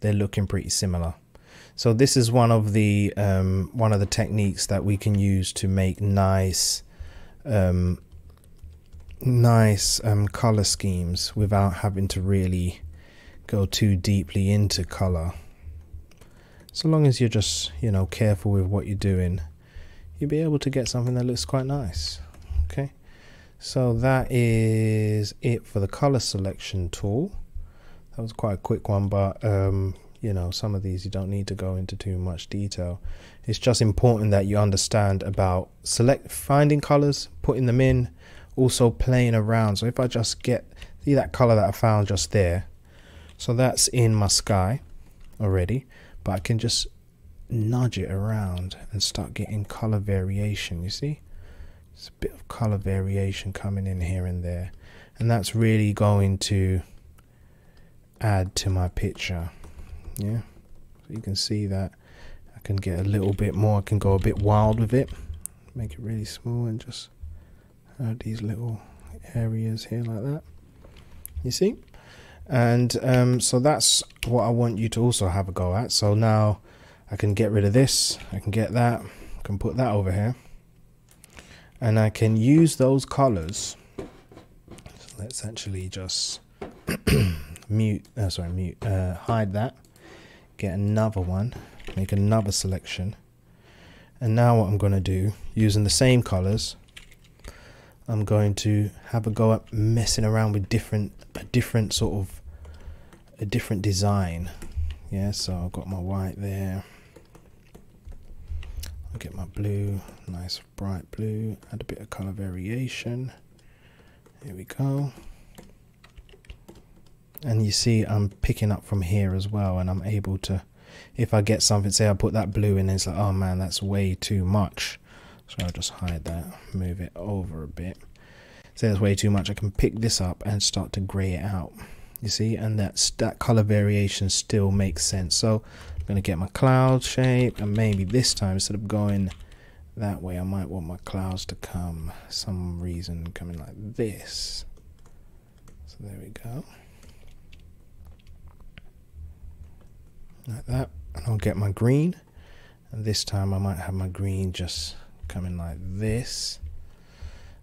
they're looking pretty similar so this is one of the um, one of the techniques that we can use to make nice um, nice um, color schemes without having to really go too deeply into color. So long as you're just you know careful with what you're doing, you'll be able to get something that looks quite nice. Okay, so that is it for the color selection tool. That was quite a quick one, but um, you know some of these you don't need to go into too much detail. It's just important that you understand about select finding colors putting them in also playing around. So if I just get see that color that I found just there? So that's in my sky already but I can just nudge it around and start getting color variation you see? It's a bit of color variation coming in here and there. And that's really going to add to my picture yeah. So you can see that I can get a little bit more I can go a bit wild with it. Make it really small and just add these little areas here like that. You see? And um, so that's what I want you to also have a go at. So now I can get rid of this I can get that I can put that over here. And I can use those colors. So let's actually just mute uh, sorry mute uh, hide that get another one make another selection. And now what I'm going to do using the same colors I'm going to have a go at messing around with different a different sort of a different design. Yeah so I've got my white there. I'll get my blue nice bright blue add a bit of color variation. Here we go and you see I'm picking up from here as well and I'm able to if I get something say I put that blue in it's like oh man that's way too much. So I'll just hide that move it over a bit. Say that's way too much I can pick this up and start to gray it out. You see and that's that color variation still makes sense. So I'm gonna get my cloud shape and maybe this time instead of going that way I might want my clouds to come some reason coming like this. So there we go like that and I'll get my green. And this time I might have my green just coming like this.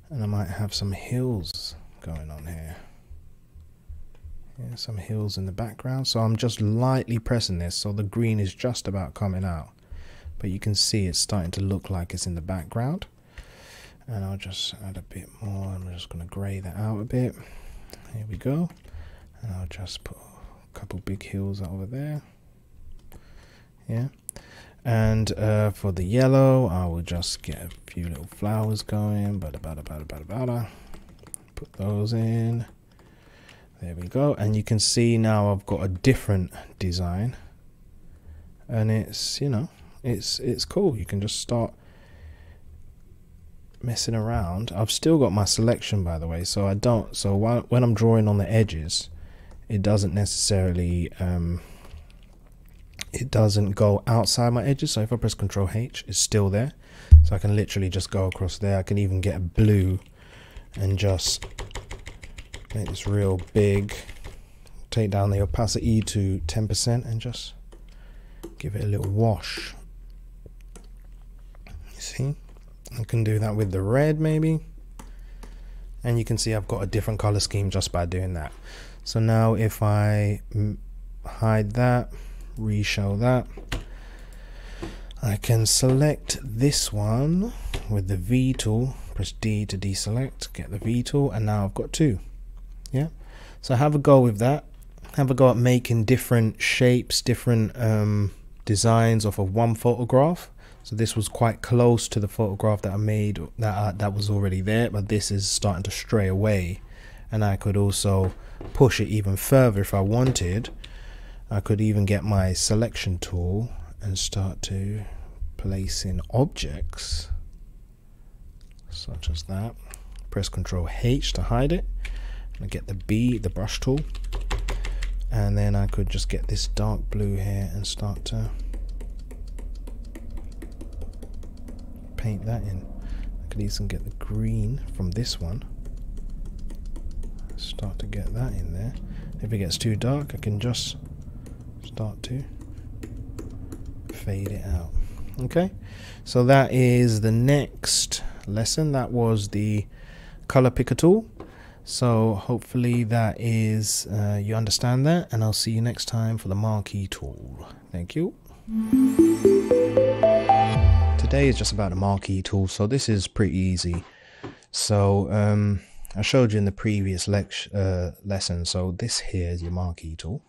And I might have some hills going on here. Yeah, some hills in the background. So I'm just lightly pressing this so the green is just about coming out. But you can see it's starting to look like it's in the background. And I'll just add a bit more I'm just going to grey that out a bit. Here we go. And I'll just put a couple big hills over there yeah. And uh, for the yellow I will just get a few little flowers going bada bada bada bada bada. Put those in. There we go. And you can see now I've got a different design. And it's you know it's it's cool. You can just start messing around. I've still got my selection by the way so I don't so while, when I'm drawing on the edges it doesn't necessarily um, it doesn't go outside my edges. So if I press Control H it's still there. So I can literally just go across there. I can even get a blue and just make this real big. Take down the opacity to 10% and just give it a little wash. You see? I can do that with the red maybe. And you can see I've got a different color scheme just by doing that. So now if I hide that reshow that. I can select this one with the V tool, press D to deselect, get the V tool, and now I've got two. Yeah, so have a go with that. Have a go at making different shapes, different um, designs off of one photograph. So this was quite close to the photograph that I made that uh, that was already there, but this is starting to stray away, and I could also push it even further if I wanted I could even get my selection tool and start to place in objects such as that. Press Control H to hide it. I get the B, the brush tool, and then I could just get this dark blue here and start to paint that in. I could even get the green from this one. Start to get that in there. If it gets too dark, I can just start to fade it out. Okay? So that is the next lesson. That was the color picker tool. So hopefully that is uh, you understand that and I'll see you next time for the marquee tool. Thank you. Today is just about the marquee tool so this is pretty easy. So um, I showed you in the previous lecture uh, lesson. So this here is your marquee tool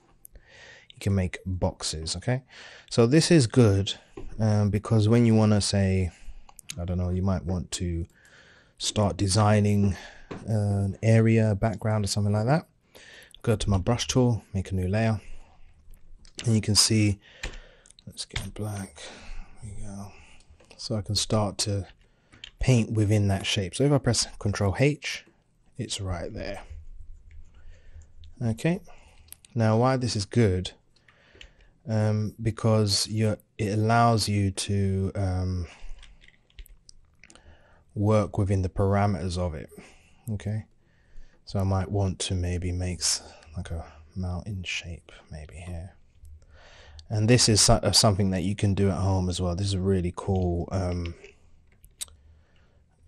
you can make boxes okay? So this is good um, because when you want to say I don't know you might want to start designing an area background or something like that go to my brush tool make a new layer and you can see let's get black there we go so I can start to paint within that shape. So if I press control H it's right there. Okay now why this is good um, because you it allows you to um, work within the parameters of it. Okay, so I might want to maybe make like a mountain shape maybe here. And this is uh, something that you can do at home as well. This is a really cool um,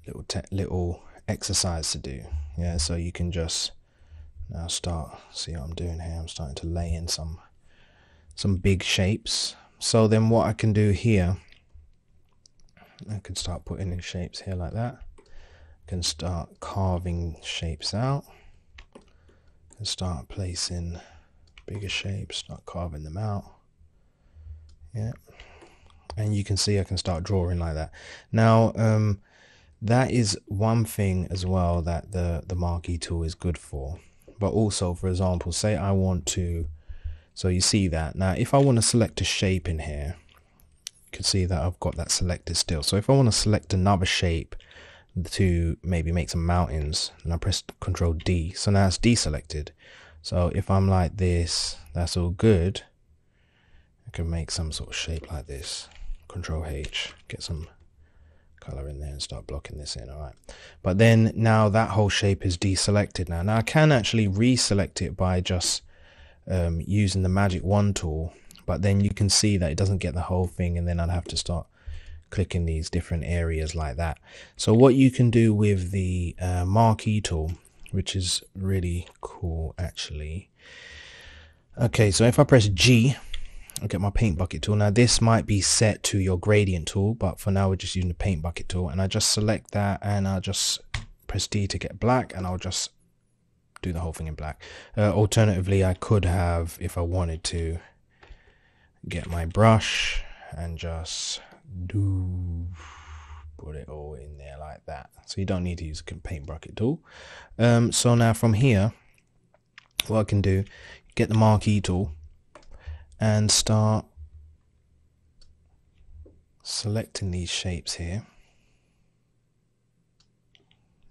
little little exercise to do. Yeah so you can just now start see what I'm doing here? I'm starting to lay in some some big shapes. So then what I can do here I can start putting in shapes here like that. I can start carving shapes out. And start placing bigger shapes start carving them out. Yeah. And you can see I can start drawing like that. Now um, that is one thing as well that the the marquee tool is good for. But also for example say I want to so you see that. Now if I want to select a shape in here you can see that I've got that selected still. So if I want to select another shape to maybe make some mountains and I press control D. So now it's deselected. So if I'm like this that's all good. I can make some sort of shape like this. Control H get some color in there and start blocking this in all right. But then now that whole shape is deselected now. Now I can actually reselect it by just um, using the magic wand tool but then you can see that it doesn't get the whole thing and then I'd have to start clicking these different areas like that so what you can do with the uh, marquee tool which is really cool actually okay so if I press G I'll get my paint bucket tool. Now this might be set to your gradient tool, but for now we're just using the paint bucket tool. And I just select that and I'll just press D to get black and I'll just do the whole thing in black. Uh, alternatively, I could have, if I wanted to, get my brush and just do put it all in there like that. So you don't need to use a paint bucket tool. Um, so now from here, what I can do, get the marquee tool and start selecting these shapes here.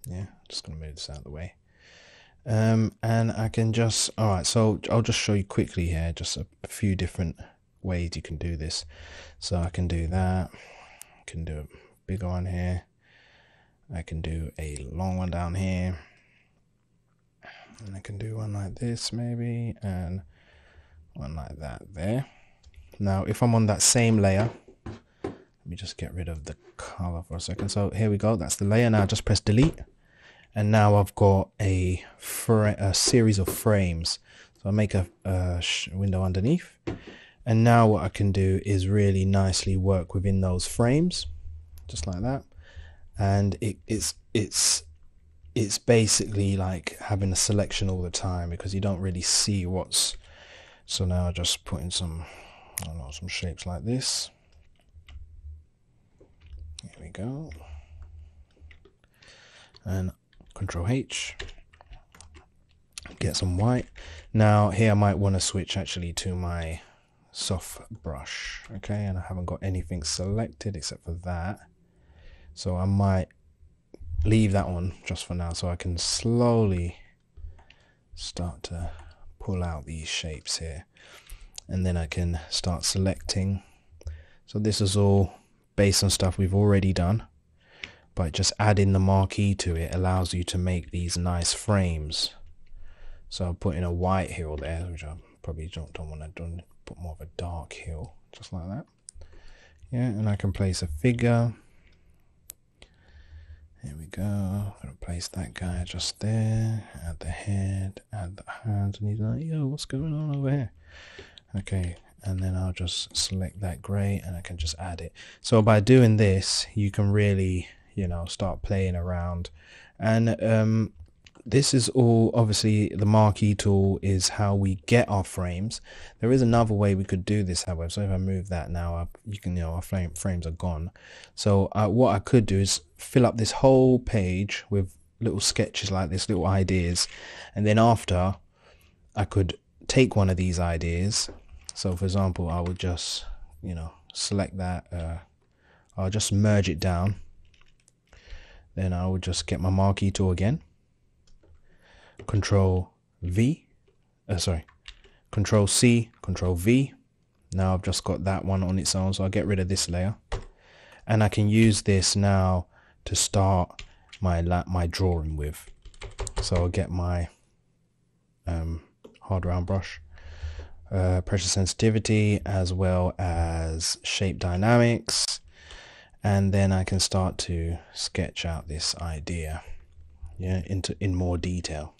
Yeah, just going to move this out of the way. Um, and I can just, all right, so I'll just show you quickly here, just a, few different ways you can do this. So I can do that. I can do a bigger one here. I can do a long one down here. And I can do one like this maybe. And one like that there. Now, if I'm on that same layer, let me just get rid of the color for a second. So here we go. That's the layer. Now just press delete. And now I've got a, a series of frames. So I make a, a window underneath. And now what I can do is really nicely work within those frames, just like that. And it, it's it's it's basically like having a selection all the time because you don't really see what's so now I just put in some, I don't know, some shapes like this. Here we go. And Control H. Get some white. Now here I might want to switch actually to my soft brush. Okay, and I haven't got anything selected except for that. So I might leave that one just for now so I can slowly start to pull out these shapes here and then I can start selecting so this is all based on stuff we've already done but just adding the marquee to it allows you to make these nice frames so I'll put in a white hill there which I probably don't, don't want to do, put more of a dark hill just like that yeah and I can place a figure here we go. I'm gonna place that guy just there. Add the head, add the hands, and he's like, yo, what's going on over here? Okay, and then I'll just select that gray and I can just add it. So by doing this, you can really, you know, start playing around. And um, this is all obviously the marquee tool is how we get our frames. There is another way we could do this however so if i move that now you can you know our frame, frames are gone. So uh, what i could do is fill up this whole page with little sketches like this little ideas. And then after i could take one of these ideas. So for example i would just you know select that uh, i'll just merge it down then i would just get my marquee tool again Control V, uh, sorry, Control C, Control V. Now I've just got that one on its own, so I'll get rid of this layer. And I can use this now to start my my drawing with. So I'll get my um, hard round brush uh, pressure sensitivity as well as shape dynamics and then I can start to sketch out this idea yeah into in more detail.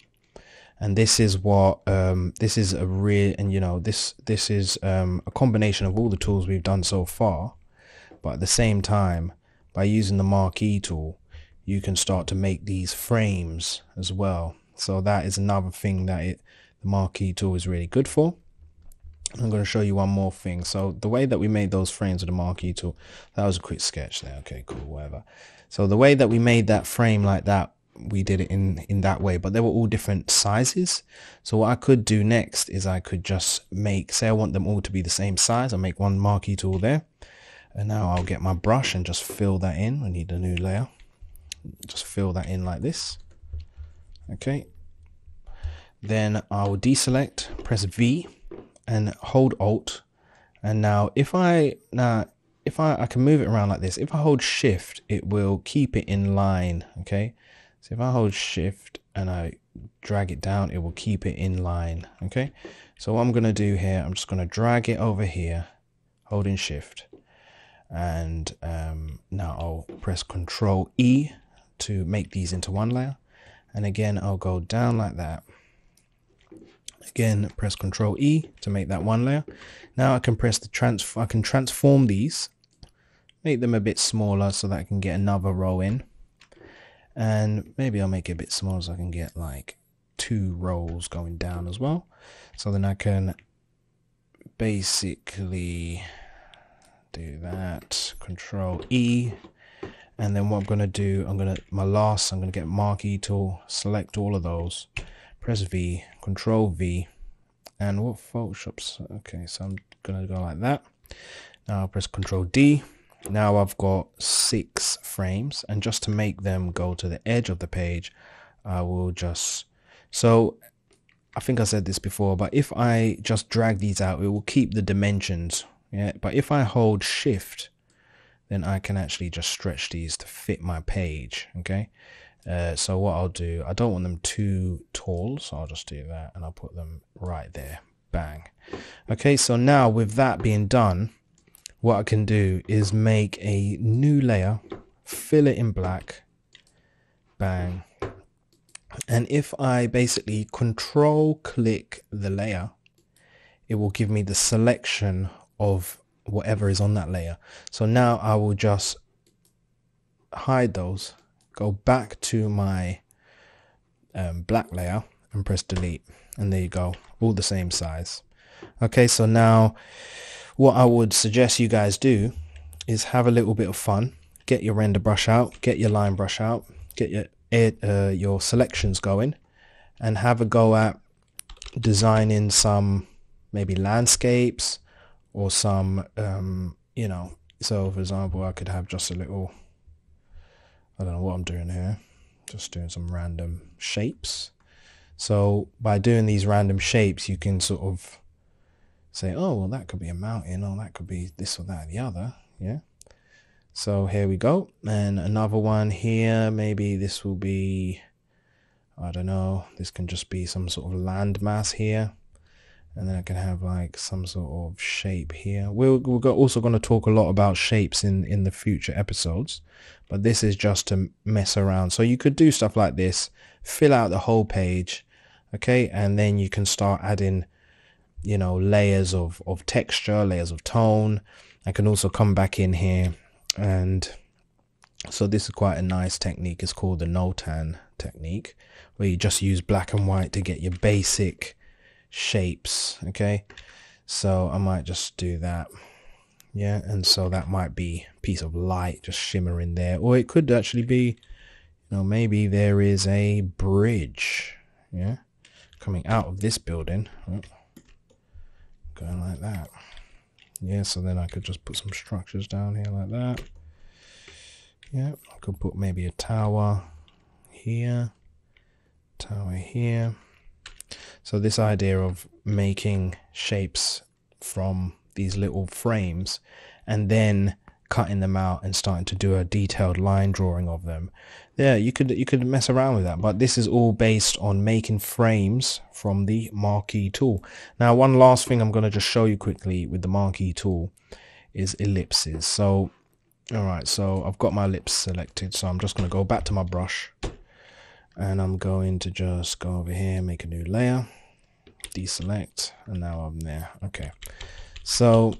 And this is what um, this is a real and you know this this is um, a combination of all the tools we've done so far. But at the same time by using the marquee tool you can start to make these frames as well. So that is another thing that it the marquee tool is really good for I'm going to show you one more thing. So the way that we made those frames with the marquee tool, that was a quick sketch there. Okay, cool, whatever. So the way that we made that frame like that, we did it in, in that way, but they were all different sizes. So what I could do next is I could just make, say I want them all to be the same size. I'll make one marquee tool there. And now I'll get my brush and just fill that in. I need a new layer. Just fill that in like this. Okay. Then I'll deselect, press V and hold alt. And now if I now if I, I can move it around like this. If I hold shift it will keep it in line okay? So if I hold shift and I drag it down it will keep it in line okay? So what I'm gonna do here I'm just gonna drag it over here holding shift. And um, now I'll press control E to make these into one layer. And again I'll go down like that Again, press Control E to make that one layer. Now I can press the trans. I can transform these, make them a bit smaller so that I can get another row in. And maybe I'll make it a bit smaller so I can get like two rows going down as well. So then I can basically do that. Control E. And then what I'm going to do, I'm going to, my last, I'm going to get marquee tool, select all of those press V, Control V, and what Photoshop's okay. So I'm gonna go like that. Now I'll press Control D. Now I've got six frames, and just to make them go to the edge of the page, I will just so. I think I said this before, but if I just drag these out, it will keep the dimensions. Yeah, but if I hold Shift, then I can actually just stretch these to fit my page. Okay, uh, so what I'll do, I don't want them too tall, so I'll just do that and I'll put them right there. Bang. Okay, so now with that being done, what I can do is make a new layer, fill it in black, bang. And if I basically control click the layer, it will give me the selection of whatever is on that layer. So now I will just hide those go back to my um, black layer and press delete. And there you go all the same size. Okay so now what I would suggest you guys do is have a little bit of fun. Get your render brush out get your line brush out get your uh, your selections going and have a go at designing some maybe landscapes or some um, you know so for example I could have just a little I don't know what I'm doing here. Just doing some random shapes. So by doing these random shapes, you can sort of say, oh, well, that could be a mountain, or that could be this or that, or the other. Yeah. So here we go. And another one here, maybe this will be, I don't know, this can just be some sort of landmass here and then I can have like some sort of shape here. We're, we're also going to talk a lot about shapes in, in the future episodes, but this is just to mess around. So you could do stuff like this, fill out the whole page, okay, and then you can start adding, you know, layers of, of texture, layers of tone. I can also come back in here and so this is quite a nice technique. It's called the Notan technique, where you just use black and white to get your basic shapes okay? So I might just do that. Yeah and so that might be piece of light just shimmering there. Or it could actually be you know maybe there is a bridge yeah coming out of this building. Oh, going like that. Yeah so then I could just put some structures down here like that. Yeah I could put maybe a tower here tower here so this idea of making shapes from these little frames and then cutting them out and starting to do a detailed line drawing of them. Yeah you could you could mess around with that but this is all based on making frames from the marquee tool. Now one last thing i'm going to just show you quickly with the marquee tool is ellipses. So all right so i've got my ellipse selected so i'm just going to go back to my brush and i'm going to just go over here make a new layer deselect and now i'm there okay so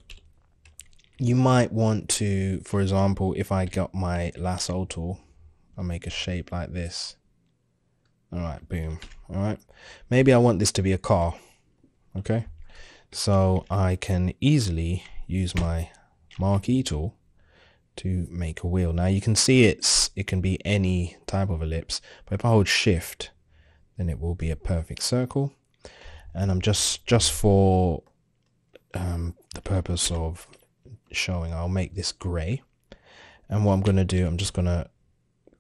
you might want to, for example, if I got my lasso tool, I'll make a shape like this. All right, boom. All right. Maybe I want this to be a car. Okay. So I can easily use my marquee tool to make a wheel. Now you can see it's, it can be any type of ellipse, but if I hold shift, then it will be a perfect circle. And I'm just, just for um, the purpose of showing, I'll make this gray. And what I'm going to do, I'm just going to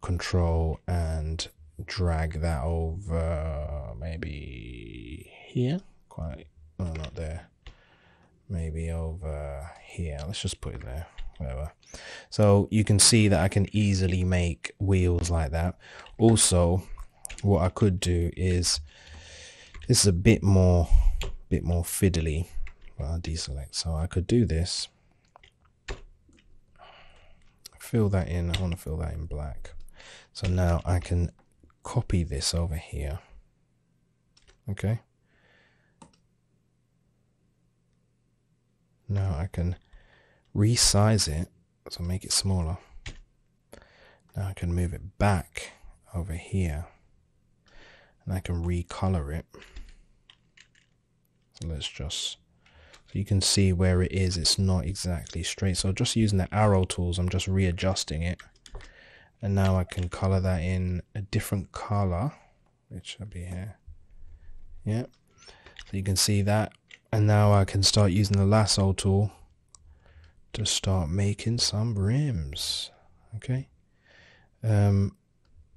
control and drag that over maybe here. Quite, no, not there. Maybe over here. Let's just put it there. Whatever. So you can see that I can easily make wheels like that. Also, what I could do is this is a bit more bit more fiddly. Well, I'll deselect. So I could do this fill that in. I want to fill that in black. So now I can copy this over here. Okay. Now I can resize it, so make it smaller. Now I can move it back over here. And I can recolor it. So let's just so you can see where it is, it's not exactly straight. So just using the arrow tools, I'm just readjusting it. And now I can color that in a different color, which should be here. Yeah. So you can see that. And now I can start using the lasso tool to start making some rims. Okay. Um,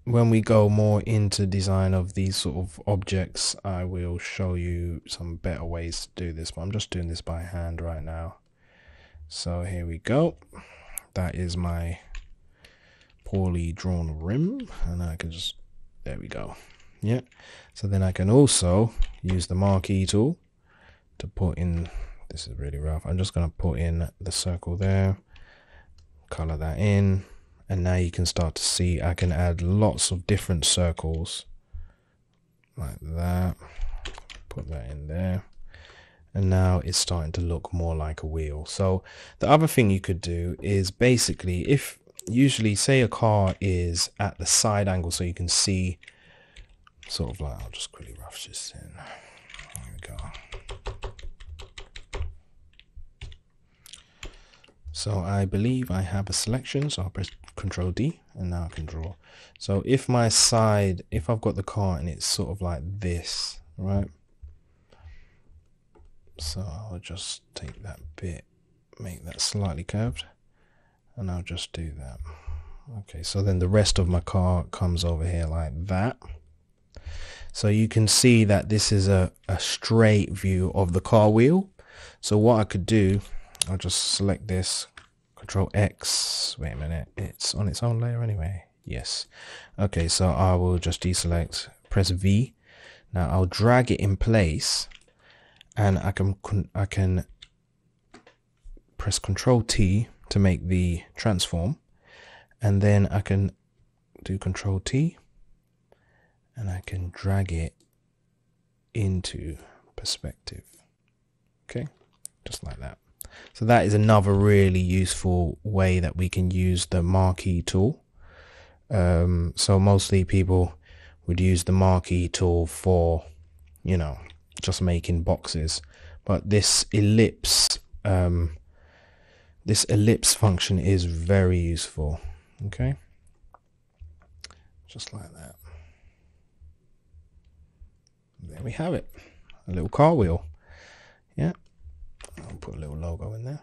when we go more into design of these sort of objects, I will show you some better ways to do this, but I'm just doing this by hand right now. So here we go. That is my poorly drawn rim, and I can just, there we go. Yeah. So then I can also use the marquee tool to put in, this is really rough. I'm just going to put in the circle there, color that in, and now you can start to see I can add lots of different circles like that. Put that in there. And now it's starting to look more like a wheel. So the other thing you could do is basically if usually say a car is at the side angle so you can see sort of like I'll just quickly rough this in there we go so I believe I have a selection so I'll press control D and now I can draw. So if my side, if I've got the car and it's sort of like this, right? So I'll just take that bit, make that slightly curved and I'll just do that. Okay, so then the rest of my car comes over here like that. So you can see that this is a, a straight view of the car wheel. So what I could do, I'll just select this, Control X. Wait a minute. It's on its own layer anyway. Yes. Okay, so I will just deselect, press V. Now I'll drag it in place and I can I can press Control T to make the transform and then I can do Control T and I can drag it into perspective. Okay, just like that. So that is another really useful way that we can use the marquee tool. Um, so mostly people would use the marquee tool for, you know, just making boxes. But this ellipse, um, this ellipse function is very useful. Okay. Just like that. There we have it. A little car wheel. Yeah. I'll put a little logo in there.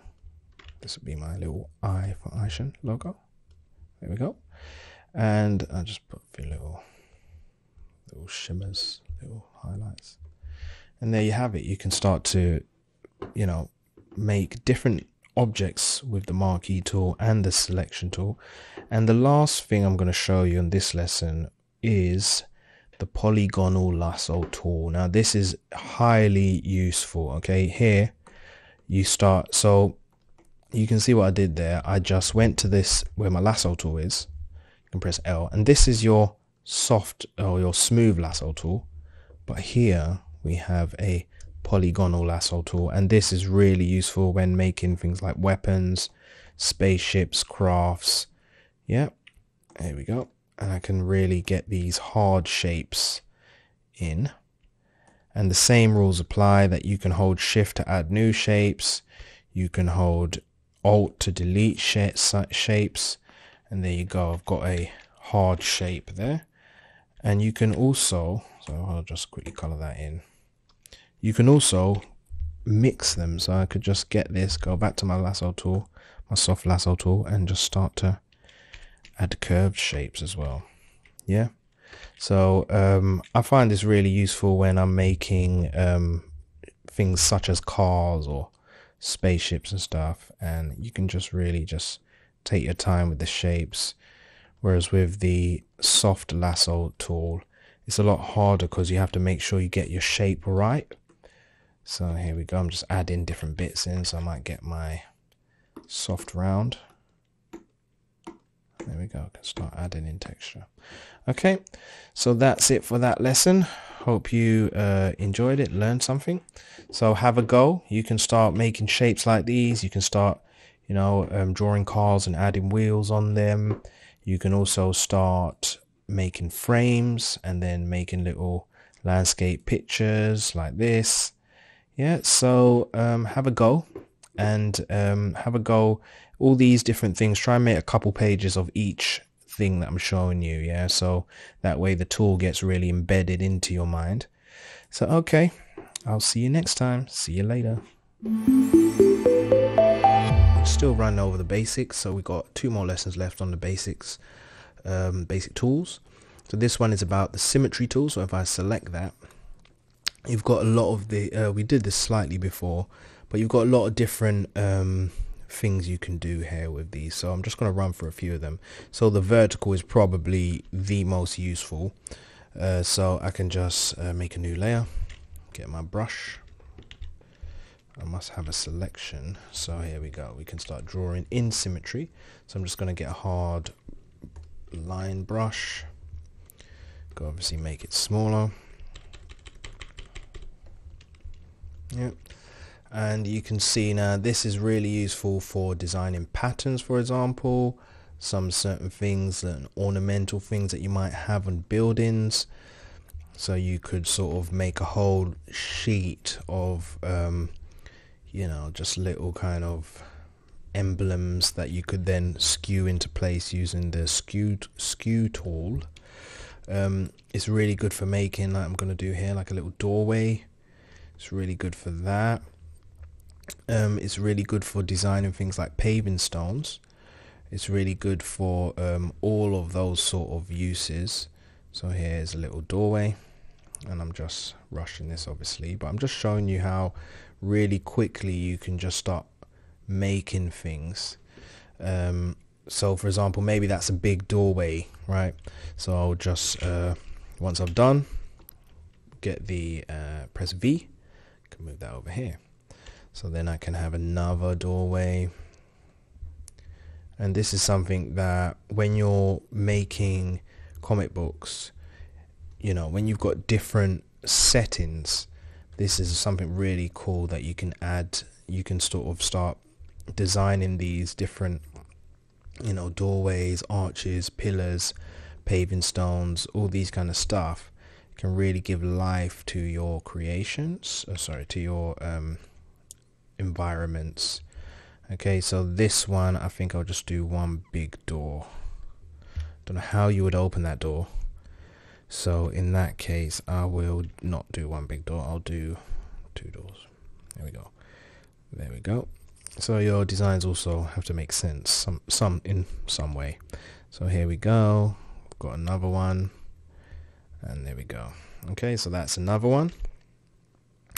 This would be my little eye for Aishan logo. There we go. And I'll just put a few little little shimmers, little highlights. And there you have it. You can start to, you know, make different objects with the marquee tool and the selection tool. And the last thing I'm going to show you in this lesson is the polygonal lasso tool. Now this is highly useful. Okay, here you start. So you can see what I did there. I just went to this where my lasso tool is. You can press L and this is your soft or your smooth lasso tool. But here we have a polygonal lasso tool and this is really useful when making things like weapons, spaceships, crafts. Yeah, there we go and I can really get these hard shapes in. And the same rules apply that you can hold shift to add new shapes. You can hold alt to delete shapes. And there you go. I've got a hard shape there. And you can also, so I'll just quickly color that in. You can also mix them. So I could just get this, go back to my lasso tool, my soft lasso tool, and just start to add curved shapes as well. Yeah. So um, I find this really useful when I'm making um, things such as cars or spaceships and stuff. And you can just really just take your time with the shapes. Whereas with the soft lasso tool, it's a lot harder because you have to make sure you get your shape right. So here we go. I'm just adding different bits in. So I might get my soft round. There we go. I can start adding in texture. Okay, so that's it for that lesson. Hope you uh, enjoyed it, learned something. So have a go. You can start making shapes like these. You can start, you know, um, drawing cars and adding wheels on them. You can also start making frames and then making little landscape pictures like this. Yeah, so um, have a go and um, have a go all these different things. Try and make a couple pages of each thing that I'm showing you. Yeah. So that way the tool gets really embedded into your mind. So, okay. I'll see you next time. See you later. Still running over the basics. So we got two more lessons left on the basics, um, basic tools. So this one is about the symmetry tool. So if I select that, you've got a lot of the, uh, we did this slightly before, but you've got a lot of different, um, things you can do here with these. So I'm just going to run for a few of them. So the vertical is probably the most useful. Uh, so I can just uh, make a new layer get my brush. I must have a selection. So here we go. We can start drawing in symmetry. So I'm just going to get a hard line brush. Go obviously make it smaller. Yep and you can see now this is really useful for designing patterns for example some certain things and ornamental things that you might have on buildings. So you could sort of make a whole sheet of um, you know just little kind of emblems that you could then skew into place using the skew skew tool. Um, it's really good for making like I'm gonna do here like a little doorway. It's really good for that um, it's really good for designing things like paving stones. It's really good for um, all of those sort of uses. So here's a little doorway and I'm just rushing this obviously, but I'm just showing you how really quickly you can just start making things. Um, so for example, maybe that's a big doorway, right? So I'll just, uh, once I've done, get the, uh, press V, can move that over here. So then I can have another doorway. And this is something that when you're making comic books, you know, when you've got different settings, this is something really cool that you can add. You can sort of start designing these different, you know, doorways, arches, pillars, paving stones, all these kind of stuff can really give life to your creations. Oh, sorry, to your um, environments. Okay, so this one, I think I'll just do one big door. Don't know how you would open that door. So in that case, I will not do one big door. I'll do two doors. There we go. There we go. So your designs also have to make sense, some some in some way. So here we go. got another one, and there we go. Okay, so that's another one.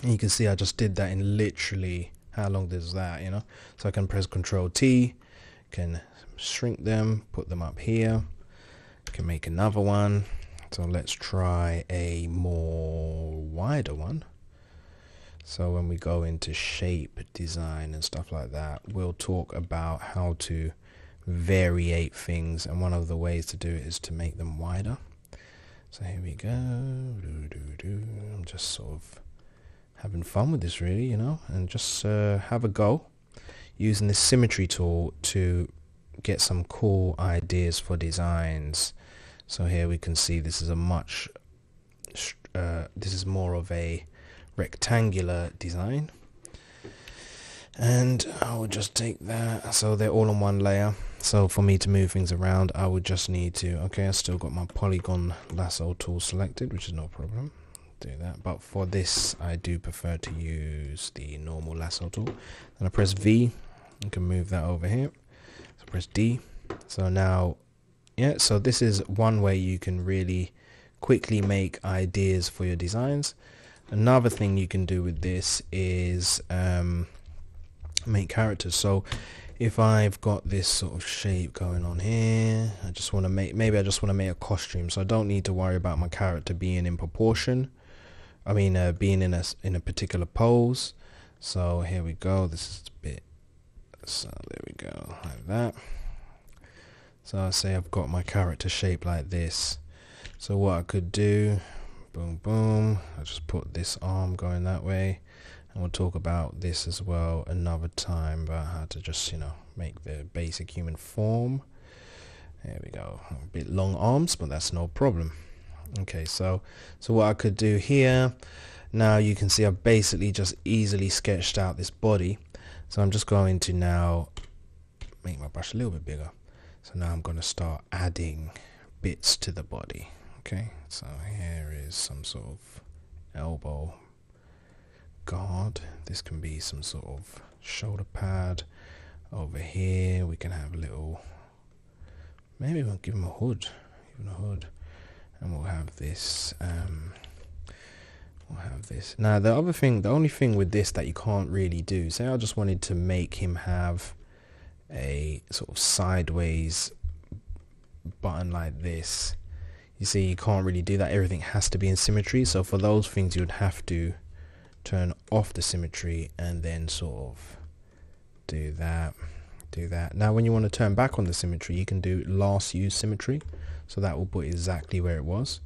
And you can see I just did that in literally how long does that you know? So I can press control T can shrink them put them up here can make another one. So let's try a more wider one. So when we go into shape design and stuff like that we'll talk about how to variate things and one of the ways to do it is to make them wider. So here we go. I'm just sort of having fun with this really you know and just uh, have a go using the symmetry tool to get some cool ideas for designs. So here we can see this is a much uh, this is more of a rectangular design. And I will just take that. So they're all on one layer. So for me to move things around I would just need to okay I still got my polygon lasso tool selected which is no problem do that. But for this I do prefer to use the normal lasso tool. And I press V. You can move that over here. So press D. So now yeah so this is one way you can really quickly make ideas for your designs. Another thing you can do with this is um, make characters. So if I've got this sort of shape going on here I just want to make maybe I just want to make a costume. So I don't need to worry about my character being in proportion I mean uh, being in a in a particular pose. So here we go. This is a bit so there we go like that. So I say I've got my character shape like this. So what I could do boom boom I just put this arm going that way. And we'll talk about this as well another time about how to just you know make the basic human form. There we go. A bit long arms but that's no problem okay so so what I could do here now you can see I've basically just easily sketched out this body. So I'm just going to now make my brush a little bit bigger. So now I'm going to start adding bits to the body okay? So here is some sort of elbow guard. This can be some sort of shoulder pad. Over here we can have a little maybe we'll give him a hood even a hood and we'll have this um, we'll have this. Now the other thing the only thing with this that you can't really do say I just wanted to make him have a sort of sideways button like this. You see you can't really do that. Everything has to be in symmetry. So for those things you would have to turn off the symmetry and then sort of do that do that. Now when you want to turn back on the symmetry you can do last use symmetry so that will put exactly where it was.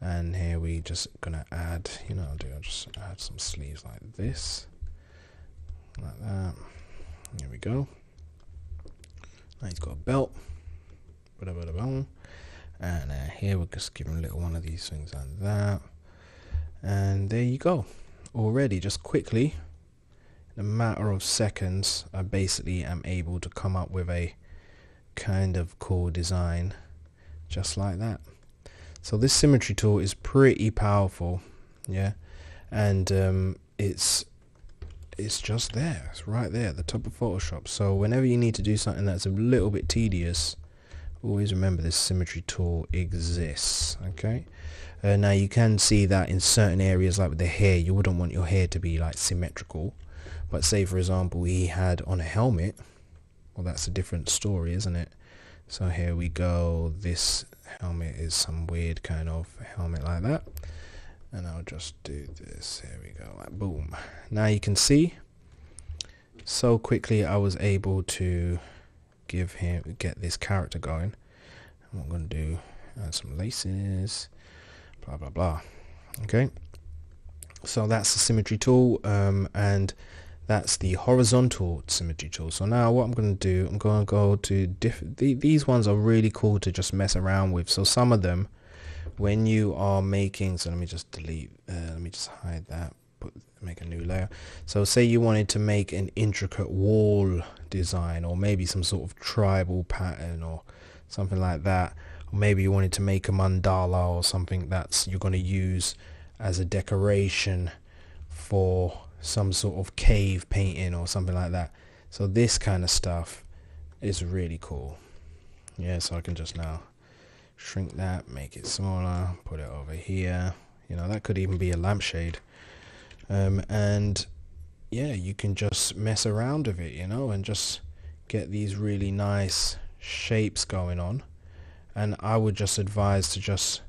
And here we just gonna add you know I'll do I'll just add some sleeves like this. Like that. Here we go. Now he's got a belt. And uh, here we'll just give him a little one of these things like that. And there you go. Already just quickly in a matter of seconds I basically am able to come up with a kind of cool design just like that. So this symmetry tool is pretty powerful yeah? And um, it's it's just there. It's right there at the top of Photoshop. So whenever you need to do something that's a little bit tedious always remember this symmetry tool exists okay? Uh, now you can see that in certain areas like with the hair you wouldn't want your hair to be like symmetrical. But say for example he had on a helmet. Well that's a different story isn't it so here we go. This helmet is some weird kind of helmet like that. And I'll just do this. Here we go. Like boom. Now you can see so quickly I was able to give him get this character going. And what I'm going to do add some laces. Blah blah blah. Okay. So that's the symmetry tool. Um, and that's the horizontal symmetry tool. So now what I'm going to do I'm going to go to diff th these ones are really cool to just mess around with. So some of them when you are making so let me just delete uh, let me just hide that put make a new layer. So say you wanted to make an intricate wall design or maybe some sort of tribal pattern or something like that. Or maybe you wanted to make a mandala or something that's you're going to use as a decoration for some sort of cave painting or something like that. So this kind of stuff is really cool. Yeah so I can just now shrink that make it smaller put it over here. You know that could even be a lampshade. Um, and yeah, you can just mess around with it, you know, and just get these really nice shapes going on. And I would just advise to just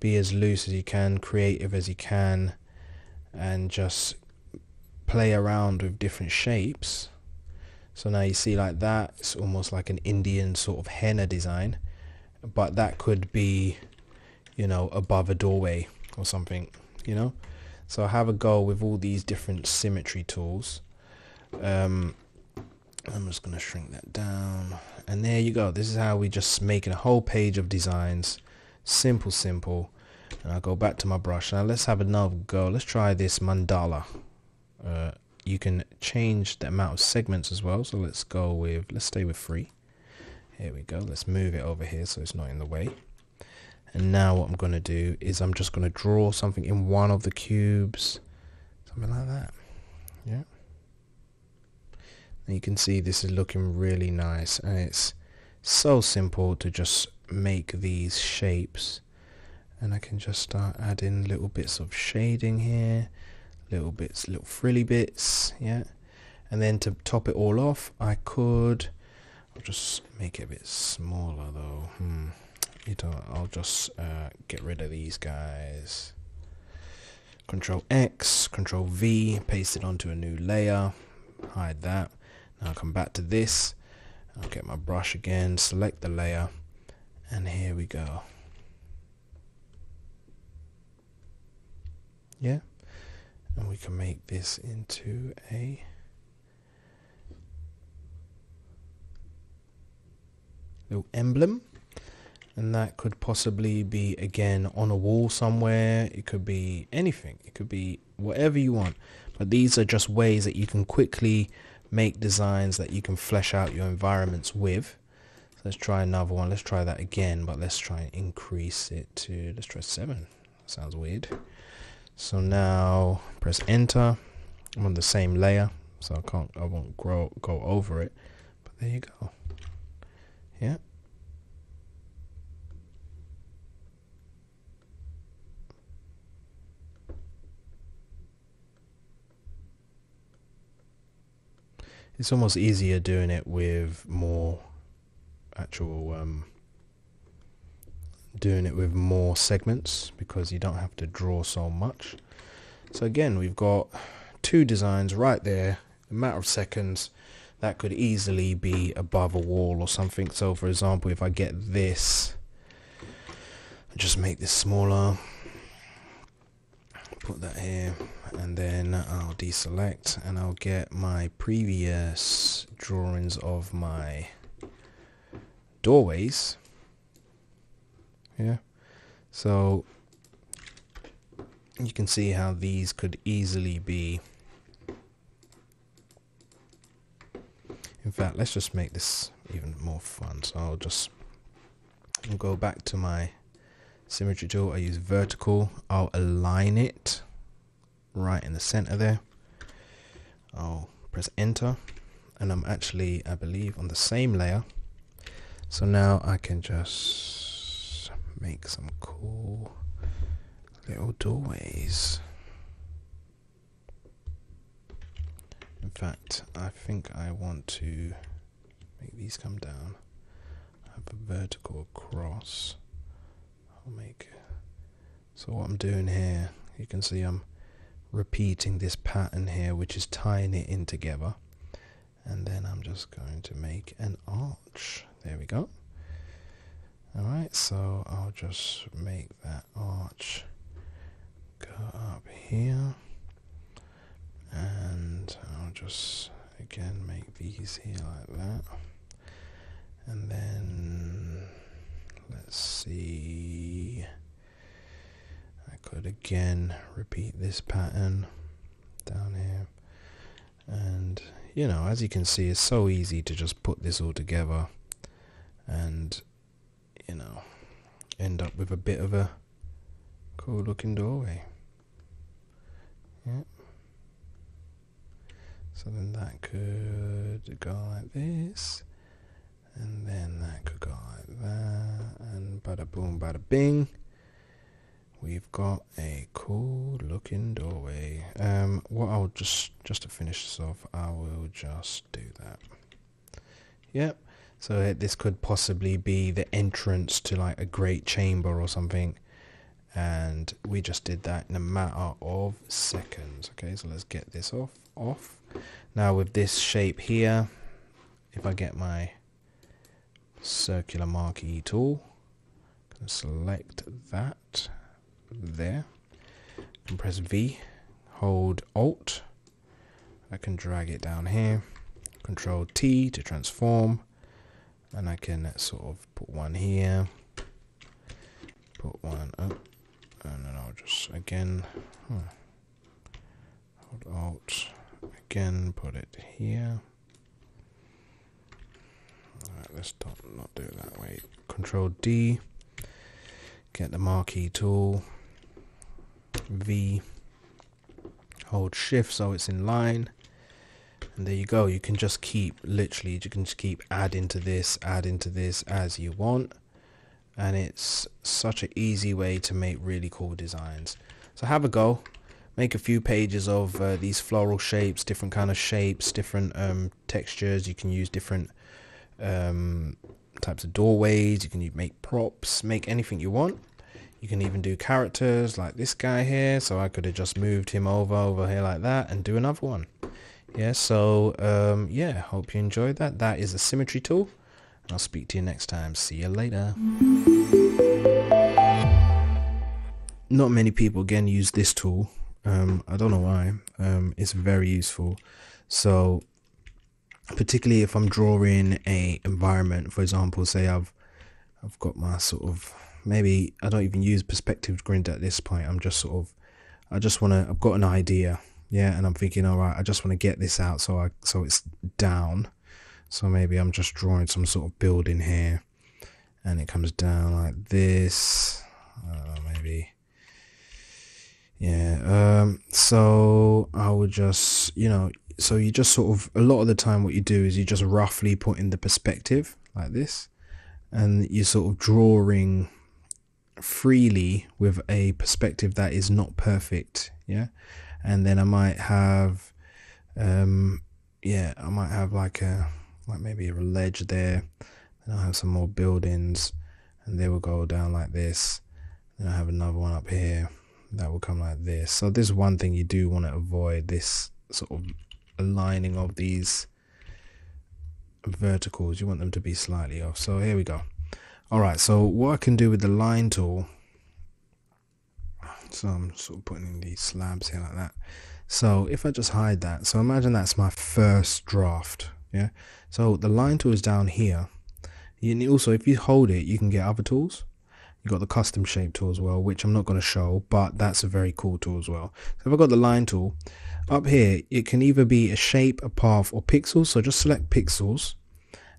be as loose as you can, creative as you can, and just play around with different shapes. So now you see like that, it's almost like an Indian sort of henna design, but that could be, you know, above a doorway or something, you know. So I have a go with all these different symmetry tools. Um, I'm just going to shrink that down. And there you go. This is how we just make a whole page of designs. Simple, simple. And I'll go back to my brush. Now let's have another go. Let's try this mandala. Uh, you can change the amount of segments as well. So let's go with, let's stay with three. Here we go. Let's move it over here so it's not in the way. And now what I'm going to do is I'm just going to draw something in one of the cubes. Something like that. Yeah. And you can see this is looking really nice and it's so simple to just make these shapes and I can just start adding little bits of shading here little bits little frilly bits yeah and then to top it all off I could I'll just make it a bit smaller though hmm you know, I'll just uh, get rid of these guys. Control X, Control V, paste it onto a new layer, hide that. Now I'll come back to this. I'll get my brush again, select the layer, and here we go. Yeah, and we can make this into a little emblem. And that could possibly be again on a wall somewhere. It could be anything. It could be whatever you want. But these are just ways that you can quickly make designs that you can flesh out your environments with. So let's try another one. Let's try that again but let's try and increase it to let's try seven. Sounds weird so now press enter. I'm on the same layer so I can't I won't grow go over it. But there you go. Yeah. It's almost easier doing it with more actual um, doing it with more segments because you don't have to draw so much. So again we've got two designs right there. A matter of seconds. That could easily be above a wall or something. So for example if I get this just make this smaller. Put that here and then I'll deselect and I'll get my previous drawings of my doorways yeah. So you can see how these could easily be. In fact let's just make this even more fun. So I'll just go back to my symmetry tool. I use vertical. I'll align it right in the center there. I'll press enter. And I'm actually I believe on the same layer. So now I can just make some cool little doorways. In fact I think I want to make these come down. I have a vertical across. I'll make so what I'm doing here you can see I'm repeating this pattern here which is tying it in together. And then I'm just going to make an arch. There we go alright so I'll just make that arch go up here. And I'll just again make these here like that. And then let's see. I could again repeat this pattern down here. And you know as you can see it's so easy to just put this all together and you know end up with a bit of a cool looking doorway yeah so then that could go like this and then that could go like that and bada boom bada bing we've got a cool looking doorway. Um, what I'll just just to finish this off, I will just do that. Yep. So this could possibly be the entrance to like a great chamber or something. And we just did that in a matter of seconds. Okay, so let's get this off off. Now with this shape here, if I get my circular marquee tool, select that there and press V hold alt I can drag it down here control T to transform and I can sort of put one here. Put one up. And then I'll just again hmm, hold alt. Again put it here. Alright, let's not, not do it that way. Control D. Get the marquee tool. V, hold shift so it's in line. And there you go. You can just keep, literally, you can just keep adding to this, adding to this as you want. And it's such an easy way to make really cool designs. So have a go. Make a few pages of uh, these floral shapes, different kind of shapes, different um, textures. You can use different um, types of doorways. You can make props, make anything you want. You can even do characters like this guy here. So I could have just moved him over over here like that and do another one. Yeah, so um, yeah, hope you enjoyed that. That is a symmetry tool. I'll speak to you next time. See you later. Not many people again use this tool. Um, I don't know why. Um, it's very useful. So particularly if I'm drawing a environment, for example, say I've I've got my sort of maybe I don't even use perspective grid at this point. I'm just sort of, I just want to, I've got an idea, yeah, and I'm thinking, all right, I just want to get this out so I, so it's down. So maybe I'm just drawing some sort of building here, and it comes down like this. Uh, maybe, yeah. Um. So I would just, you know, so you just sort of a lot of the time what you do is you just roughly put in the perspective like this, and you're sort of drawing freely with a perspective that is not perfect yeah and then i might have um yeah i might have like a like maybe a ledge there and i'll have some more buildings and they will go down like this. Then i have another one up here that will come like this. So this is one thing you do want to avoid this sort of aligning of these verticals. You want them to be slightly off. So here we go. Alright, so what I can do with the line tool, so I'm sort of putting in these slabs here like that. So if I just hide that, so imagine that's my first draft, yeah? So the line tool is down here. You also, if you hold it, you can get other tools. You got the custom shape tool as well, which I'm not going to show, but that's a very cool tool as well. So if I got the line tool, up here, it can either be a shape, a path, or pixels. So just select pixels.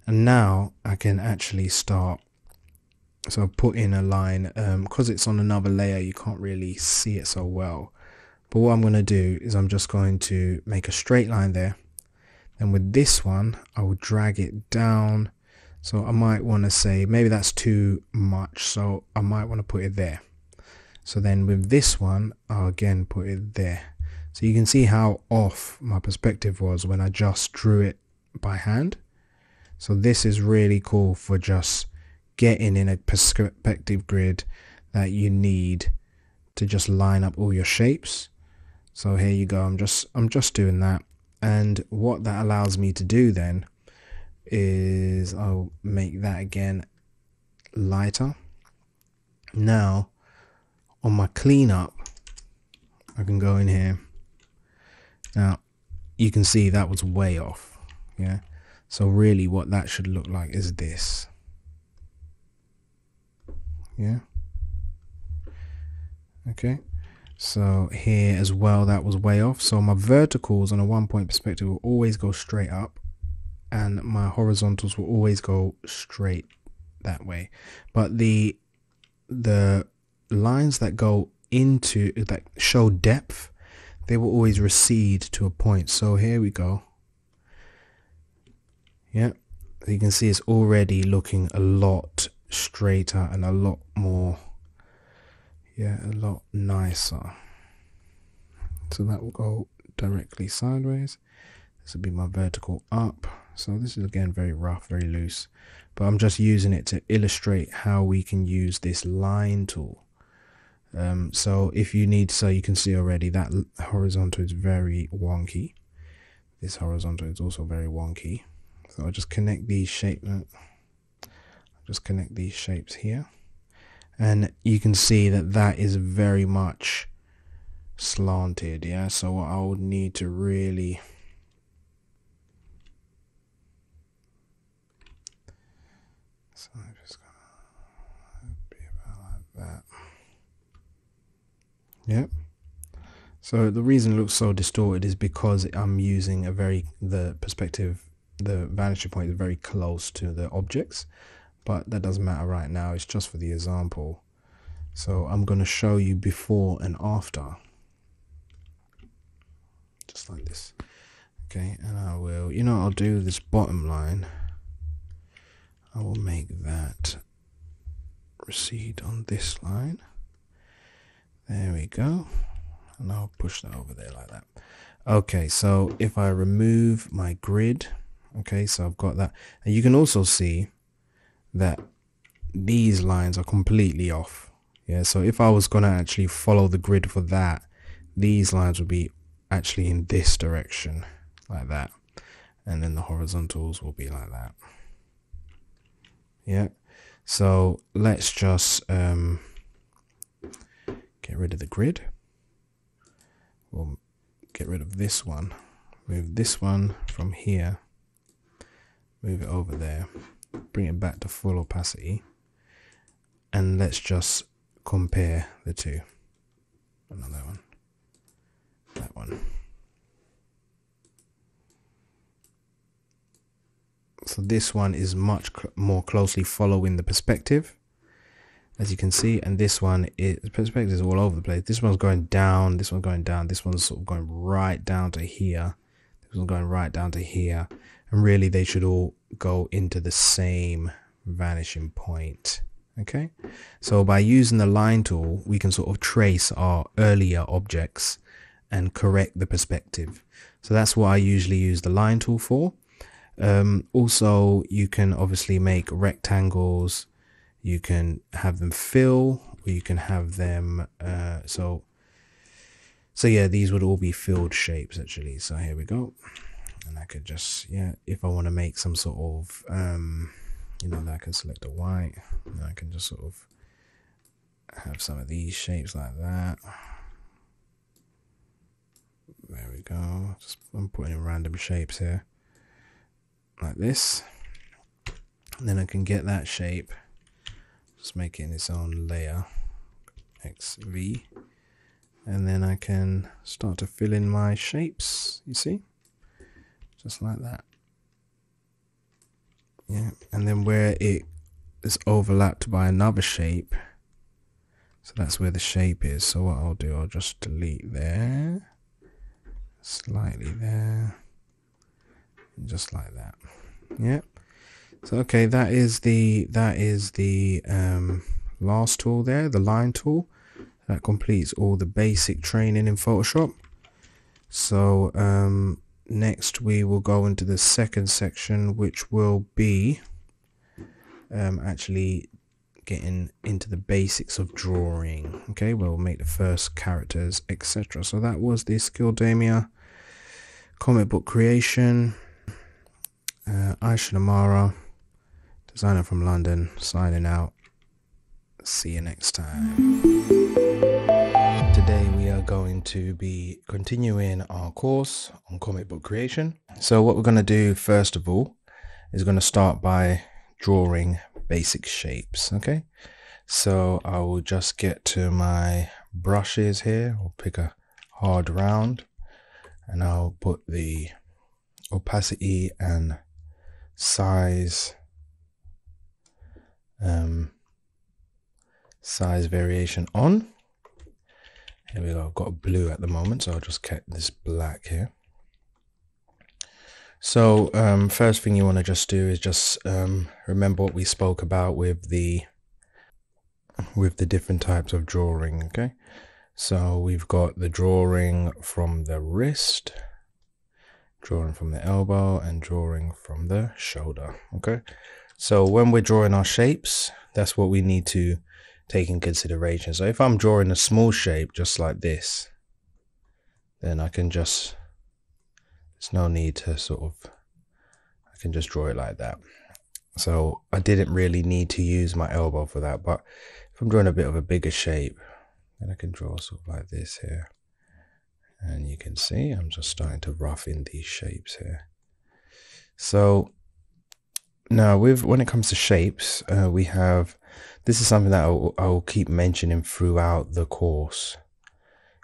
And now I can actually start so I've put in a line because um, it's on another layer you can't really see it so well. But what I'm going to do is I'm just going to make a straight line there. And with this one I will drag it down. So I might want to say maybe that's too much so I might want to put it there. So then with this one I'll again put it there. So you can see how off my perspective was when I just drew it by hand. So this is really cool for just getting in a perspective grid that you need to just line up all your shapes. So here you go. I'm just I'm just doing that. And what that allows me to do then is I'll make that again lighter. Now on my cleanup, I can go in here. Now you can see that was way off. Yeah. So really what that should look like is this yeah. Okay. So here as well that was way off. So my verticals on a one point perspective will always go straight up and my horizontals will always go straight that way. But the the lines that go into that show depth they will always recede to a point. So here we go. Yeah. You can see it's already looking a lot straighter and a lot more. Yeah a lot nicer. So that will go directly sideways. This will be my vertical up. So this is again very rough very loose but I'm just using it to illustrate how we can use this line tool. Um, so if you need so you can see already that horizontal is very wonky. This horizontal is also very wonky. So I'll just connect these shapes just connect these shapes here and you can see that that is very much slanted yeah? So I would need to really so I'm just gonna be about like that. Yep so the reason it looks so distorted is because I'm using a very the perspective the vanishing point is very close to the objects but that doesn't matter right now it's just for the example. So I'm going to show you before and after. Just like this. Okay and I will you know I'll do this bottom line. I will make that recede on this line. There we go. And I'll push that over there like that. Okay so if I remove my grid okay so I've got that. And you can also see that these lines are completely off. Yeah so if I was gonna actually follow the grid for that these lines would be actually in this direction like that. And then the horizontals will be like that. Yeah so let's just um, get rid of the grid. We'll get rid of this one. Move this one from here. Move it over there bring it back to full opacity. And let's just compare the two. Another one. That one. So this one is much cl more closely following the perspective as you can see. And this one is the perspective is all over the place. This one's going down this one's going down this one's sort of going right down to here this one's going right down to here. And really they should all go into the same vanishing point okay? So by using the line tool we can sort of trace our earlier objects and correct the perspective. So that's what I usually use the line tool for. Um, also you can obviously make rectangles. You can have them fill or you can have them uh, so so yeah these would all be filled shapes actually. So here we go and I could just yeah if I want to make some sort of um you know I can select a white and I can just sort of have some of these shapes like that. There we go. Just I'm putting in random shapes here. Like this. And then I can get that shape. Just make it in its own layer. XV and then I can start to fill in my shapes you see just like that. Yeah and then where it is overlapped by another shape so that's where the shape is. So what I'll do I'll just delete there slightly there just like that. Yeah. So okay that is the that is the um, last tool there the line tool. That completes all the basic training in Photoshop. So um, next we will go into the second section which will be um, actually getting into the basics of drawing. Okay we'll make the first characters etc so that was the Skillademia comic book creation. Uh, Aisha designer from London signing out. See you next time going to be continuing our course on comic book creation. So what we're going to do first of all is going to start by drawing basic shapes. Okay. So I will just get to my brushes here. I'll pick a hard round and I'll put the opacity and size um, size variation on here we go. I've got blue at the moment, so I'll just keep this black here. So um, first thing you want to just do is just um, remember what we spoke about with the with the different types of drawing. Okay, so we've got the drawing from the wrist, drawing from the elbow, and drawing from the shoulder. Okay, so when we're drawing our shapes, that's what we need to take in consideration. So if I'm drawing a small shape just like this, then I can just, there's no need to sort of, I can just draw it like that. So I didn't really need to use my elbow for that, but if I'm drawing a bit of a bigger shape, then I can draw sort of like this here. And you can see I'm just starting to rough in these shapes here. So now with when it comes to shapes, uh, we have, this is something that I'll, keep mentioning throughout the course.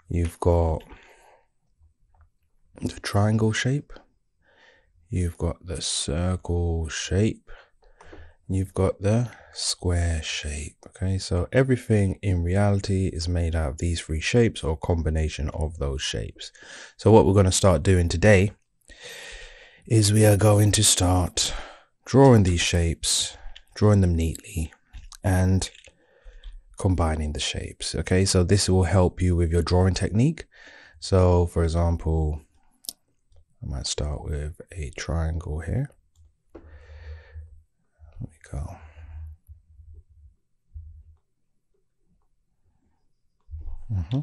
You've got the triangle shape, you've got the circle shape, you've got the square shape. Okay, so everything in reality is made out of these three shapes or combination of those shapes. So what we're going to start doing today is we are going to start drawing these shapes, drawing them neatly and combining the shapes. Okay, so this will help you with your drawing technique. So for example, I might start with a triangle here go. Mm-hmm.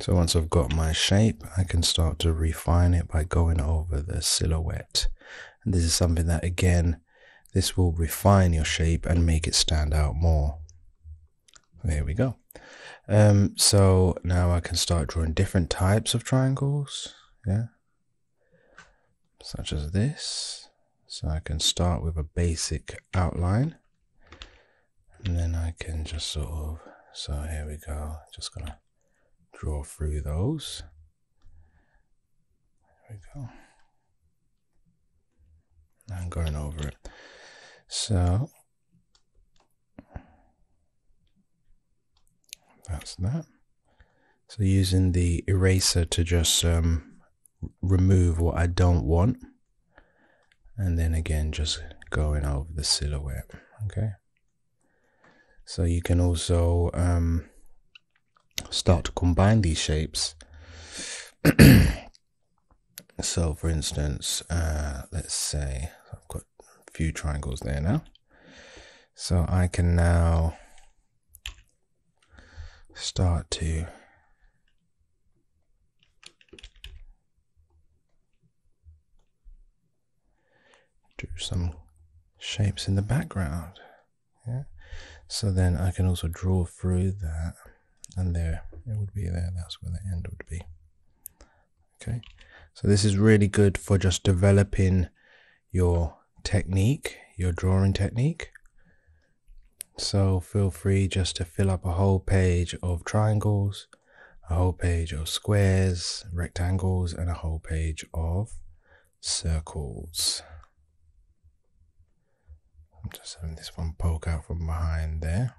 So once I've got my shape, I can start to refine it by going over the silhouette. And this is something that, again, this will refine your shape and make it stand out more. There we go. Um, so now I can start drawing different types of triangles. Yeah. Such as this. So I can start with a basic outline and then I can just sort of, so here we go, just gonna draw through those. There we go. I'm going over it. So that's that. So using the eraser to just um, remove what I don't want. And then again just going over the silhouette. Okay. So you can also um, start to combine these shapes. So for instance uh, let's say few triangles there now so I can now start to do some shapes in the background. Yeah. So then I can also draw through that and there it would be there. That's where the end would be. Okay. So this is really good for just developing your technique, your drawing technique. So feel free just to fill up a whole page of triangles, a whole page of squares, rectangles, and a whole page of circles. I'm just having this one poke out from behind there.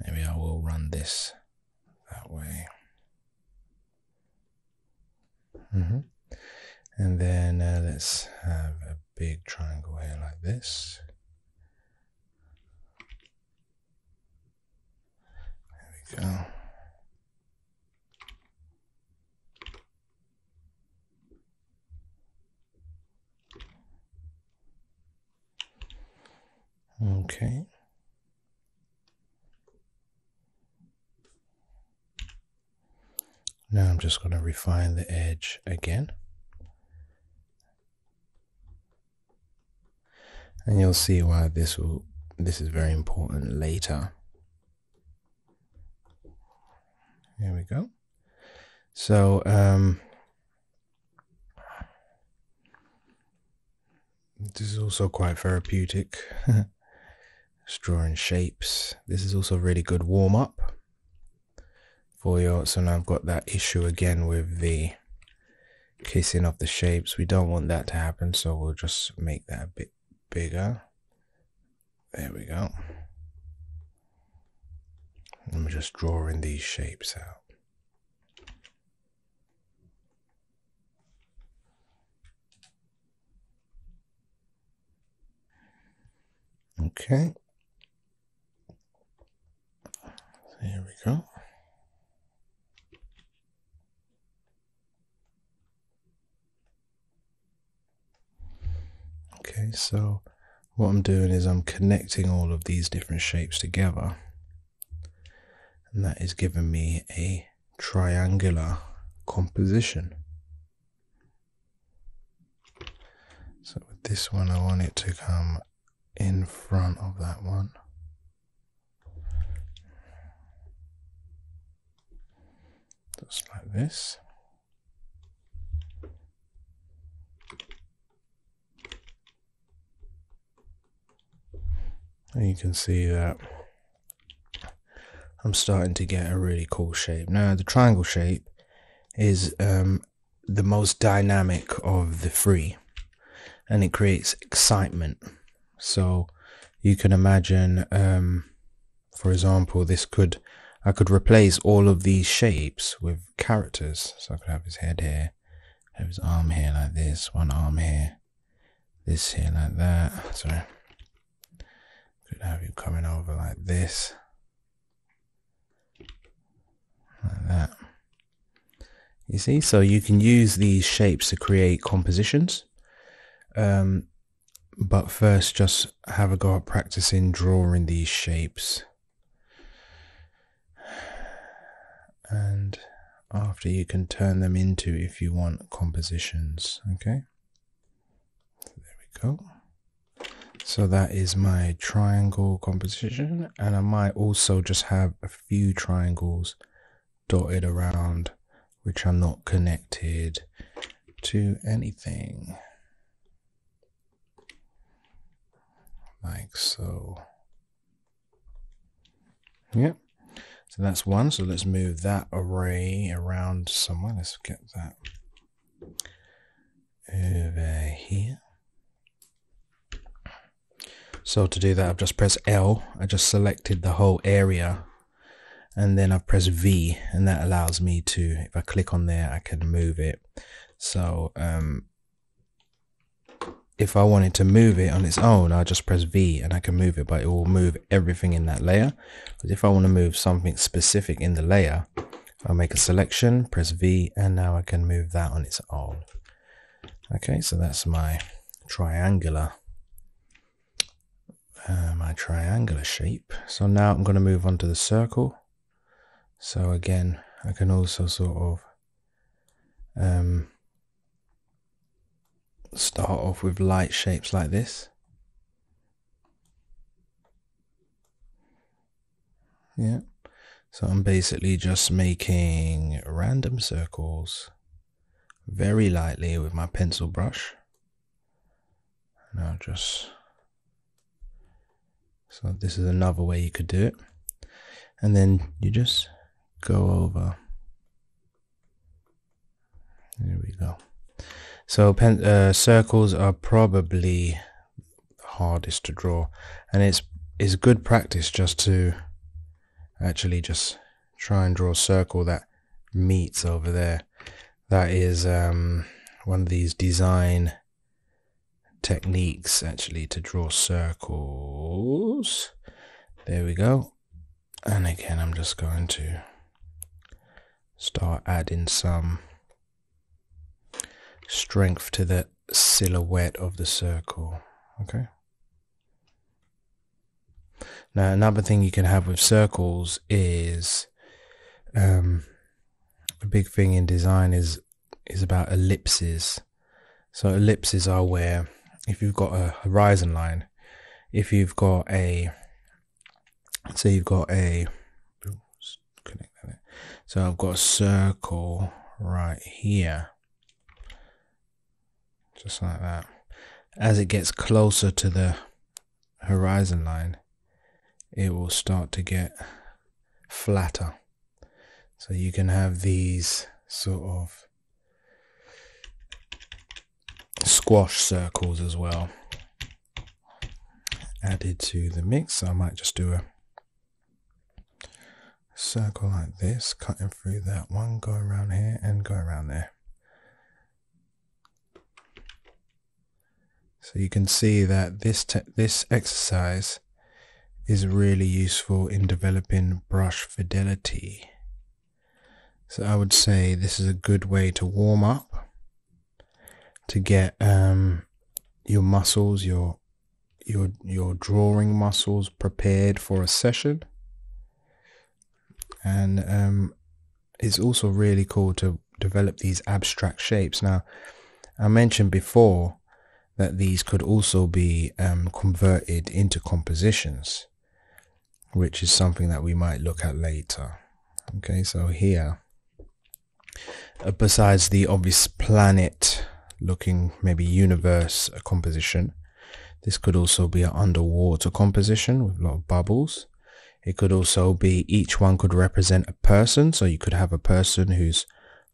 Maybe I will run this that way. Mm-hmm. And then uh, let's have a big triangle here like this. There we go. Okay. Now I'm just going to refine the edge again. And you'll see why this will this is very important later. Here we go. So um this is also quite therapeutic. drawing shapes. This is also really good warm up for your. So now I've got that issue again with the kissing of the shapes. We don't want that to happen, so we'll just make that a bit bigger. There we go. I'm just drawing these shapes out. Okay. There we go. Okay, so what I'm doing is I'm connecting all of these different shapes together and that is giving me a triangular composition. So with this one I want it to come in front of that one. Just like this. And you can see that I'm starting to get a really cool shape. Now the triangle shape is um, the most dynamic of the three and it creates excitement. So you can imagine, um, for example, this could, I could replace all of these shapes with characters. So I could have his head here, have his arm here like this, one arm here, this here like that. Sorry. Could have you coming over like this. Like that. You see, so you can use these shapes to create compositions. Um, but first, just have a go at practicing drawing these shapes. And after you can turn them into, if you want, compositions. Okay. There we go. So that is my triangle composition and I might also just have a few triangles dotted around which are not connected to anything. Like so. Yep. So that's one. So let's move that array around somewhere. Let's get that over here. So to do that, I've just pressed L. I just selected the whole area and then I've pressed V and that allows me to, if I click on there, I can move it. So um, if I wanted to move it on its own, I'll just press V and I can move it, but it will move everything in that layer. But if I want to move something specific in the layer, I'll make a selection, press V, and now I can move that on its own. Okay, so that's my triangular uh, my triangular shape. So now I'm going to move on to the circle. So again, I can also sort of um, start off with light shapes like this. Yeah. So I'm basically just making random circles very lightly with my pencil brush. And I'll just so this is another way you could do it. And then you just go over. There we go. So pen, uh, circles are probably hardest to draw, and it's it's good practice just to actually just try and draw a circle that meets over there. That is um, one of these design techniques actually to draw circles. There we go. And again, I'm just going to start adding some strength to the silhouette of the circle. Okay. Now, another thing you can have with circles is um, a big thing in design is is about ellipses. So ellipses are where if you've got a horizon line, if you've got a, say you've got a, so I've got a circle right here, just like that. As it gets closer to the horizon line, it will start to get flatter. So you can have these sort of squash circles as well added to the mix. So I might just do a circle like this, cutting through that one, go around here and go around there. So you can see that this this exercise is really useful in developing brush fidelity. So I would say this is a good way to warm up, to get um, your muscles, your your your drawing muscles prepared for a session. And um, it's also really cool to develop these abstract shapes. Now, I mentioned before that these could also be um, converted into compositions, which is something that we might look at later. Okay, so here besides the obvious planet looking maybe universe composition, this could also be an underwater composition with a lot of bubbles. It could also be each one could represent a person. So you could have a person whose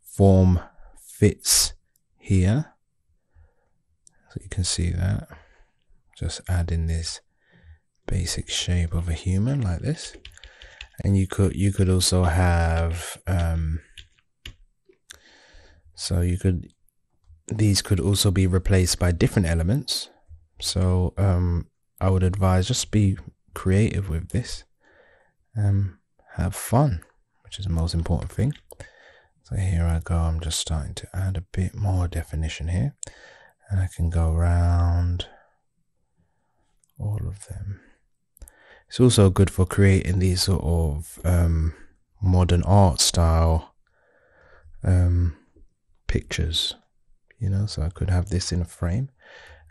form fits here. So you can see that. Just adding this basic shape of a human like this. And you could you could also have um, so you could, these could also be replaced by different elements. So um, I would advise just be creative with this. Um, have fun, which is the most important thing. So here I go. I'm just starting to add a bit more definition here, and I can go around all of them. It's also good for creating these sort of um, modern art style um, pictures, you know, so I could have this in a frame.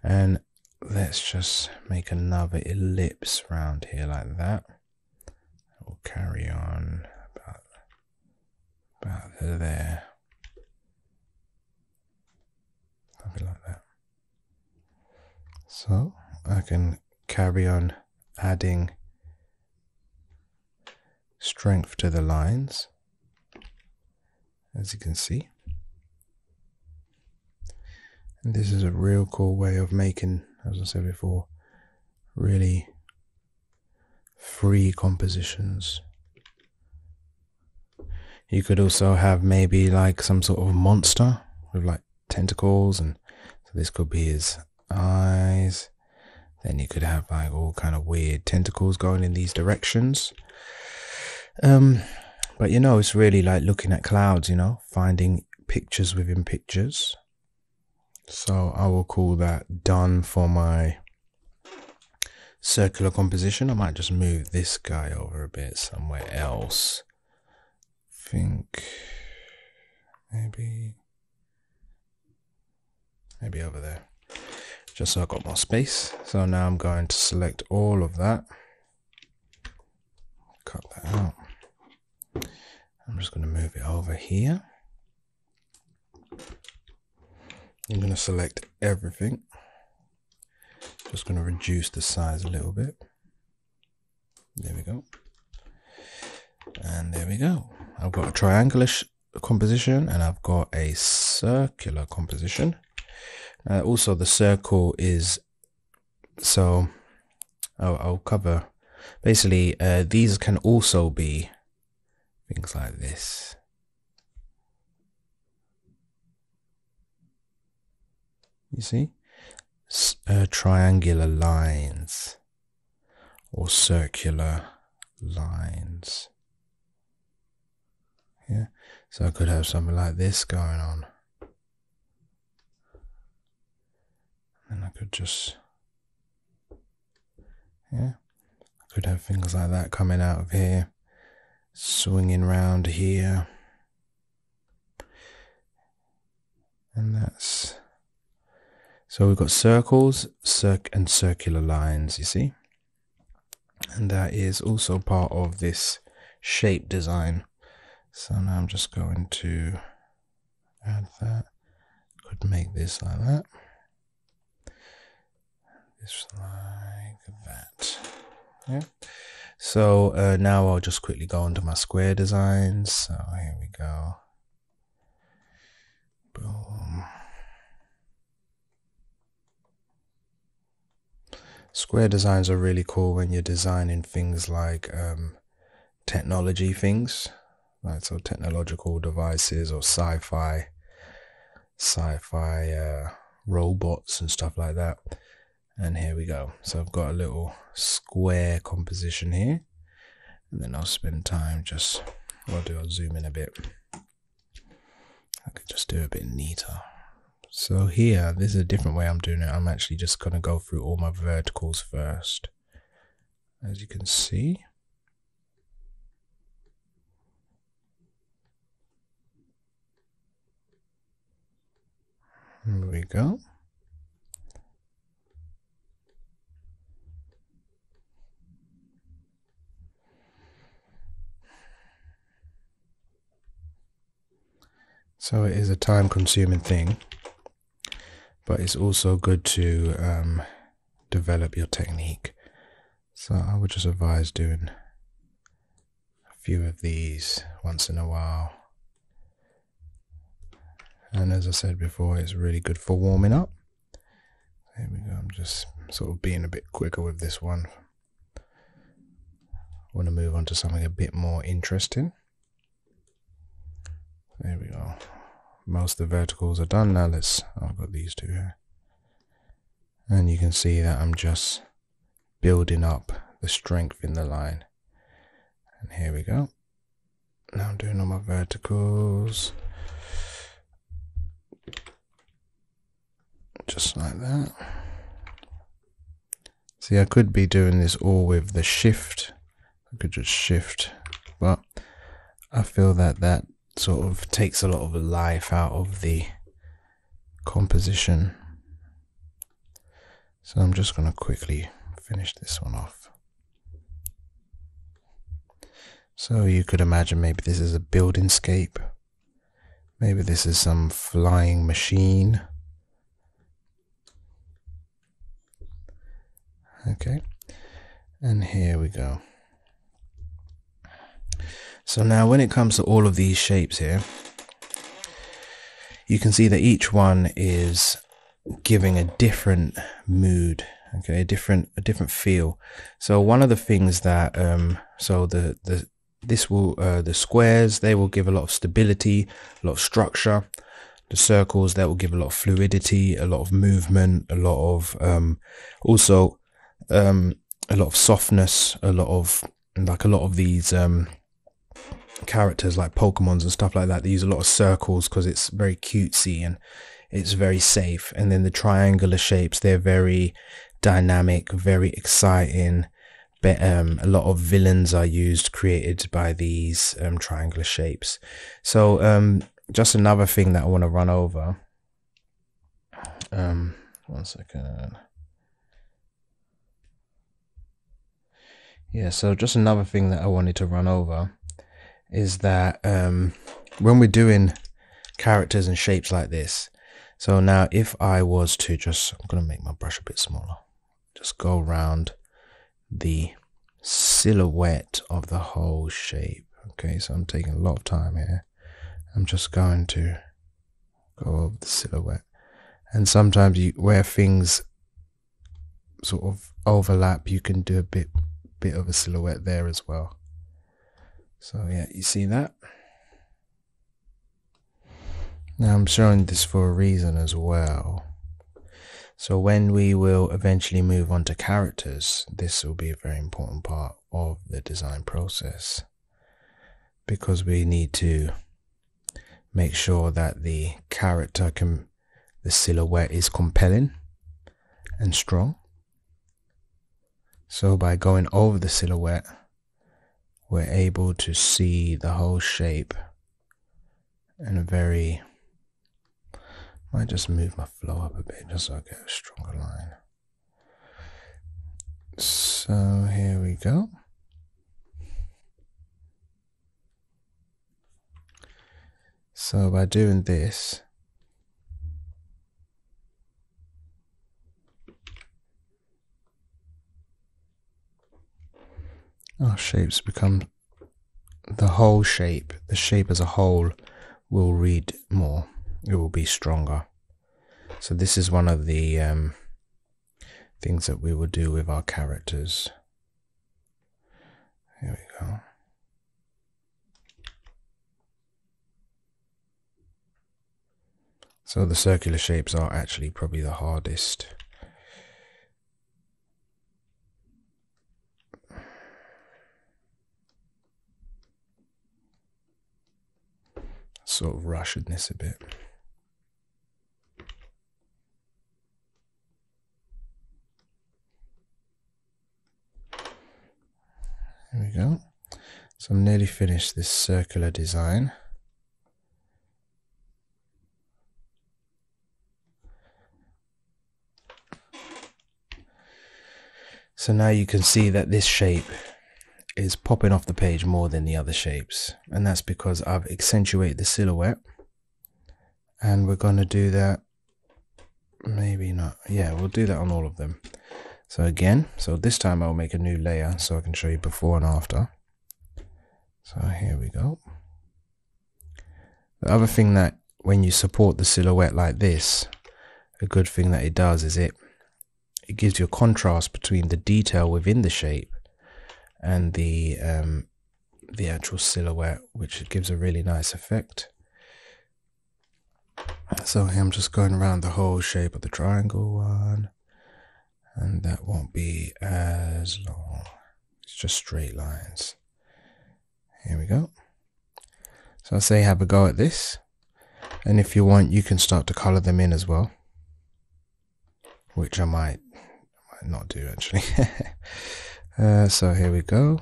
And let's just make another ellipse around here like that. We'll carry on about, about there. Something like that. So I can carry on adding strength to the lines, as you can see. And this is a real cool way of making, as I said before, really free compositions. You could also have maybe like some sort of monster with like tentacles, and so this could be his eyes. Then you could have like all kind of weird tentacles going in these directions. Um, but you know, it's really like looking at clouds, you know, finding pictures within pictures. So I will call that done for my circular composition. I might just move this guy over a bit somewhere else. Think maybe maybe over there. Just so I've got more space. So now I'm going to select all of that. Cut that out. I'm just going to move it over here. I'm going to select everything. Just going to reduce the size a little bit. There we go. And there we go. I've got a triangular composition and I've got a circular composition. Uh, also, the circle is so I'll, I'll cover basically uh, these can also be things like this. You see? Uh, triangular lines or circular lines. Yeah, so I could have something like this going on. And I could just, yeah, I could have things like that coming out of here, swinging round here. And that's so we've got circles, circ and circular lines, you see? And that is also part of this shape design. So now I'm just going to add that. Could make this like that. This like that. Yeah. So uh, now I'll just quickly go into my square designs. So here we go. Boom. Square designs are really cool when you're designing things like um, technology things, right? So technological devices or sci-fi, sci-fi uh, robots and stuff like that. And here we go. So I've got a little square composition here. And then I'll spend time just, I'll do, I'll zoom in a bit. I could just do a bit neater. So here, this is a different way I'm doing it. I'm actually just going to go through all my verticals first. As you can see. Here we go. So it is a time consuming thing, but it's also good to um, develop your technique. So I would just advise doing a few of these once in a while. And as I said before, it's really good for warming up. There we go. I'm just sort of being a bit quicker with this one. I want to move on to something a bit more interesting. There we go. Most of the verticals are done. Now let's, I've got these two here. And you can see that I'm just building up the strength in the line. And here we go. Now I'm doing all my verticals. Just like that. See, I could be doing this all with the shift. I could just shift, but I feel that that sort of takes a lot of life out of the composition. So I'm just going to quickly finish this one off. So you could imagine maybe this is a building scape. Maybe this is some flying machine. Okay. And here we go. So now when it comes to all of these shapes here, you can see that each one is giving a different mood, okay, a different a different feel. So one of the things that um so the the this will uh, the squares they will give a lot of stability, a lot of structure. The circles that will give a lot of fluidity, a lot of movement, a lot of um also um a lot of softness, a lot of like a lot of these um characters like Pokemons and stuff like that. They use a lot of circles because it's very cutesy and it's very safe. And then the triangular shapes, they're very dynamic, very exciting. But, um, a lot of villains are used, created by these um, triangular shapes. So, um, just another thing that I want to run over. Um, one second. Yeah, so just another thing that I wanted to run over is that um, when we're doing characters and shapes like this, so now if I was to just, I'm going to make my brush a bit smaller, just go around the silhouette of the whole shape. Okay, so I'm taking a lot of time here. I'm just going to go over the silhouette. And sometimes you, where things sort of overlap, you can do a bit, bit of a silhouette there as well. So yeah, you see that? Now I'm showing this for a reason as well. So when we will eventually move on to characters, this will be a very important part of the design process because we need to make sure that the character can, the silhouette is compelling and strong. So by going over the silhouette, we're able to see the whole shape in a very might just move my flow up a bit just so I get a stronger line. So here we go. So by doing this, our shapes become the whole shape, the shape as a whole will read more. It will be stronger. So this is one of the um, things that we will do with our characters. Here we go. So the circular shapes are actually probably the hardest sort of this a bit. There we go. So I'm nearly finished this circular design. So now you can see that this shape is popping off the page more than the other shapes. And that's because I've accentuated the silhouette. And we're going to do that. Maybe not. Yeah, we'll do that on all of them. So again, so this time I'll make a new layer so I can show you before and after. So here we go. The other thing that when you support the silhouette like this, a good thing that it does is it it gives you a contrast between the detail within the shape and the um, the actual silhouette, which gives a really nice effect. So I'm just going around the whole shape of the triangle one, and that won't be as long. It's just straight lines. Here we go. So I say have a go at this, and if you want, you can start to color them in as well, which I might, I might not do actually. Uh, so here we go.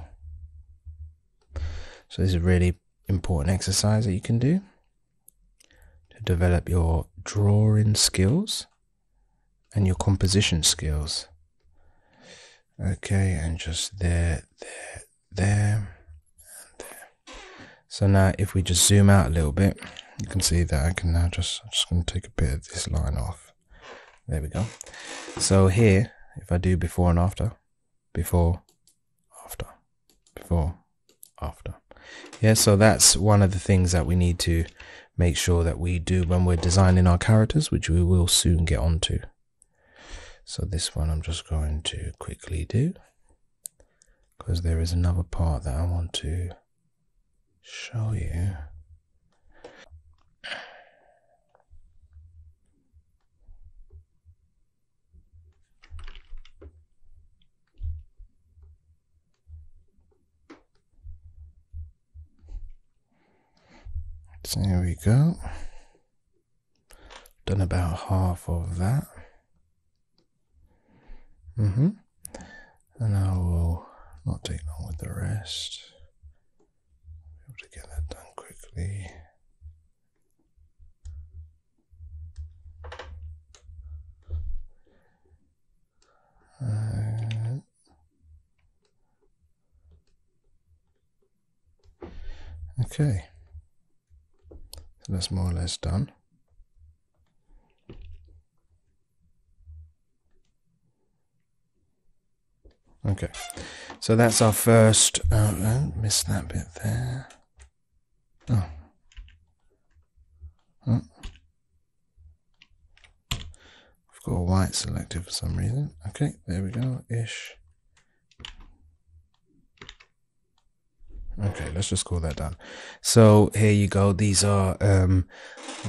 So this is a really important exercise that you can do to develop your drawing skills and your composition skills. Okay, and just there, there, there, and there. So now if we just zoom out a little bit, you can see that I can now just, I'm just going to take a bit of this line off. There we go. So here, if I do before and after, before, after, before, after. Yeah, so that's one of the things that we need to make sure that we do when we're designing our characters, which we will soon get onto. So this one I'm just going to quickly do because there is another part that I want to show you. There we go. Done about half of that. Mm-hmm. And I will not take long with the rest. Be able to get that done quickly. Uh, okay. That's more or less done. Okay, so that's our first. Uh, oh, no, missed that bit there. Oh. Hmm. oh. I've got a white selected for some reason. Okay, there we go. Ish. Okay, let's just call that done. So here you go. These are um,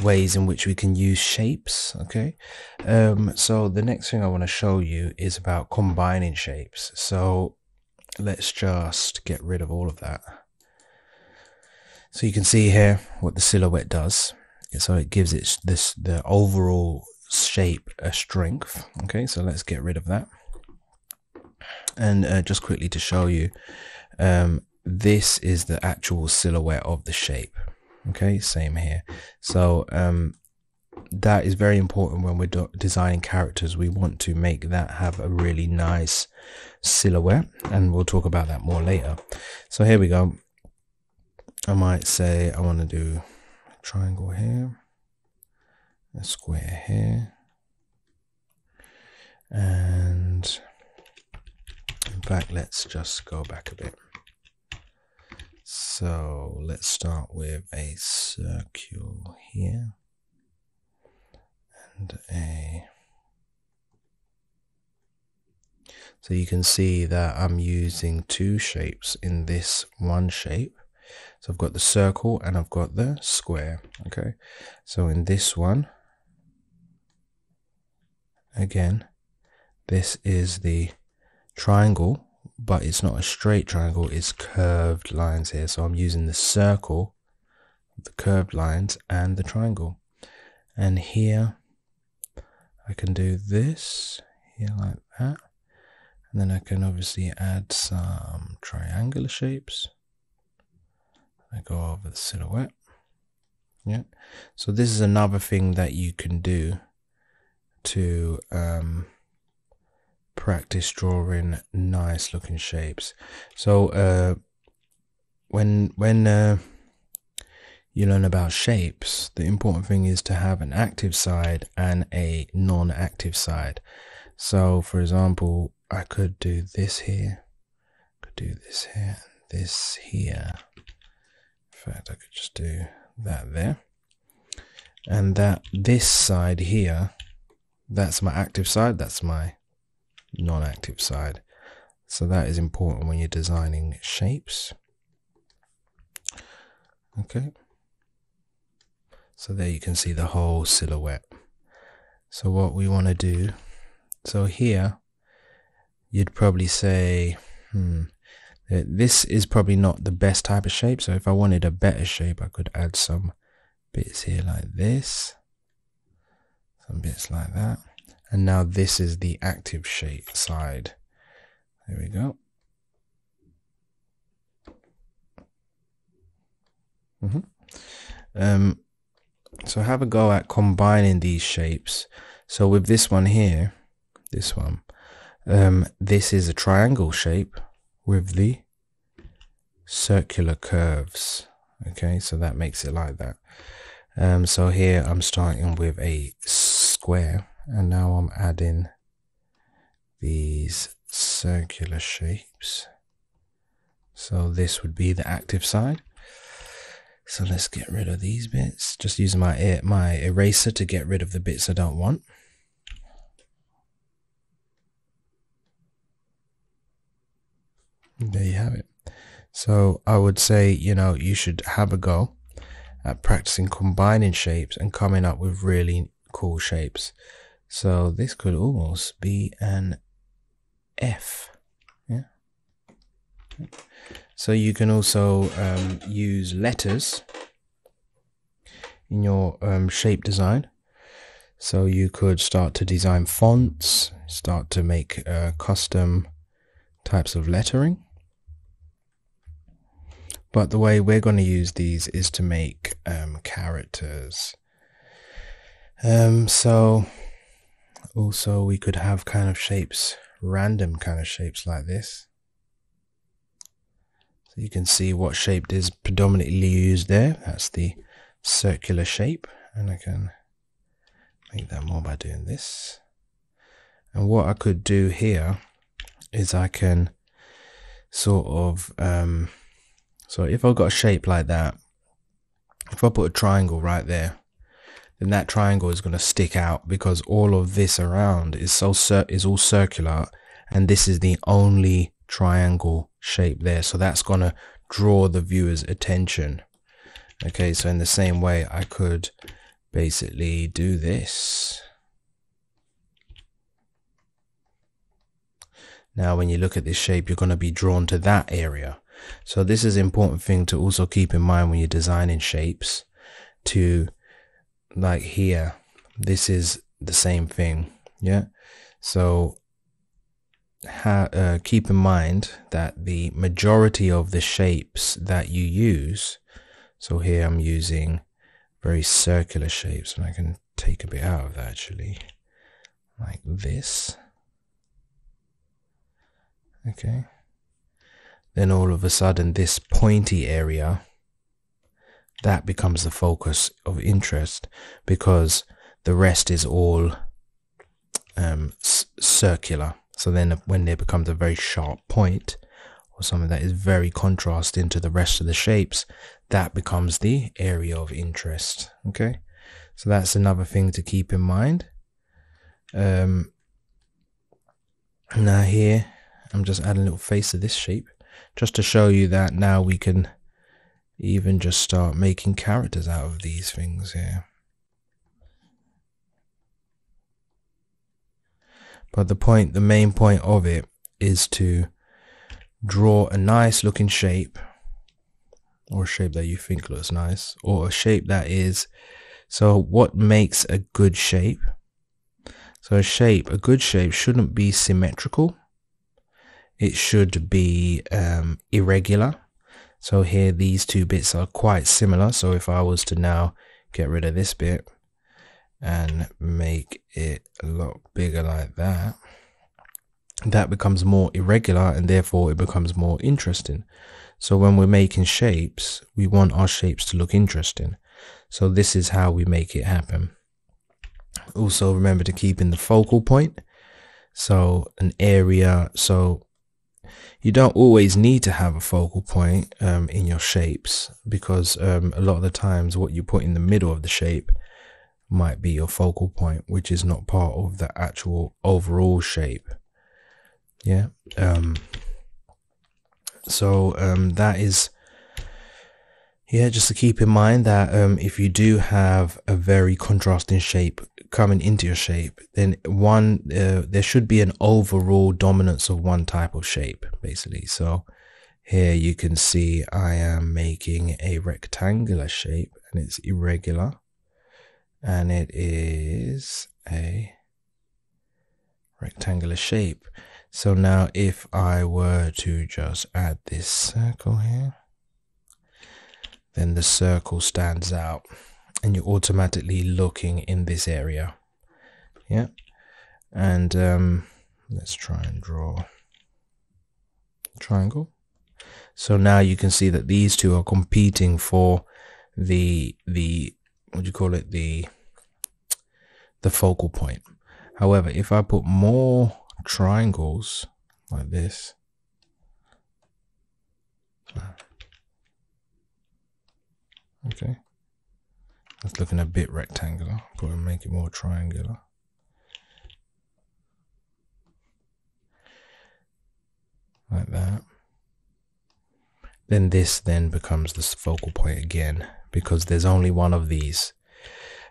ways in which we can use shapes. Okay. Um, so the next thing I want to show you is about combining shapes. So let's just get rid of all of that. So you can see here what the silhouette does. So it gives it this the overall shape a strength. Okay, so let's get rid of that. And uh, just quickly to show you, um, this is the actual silhouette of the shape. Okay, same here. So um, that is very important when we're designing characters. We want to make that have a really nice silhouette, and we'll talk about that more later. So here we go. I might say I want to do a triangle here, a square here, and in fact, let's just go back a bit. So let's start with a circle here and a so you can see that I'm using two shapes in this one shape. So I've got the circle and I've got the square okay? So in this one again this is the triangle but it's not a straight triangle, it's curved lines here. So I'm using the circle, the curved lines and the triangle. And here I can do this here like that. And then I can obviously add some triangular shapes. I go over the silhouette. Yeah. So this is another thing that you can do to um, practice drawing nice looking shapes. So uh, when when uh, you learn about shapes, the important thing is to have an active side and a non-active side. So, for example, I could do this here, could do this here, this here. In fact, I could just do that there. And that this side here, that's my active side, that's my non-active side. So that is important when you're designing shapes. Okay. So there you can see the whole silhouette. So what we want to do, so here you'd probably say, hmm, this is probably not the best type of shape. So if I wanted a better shape, I could add some bits here like this, some bits like that. And now this is the active shape side. There we go. Mm -hmm. Um, so have a go at combining these shapes. So with this one here, this one, um, this is a triangle shape with the circular curves. Okay, so that makes it like that. Um, so here I'm starting with a square and now I'm adding these circular shapes. So this would be the active side. So let's get rid of these bits. Just using my my eraser to get rid of the bits I don't want. There you have it. So I would say, you know, you should have a go at practicing combining shapes and coming up with really cool shapes. So this could almost be an F. Yeah. So you can also um, use letters in your um, shape design. So you could start to design fonts, start to make uh, custom types of lettering. But the way we're going to use these is to make um, characters. Um, so also we could have kind of shapes, random kind of shapes like this. So you can see what shape is predominantly used there. That's the circular shape. And I can make that more by doing this. And what I could do here is I can sort of, um, so if I've got a shape like that, if I put a triangle right there, then that triangle is going to stick out because all of this around is so is all circular and this is the only triangle shape there. So that's going to draw the viewer's attention. Okay, so in the same way, I could basically do this. Now, when you look at this shape, you're going to be drawn to that area. So this is an important thing to also keep in mind when you're designing shapes to like here, this is the same thing. Yeah. So ha- uh, keep in mind that the majority of the shapes that you use, so here I'm using very circular shapes, and I can take a bit out of that actually, like this. Okay. Then all of a sudden, this pointy area that becomes the focus of interest because the rest is all um, circular. So then when there becomes a very sharp point or something that is very contrasting to the rest of the shapes, that becomes the area of interest. Okay. So that's another thing to keep in mind. Um, now here, I'm just adding a little face to this shape just to show you that now we can even just start making characters out of these things here. But the point, the main point of it is to draw a nice looking shape or a shape that you think looks nice or a shape that is so what makes a good shape? So a shape a good shape shouldn't be symmetrical. It should be um, irregular so here these two bits are quite similar so if I was to now get rid of this bit and make it a lot bigger like that that becomes more irregular and therefore it becomes more interesting so when we're making shapes, we want our shapes to look interesting. So this is how we make it happen. Also remember to keep in the focal point. So an area, so you don't always need to have a focal point um, in your shapes because um, a lot of the times what you put in the middle of the shape might be your focal point, which is not part of the actual overall shape. Yeah. Um, so um, that is, yeah, just to keep in mind that um, if you do have a very contrasting shape coming into your shape, then one, uh, there should be an overall dominance of one type of shape, basically. So here you can see I am making a rectangular shape and it's irregular and it is a rectangular shape. So now if I were to just add this circle here, then the circle stands out and you're automatically looking in this area. Yeah. And um, let's try and draw triangle. So now you can see that these two are competing for the, the, what do you call it? The, the focal point. However, if I put more triangles like this. Okay. That's looking a bit rectangular. To make it more triangular. Like that. Then this then becomes the focal point again because there's only one of these.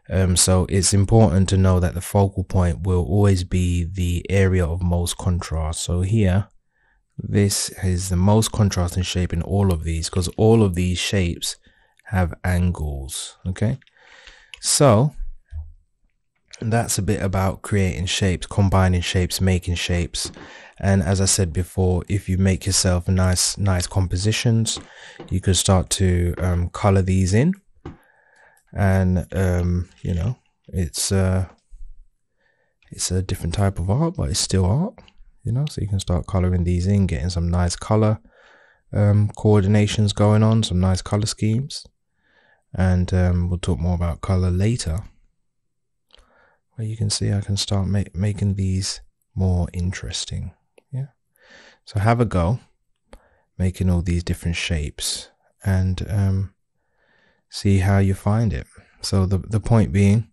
Um, so it's important to know that the focal point will always be the area of most contrast. So here, this is the most contrasting shape in all of these because all of these shapes have angles. Okay. So that's a bit about creating shapes, combining shapes, making shapes. And as I said before, if you make yourself nice, nice compositions, you can start to um, color these in. And um, you know it's uh it's a different type of art but it's still art you know? So you can start coloring these in getting some nice color um, coordinations going on some nice color schemes and um, we'll talk more about color later where you can see I can start ma making these more interesting yeah so have a go making all these different shapes and um, see how you find it. So the, the point being,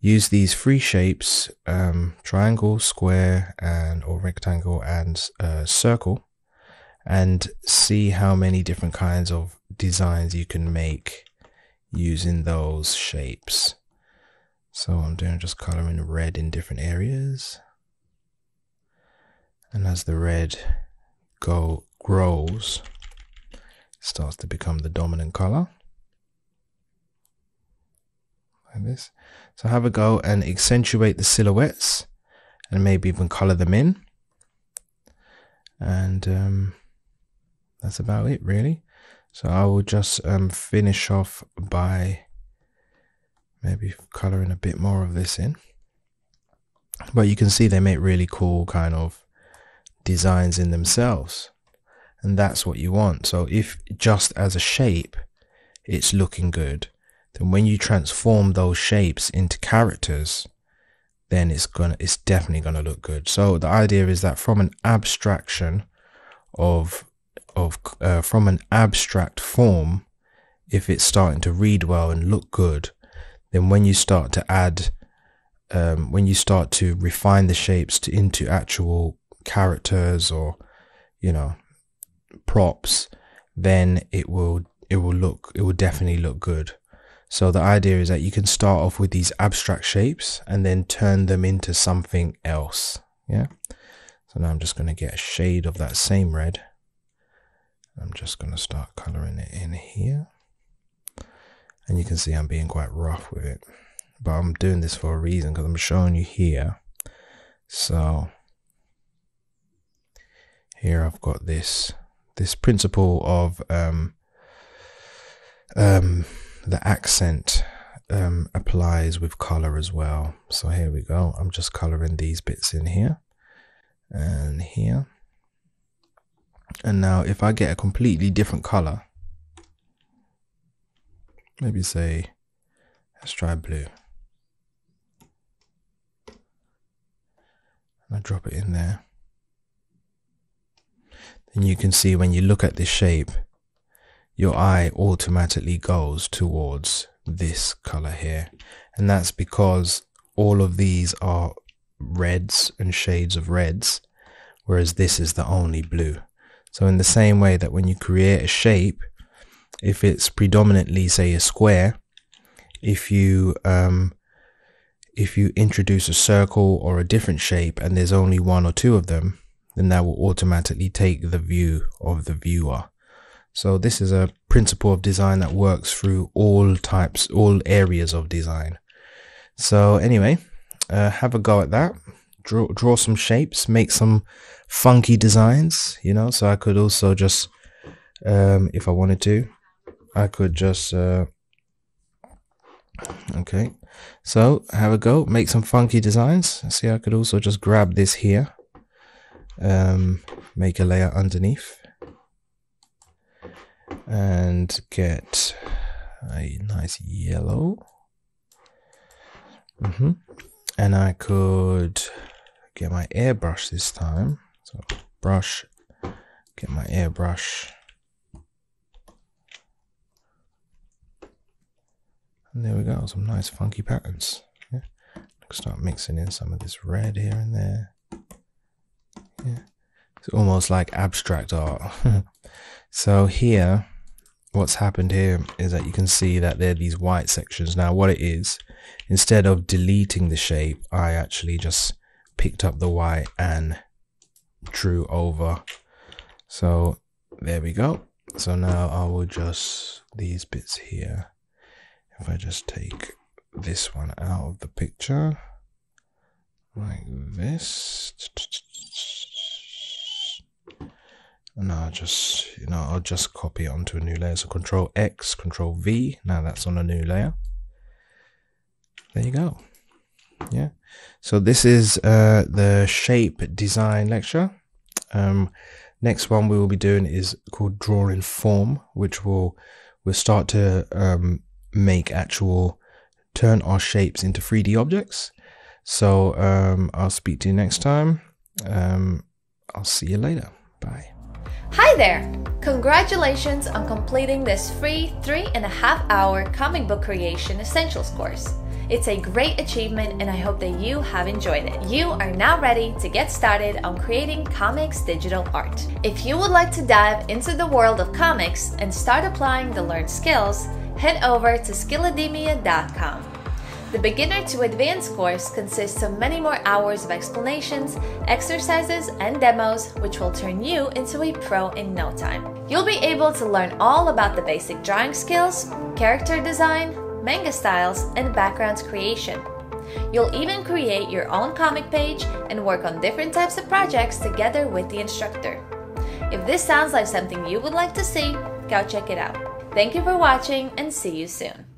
use these free shapes, um, triangle, square, and or rectangle and uh, circle, and see how many different kinds of designs you can make using those shapes. So I'm doing just coloring red in different areas. And as the red go grows, starts to become the dominant color like this. So have a go and accentuate the silhouettes and maybe even color them in. And um, that's about it really. So I will just um, finish off by maybe coloring a bit more of this in. But you can see they make really cool kind of designs in themselves. And that's what you want. So if just as a shape, it's looking good, then when you transform those shapes into characters, then it's gonna it's definitely gonna look good. So the idea is that from an abstraction of of uh, from an abstract form, if it's starting to read well and look good, then when you start to add, um, when you start to refine the shapes to into actual characters or you know props, then it will it will look it will definitely look good. So the idea is that you can start off with these abstract shapes and then turn them into something else. Yeah. So now I'm just going to get a shade of that same red I'm just going to start coloring it in here. And you can see I'm being quite rough with it. But I'm doing this for a reason because I'm showing you here. So here I've got this this principle of um, um, the accent um, applies with color as well. So here we go. I'm just coloring these bits in here and here. And now if I get a completely different color, maybe say, let's try blue. And I drop it in there. Then you can see when you look at this shape, your eye automatically goes towards this color here. And that's because all of these are reds and shades of reds, whereas this is the only blue. So in the same way that when you create a shape, if it's predominantly say a square, if you um, if you introduce a circle or a different shape and there's only one or two of them, then that will automatically take the view of the viewer. So this is a principle of design that works through all types, all areas of design. So anyway, uh, have a go at that. Draw, draw some shapes, make some funky designs, you know, so I could also just, um, if I wanted to, I could just, uh, okay. So have a go, make some funky designs. See, I could also just grab this here, um, make a layer underneath and get a nice yellow. Mm -hmm. And I could get my airbrush this time. So brush, get my airbrush. And there we go, some nice funky patterns. Yeah. Start mixing in some of this red here and there. Yeah. It's almost like abstract art. so here, what's happened here is that you can see that there are these white sections. Now what it is, instead of deleting the shape, I actually just picked up the white and drew over. So there we go. So now I will just, these bits here, if I just take this one out of the picture, like this, and I'll just, you know, I'll just copy it onto a new layer. So Control X, Control V. Now that's on a new layer. There you go. Yeah. So this is uh, the shape design lecture. Um, next one we will be doing is called drawing form, which will will start to um, make actual turn our shapes into 3D objects. So um, I'll speak to you next time. Um, I'll see you later. Bye. Hi there! Congratulations on completing this free three and a half hour comic book creation essentials course. It's a great achievement and I hope that you have enjoyed it. You are now ready to get started on creating comics digital art. If you would like to dive into the world of comics and start applying the learned skills, head over to skillademia.com. The beginner to advanced course consists of many more hours of explanations, exercises, and demos, which will turn you into a pro in no time. You'll be able to learn all about the basic drawing skills, character design, manga styles, and backgrounds creation. You'll even create your own comic page and work on different types of projects together with the instructor. If this sounds like something you would like to see, go check it out. Thank you for watching and see you soon.